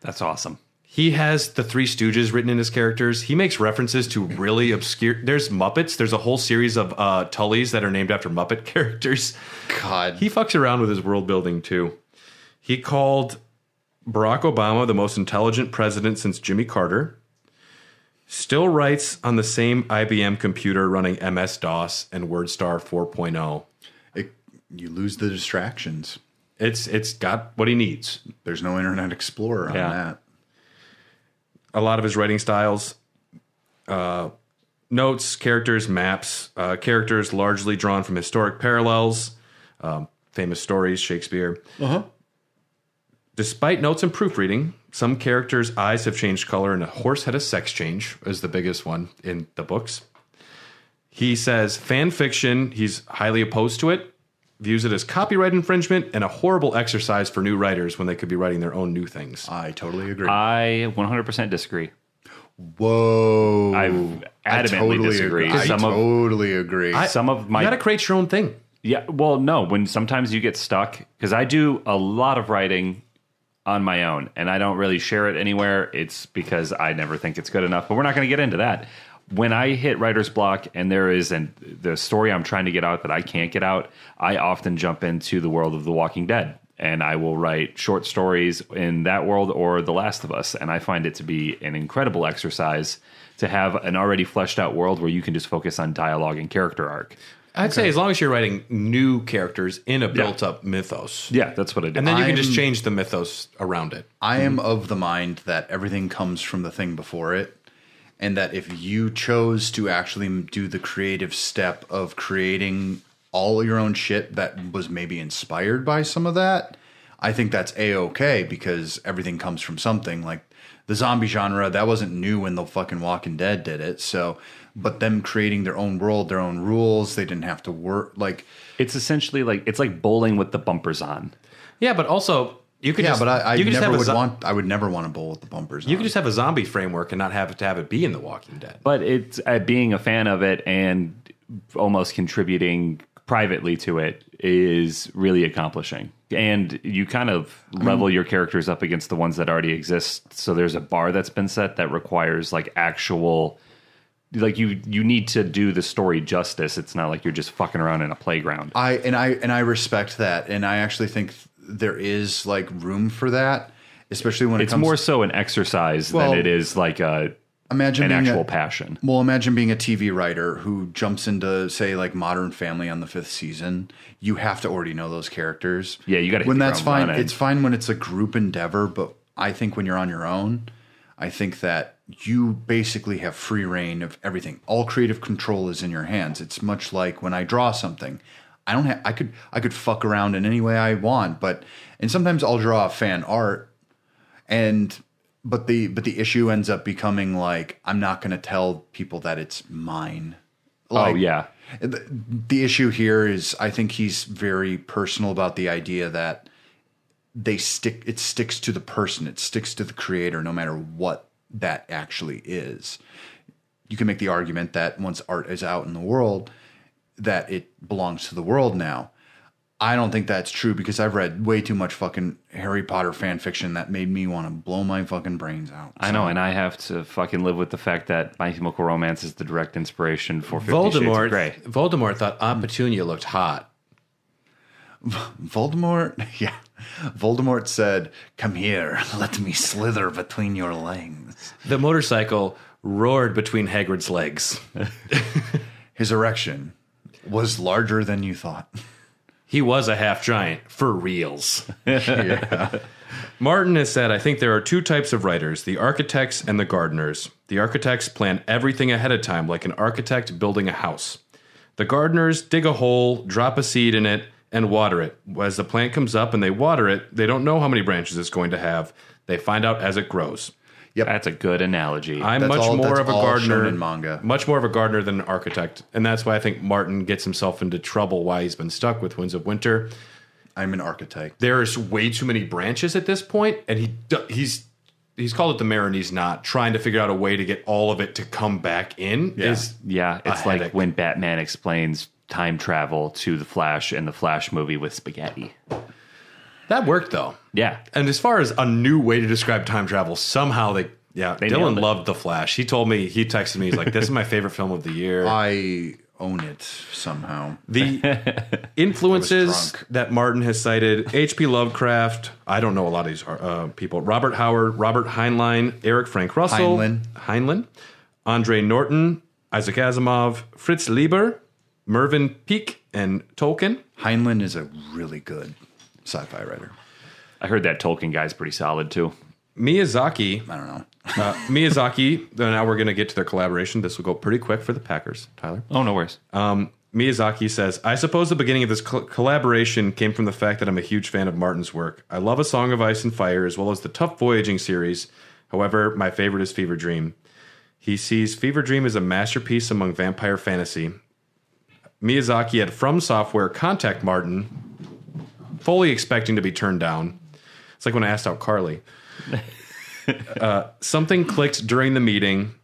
That's awesome. he has the Three Stooges written in his characters. He makes references to really obscure. There's Muppets. There's a whole series of uh, Tullys that are named after Muppet characters. God. He fucks around with his world building too. He called Barack Obama the most intelligent president since Jimmy Carter. Still writes on the same IBM computer running MS DOS and WordStar 4.0. It, you lose the distractions. It's it's got what he needs. There's no Internet Explorer on Yeah. that. a lot of his writing styles uh, notes characters maps uh, characters largely drawn from historic parallels um, famous stories shakespeare uh-huh. despite notes and proofreading some characters eyes have changed color and a horse had a sex change is the biggest one in the books he says fan fiction he's highly opposed to it views it as copyright infringement and a horrible exercise for new writers when they could be writing their own new things I totally agree. I 100% disagree. Whoa. I I adamantly disagree. Agree. I Some of- totally agree. Some of my you gotta create your own thing Yeah, well, no. When sometimes you get stuck, because I do a lot of writing on my own, and I don't really share it anywhere. It's because I never think it's good enough. But we're not going to get into that. When I hit writer's block, and there is an the story I'm trying to get out that I can't get out, I often jump into the world of The Walking Dead, and I will write short stories in that world or The Last of Us, and I find it to be an incredible exercise to have an already fleshed out world where you can just focus on dialogue and character arc. I'd say as long as you're writing new characters in a built up mythos. Yeah, that's what I do. And then you can just change the mythos around it. I am of the mind that everything comes from the thing before it. And that if you chose to actually do the creative step of creating all your own shit that was maybe inspired by some of that, I think that's a okay because everything comes from something. Like the zombie genre, that wasn't new when the fucking Walking Dead did it. So, but them creating their own world, their own rules, they didn't have to work. Like, It's essentially like it's like bowling with the bumpers on. Yeah, but also you could yeah, just, but I, I you could never would zo- want. I would never want to bowl with the bumpers. you on. could just have a zombie framework and not have to have it be in The Walking Dead. But it's uh, being a fan of it and almost contributing privately to it is really accomplishing. And you kind of level your characters up against the ones that already exist. So there's a bar that's been set that requires like actual like you you need to do the story justice. It's not like you're just fucking around in a playground. I and I and I respect that, and I actually think there is like room for that, especially when It's it comes. more so an exercise Well, than it is like a imagine an actual a, passion. Well, imagine being a TV writer who jumps into say like Modern Family on the fifth season. You have to already know those characters. Yeah, you gotta When the that's fine, it's fine when it's a group endeavor. But I think when you're on your own, I think that you basically have free reign of everything. All creative control is in your hands. It's much like when I draw something. I don't have. I could. I could fuck around in any way I want, but and sometimes I'll draw a fan art, and but the but the issue ends up becoming like I'm not going to tell people that it's mine. Oh, like, oh yeah. The, the issue here is I think he's very personal about the idea that they stick it sticks to the person, it sticks to the creator no matter what that actually is. You can make the argument that once art is out in the world that it belongs to the world now. I don't think that's true because I've read way too much fucking Harry Potter fan fiction that made me want to blow my fucking brains out. I know, and I have to fucking live with the fact that My Chemical Romance is the direct inspiration for Fifty Shades of Voldemort, Grey. Voldemort thought Aunt Petunia looked hot. Voldemort, yeah. Voldemort said, "Come here, let me slither between your legs." The motorcycle roared between Hagrid's legs. His erection was larger than you thought. He was a half giant for reals. yeah. Martin has said, I think there are two types of writers the architects and the gardeners. The architects plan everything ahead of time, like an architect building a house. The gardeners dig a hole, drop a seed in it, and water it. As the plant comes up and they water it, they don't know how many branches it's going to have. They find out as it grows. That's a good analogy. I'm That's much all- more that's of a gardener shown in manga. Much more of a gardener than an architect, and that's why I think Martin gets himself into trouble. Why he's been stuck with Winds of Winter. I'm an architect. There's way too many branches at this point, and he he's he's called it the mirror, and he's not trying to figure out a way to get all of it to come back in. Yeah. Is yeah, it's like headache. when Batman explains time travel to the Flash in the Flash movie with spaghetti. That worked though. Yeah. And as far as a new way to describe time travel, somehow they yeah, They Dylan loved The Flash. He told me he texted me he's like this is my favorite film of the year. I own it somehow. The influences that Martin has cited: H.P. Lovecraft. I don't know a lot of these uh, people. Robert Howard, Robert Heinlein, Eric Frank Russell, Heinlein. Heinlein, Andre Norton, Isaac Asimov, Fritz Leiber, Mervyn Peake, and Tolkien. Heinlein is a really good sci-fi writer. I heard that Tolkien guy's pretty solid too. Miyazaki. I don't know. Uh, Miyazaki. Now we're going to get to their collaboration. This will go pretty quick for the Packers. Tyler. Oh, no worries. Um, Miyazaki says, I suppose the beginning of this col- collaboration came from the fact that I'm a huge fan of Martin's work. I love A Song of Ice and Fire as well as the Tuf Voyaging series. However, my favorite is Fevre Dream. He sees Fevre Dream as a masterpiece among vampire fantasy. Miyazaki had From Software contact Martin, fully expecting to be turned down. It's like when I asked out Carly. uh, something clicked during the meeting.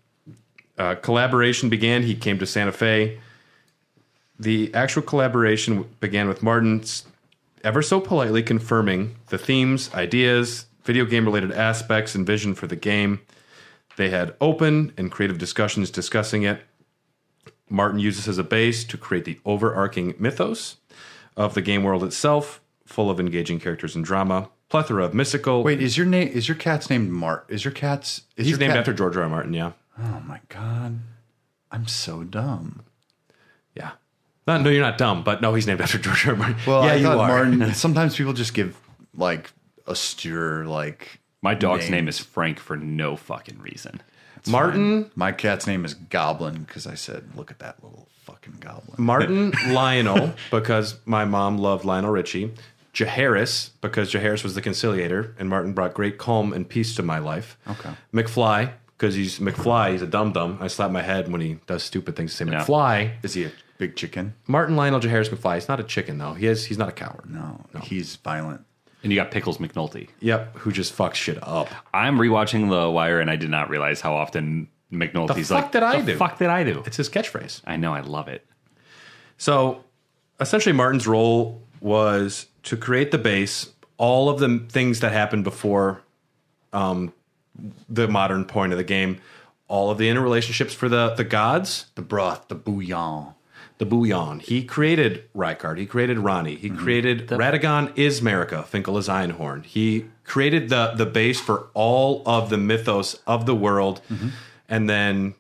Uh, collaboration began. He came to Santa Fe. The actual collaboration began with Martin s- ever so politely confirming the themes, ideas, video game related aspects, and vision for the game. They had open and creative discussions discussing it. Martin used this as a base to create the overarching mythos of the game world itself, full of engaging characters and drama, plethora of mystical. Wait, is your name is your cat's named Mart? Is your cat's is he's your named cat- after George R. R. Martin. Yeah, Oh my god. I'm so dumb. yeah. No, no, you're not dumb, but no, he's named after George R. R. Martin. Well, yeah, I you thought are. Martin sometimes people just give like austere like My dog's Name. name is Frank for no fucking reason. Martin my cat's name is Goblin because I said, look at that little fucking goblin. Martin Lionel because my mom loved Lionel Richie. Jaharis because Jaharis was the conciliator and Martin brought great calm and peace to my life. Okay. McFly because he's McFly. He's a dum dum. I slap my head when he does stupid things. Say Yeah. McFly. Is he a big chicken? Martin Lionel Jaharis McFly. He's not a chicken though. He is. He's not a coward. No, he's violent. And you got Pickles McNulty. Yep. Who just fucks shit up. I'm rewatching The Wire, and I did not realize how often McNulty's The fuck like, did I the do?" fuck did I do? It's his catchphrase. I know, I love it. So essentially, Martin's role was to create the base, all of the things that happened before um, the modern point of the game, all of the interrelationships for the, the gods, The broth, the bouillon. the bouillon. He created Rykard. He created Ronnie. He created Radagon is Marika. Finkel is Einhorn. He created the the base for all of the mythos of the world. And then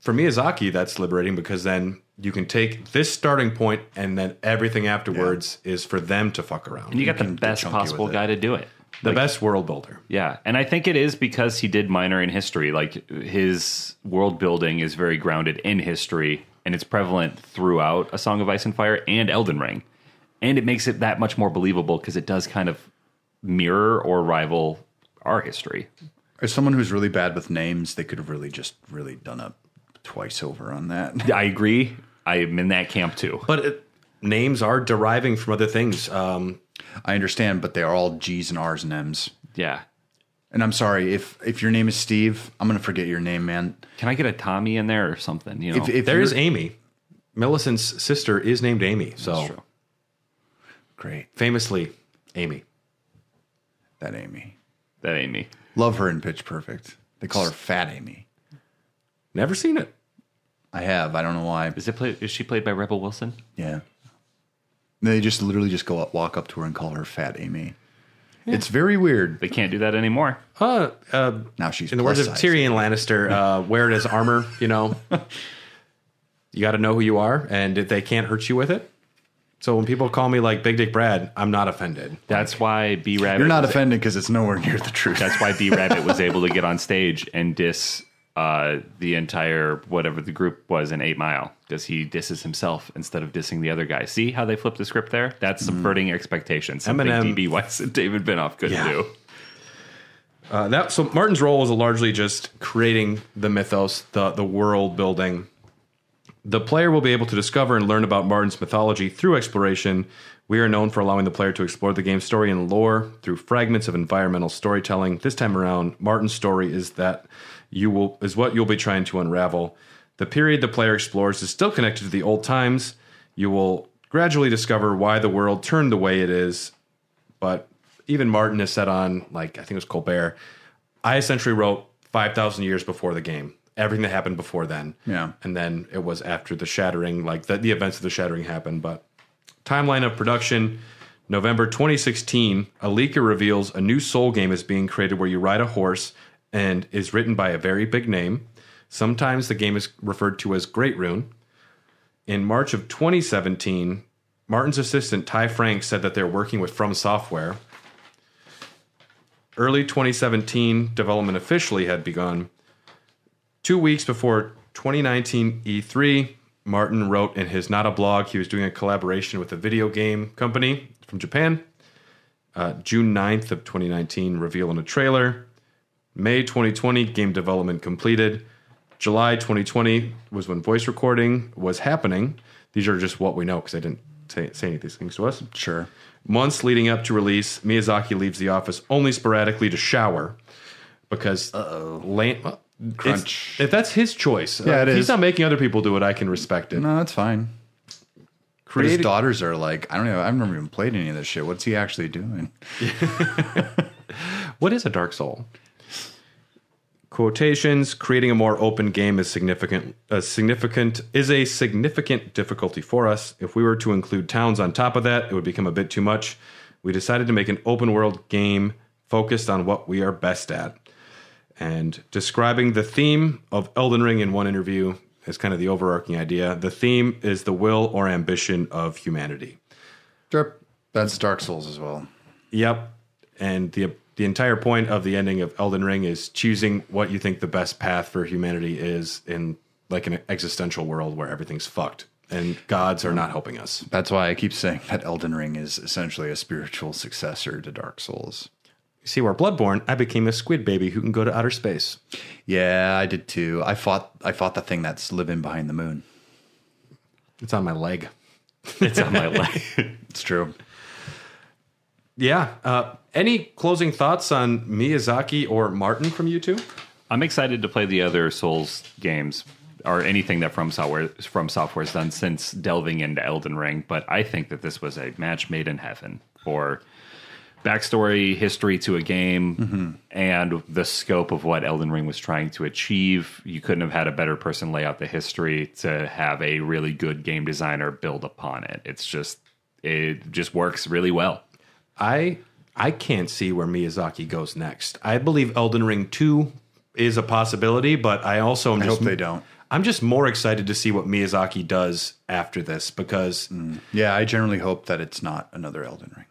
for Miyazaki, that's liberating because then you can take this starting point and then everything afterwards is for them to fuck around. And you got the can get best chunky possible with it. guy to do it. the best world builder. Yeah, and I think it is because he did minor in history. Like his world building is very grounded in history, and it's prevalent throughout A Song of Ice and Fire and Elden Ring, and it makes it that much more believable because it does kind of mirror or rival our history. As someone who's really bad with names, they could have really just really done a twice over on that. I agree. I'm in that camp too. But it, names are deriving from other things. Um, I understand, but they are all G's and R's and M's. Yeah. And I'm sorry if if your name is Steve, I'm gonna forget your name, man. Can I get a Tommy in there or something? You know, If, if there is Amy. Millicent's sister is named Amy. So true. great, famously, Amy. that Amy, that ain't me. love her in Pitch Perfect. They call her Fat Amy. Never seen it. I have. I don't know why. Is it play, is she played by Rebel Wilson? Yeah. They just literally just go up, walk up to her and call her Fat Amy. It's very weird. They can't do that anymore. Uh, uh, Now she's in the words of plus size. Tyrion Lannister, uh, wear it as armor. You know, you got to know who you are, and they can't hurt you with it. So when people call me like Big Dick Brad, I'm not offended. That's why B Rabbit. You're not offended because it's nowhere near the truth. That's why B Rabbit was able to get on stage and diss uh, the entire whatever the group was in Eight Mile because he disses himself instead of dissing the other guy. See how they flipped the script there? That's subverting expectations. Something Eminem- DB Weiss and David Benioff couldn't Yeah. do. Uh, that so Martin's role was largely just creating the mythos, the the world building. The player will be able to discover and learn about Martin's mythology through exploration. We are known for allowing the player to explore the game's story and lore through fragments of environmental storytelling. This time around, Martin's story is that you will is what you'll be trying to unravel. The period the player explores is still connected to the old times. You will gradually discover why the world turned the way it is, but even Martin has said on like I think it was Colbert. I essentially wrote five thousand years before the game, everything that happened before then. Yeah. and then it was after the shattering, like the, the events of the shattering happened. But timeline of production. November 2016, a leaker reveals a new Soul game is being created where you ride a horse and is written by a very big name. Sometimes the game is referred to as Great Rune. In March of 2017, Martin's assistant Ty Franck said that they're working with From Software. Early 2017, development officially had begun. Two weeks before 2019 E3, Martin wrote in his Not a blog he was doing a collaboration with a video game company from Japan. Uh, June 9th of 2019, reveal in a trailer. May 2020, game development completed. July 2020 was when voice recording was happening. These are just what we know because I didn't say, say any of these things to us. Sure. Months leading up to release, Miyazaki leaves the office only sporadically to shower because well, Crunch. If that's his choice, Yeah, Uh, it is. He's not making other people do it. I can respect it. No, that's fine. But his Created- daughters are like, I don't know. I've never even played any of this shit. What's he actually doing? What is a Dark Soul? Quotations: Creating a more open game is significant. A significant is a significant difficulty for us. If we were to include towns on top of that, it would become a bit too much. We decided to make an open world game focused on what we are best at. And describing the theme of Elden Ring in one interview is kind of the overarching idea. The theme is the will or ambition of humanity. Sure. That's Dark Souls as well. Yep. And the the entire point of the ending of Elden Ring is choosing what you think the best path for humanity is in like an existential world where everything's fucked and gods are not helping us. That's why I keep saying that Elden Ring is essentially a spiritual successor to Dark Souls. You see, where Bloodborne, I became a squid baby who can go to outer space. Yeah, I did too. I fought. I fought the thing that's living behind the moon. It's on my leg. It's on my leg. It's true. Yeah. Uh, any closing thoughts on Miyazaki or Martin from you two? I'm excited to play the other Souls games or anything that From Software From Software's done since delving into Elden Ring. But I think that this was a match made in heaven for backstory, history to a game, and the scope of what Elden Ring was trying to achieve. You couldn't have had a better person lay out the history to have a really good game designer build upon it. It's just it just works really well. I I can't see where Miyazaki goes next. I believe Elden Ring 2 is a possibility, but I also am I just hope they don't. I'm just more excited to see what Miyazaki does after this because Yeah, I generally hope that it's not another Elden Ring.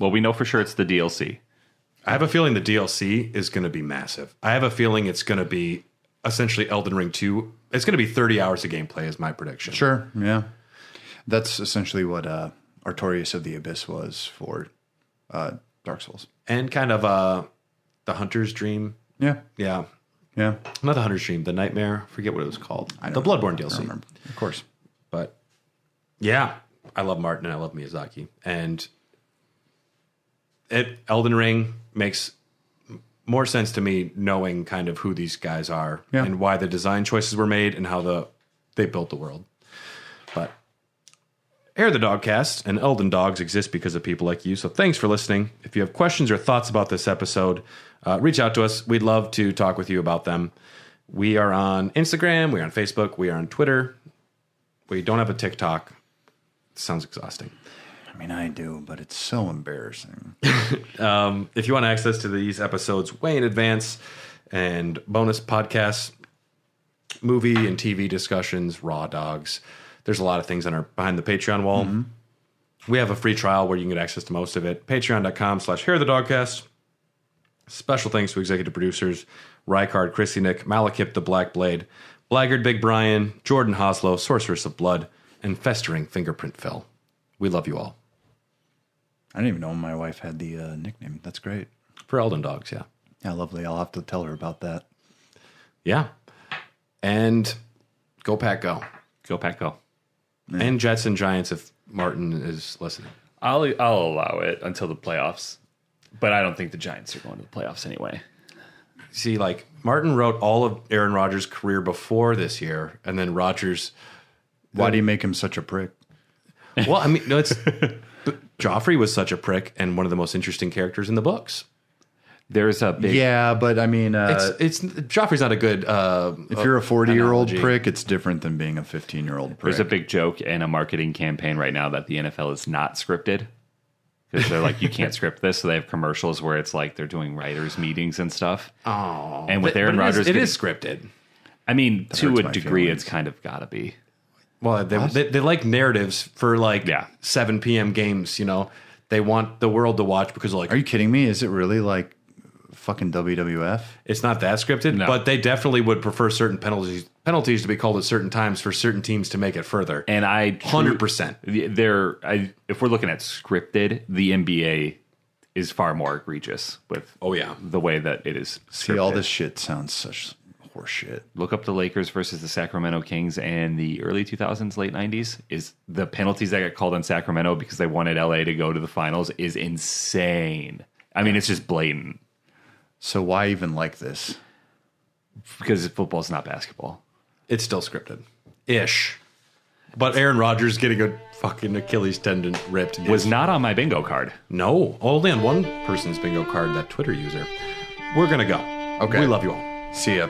Well, we know for sure it's the DLC. I have a feeling the DLC is going to be massive. I have a feeling it's going to be essentially Elden Ring 2. It's going to be 30 hours of gameplay is my prediction. Sure. Yeah. That's essentially what uh, Artorias of the Abyss was for uh, Dark Souls. And kind of uh the hunter's dream. Yeah. Yeah. Yeah. Not the hunter's dream, the nightmare, forget what it was called. I The Bloodborne know. DLC. Of course. But yeah, I love Martin and I love Miyazaki. And it Elden Ring makes more sense to me knowing kind of who these guys are Yeah. and why the design choices were made and how the they built the world. Hair the Dogcast and Elden Dogs exist because of people like you. So thanks for listening. If you have questions or thoughts about this episode, uh, reach out to us. We'd love to talk with you about them. We are on Instagram, we are on Facebook, we are on Twitter. We don't have a TikTok. sounds exhausting. I mean, I do, but it's so embarrassing. If you want access to these episodes way in advance and bonus podcasts, movie and TV discussions, raw dogs, there's a lot of things on our behind the Patreon wall. We have a free trial where you can get access to most of it. Patreon.com slash hair the dogcast. Special thanks to executive producers Rykard, Chrissy Nick, Malakip the Black Blade, Blaggard Big Brian, Jordan Hoslow, Sorceress of Blood, and Festering Fingerprint Phil. We love you all. I didn't even know my wife had the uh, nickname. That's great. For Elden Dogs, yeah. Yeah, lovely. I'll have to tell her about that. Yeah. And go pack go. Go Pack Go. And Jets and Giants if Martin is listening. I'll I'll allow it until the playoffs, but I don't think the Giants are going to the playoffs anyway. See, like Martin wrote all of Aaron Rodgers' career before this year, and then Rodgers. Why do you make him such a prick? Well, I mean, no, it's. Joffrey was such a prick and one of the most interesting characters in the books. There's a big Yeah, but I mean, uh, It's it's Joffrey's not a good. Uh, if you're a 40 year old analogy. prick, it's different than being a 15 year old prick. There's a big joke in a marketing campaign right now that the NFL is not scripted because they're like, you can't script this. So they have commercials where it's like they're doing writers' meetings and stuff. Oh, and with But Aaron it is- Rodgers, it getting- is scripted. I mean, to hurts a my degree, feelings. it's kind of got to be. Well, they, they they like narratives for like Yeah. 7 p.m. games. You know, they want the world to watch because like Are you kidding me? Is it really like fucking WWF? it's not that scripted, No. but they definitely would prefer certain penalties penalties to be called at certain times for certain teams to make it further. And I Hundred percent. There, I if we're looking at scripted, the NBA is far more egregious with Oh yeah, the way that it is. See, all scripted. this shit sounds such horseshit. look up the Lakers versus the Sacramento Kings and the early 2000s, late 90s. Is the penalties that got called on Sacramento because they wanted LA to go to the finals is insane. I mean, it's just blatant So why even like this? because football's not basketball. it's still scripted, ish. But Aaron Rodgers getting a fucking Achilles tendon ripped Was not on my bingo card. no only on one person's bingo card. That Twitter user. We're gonna go. Okay. we love you all. See ya.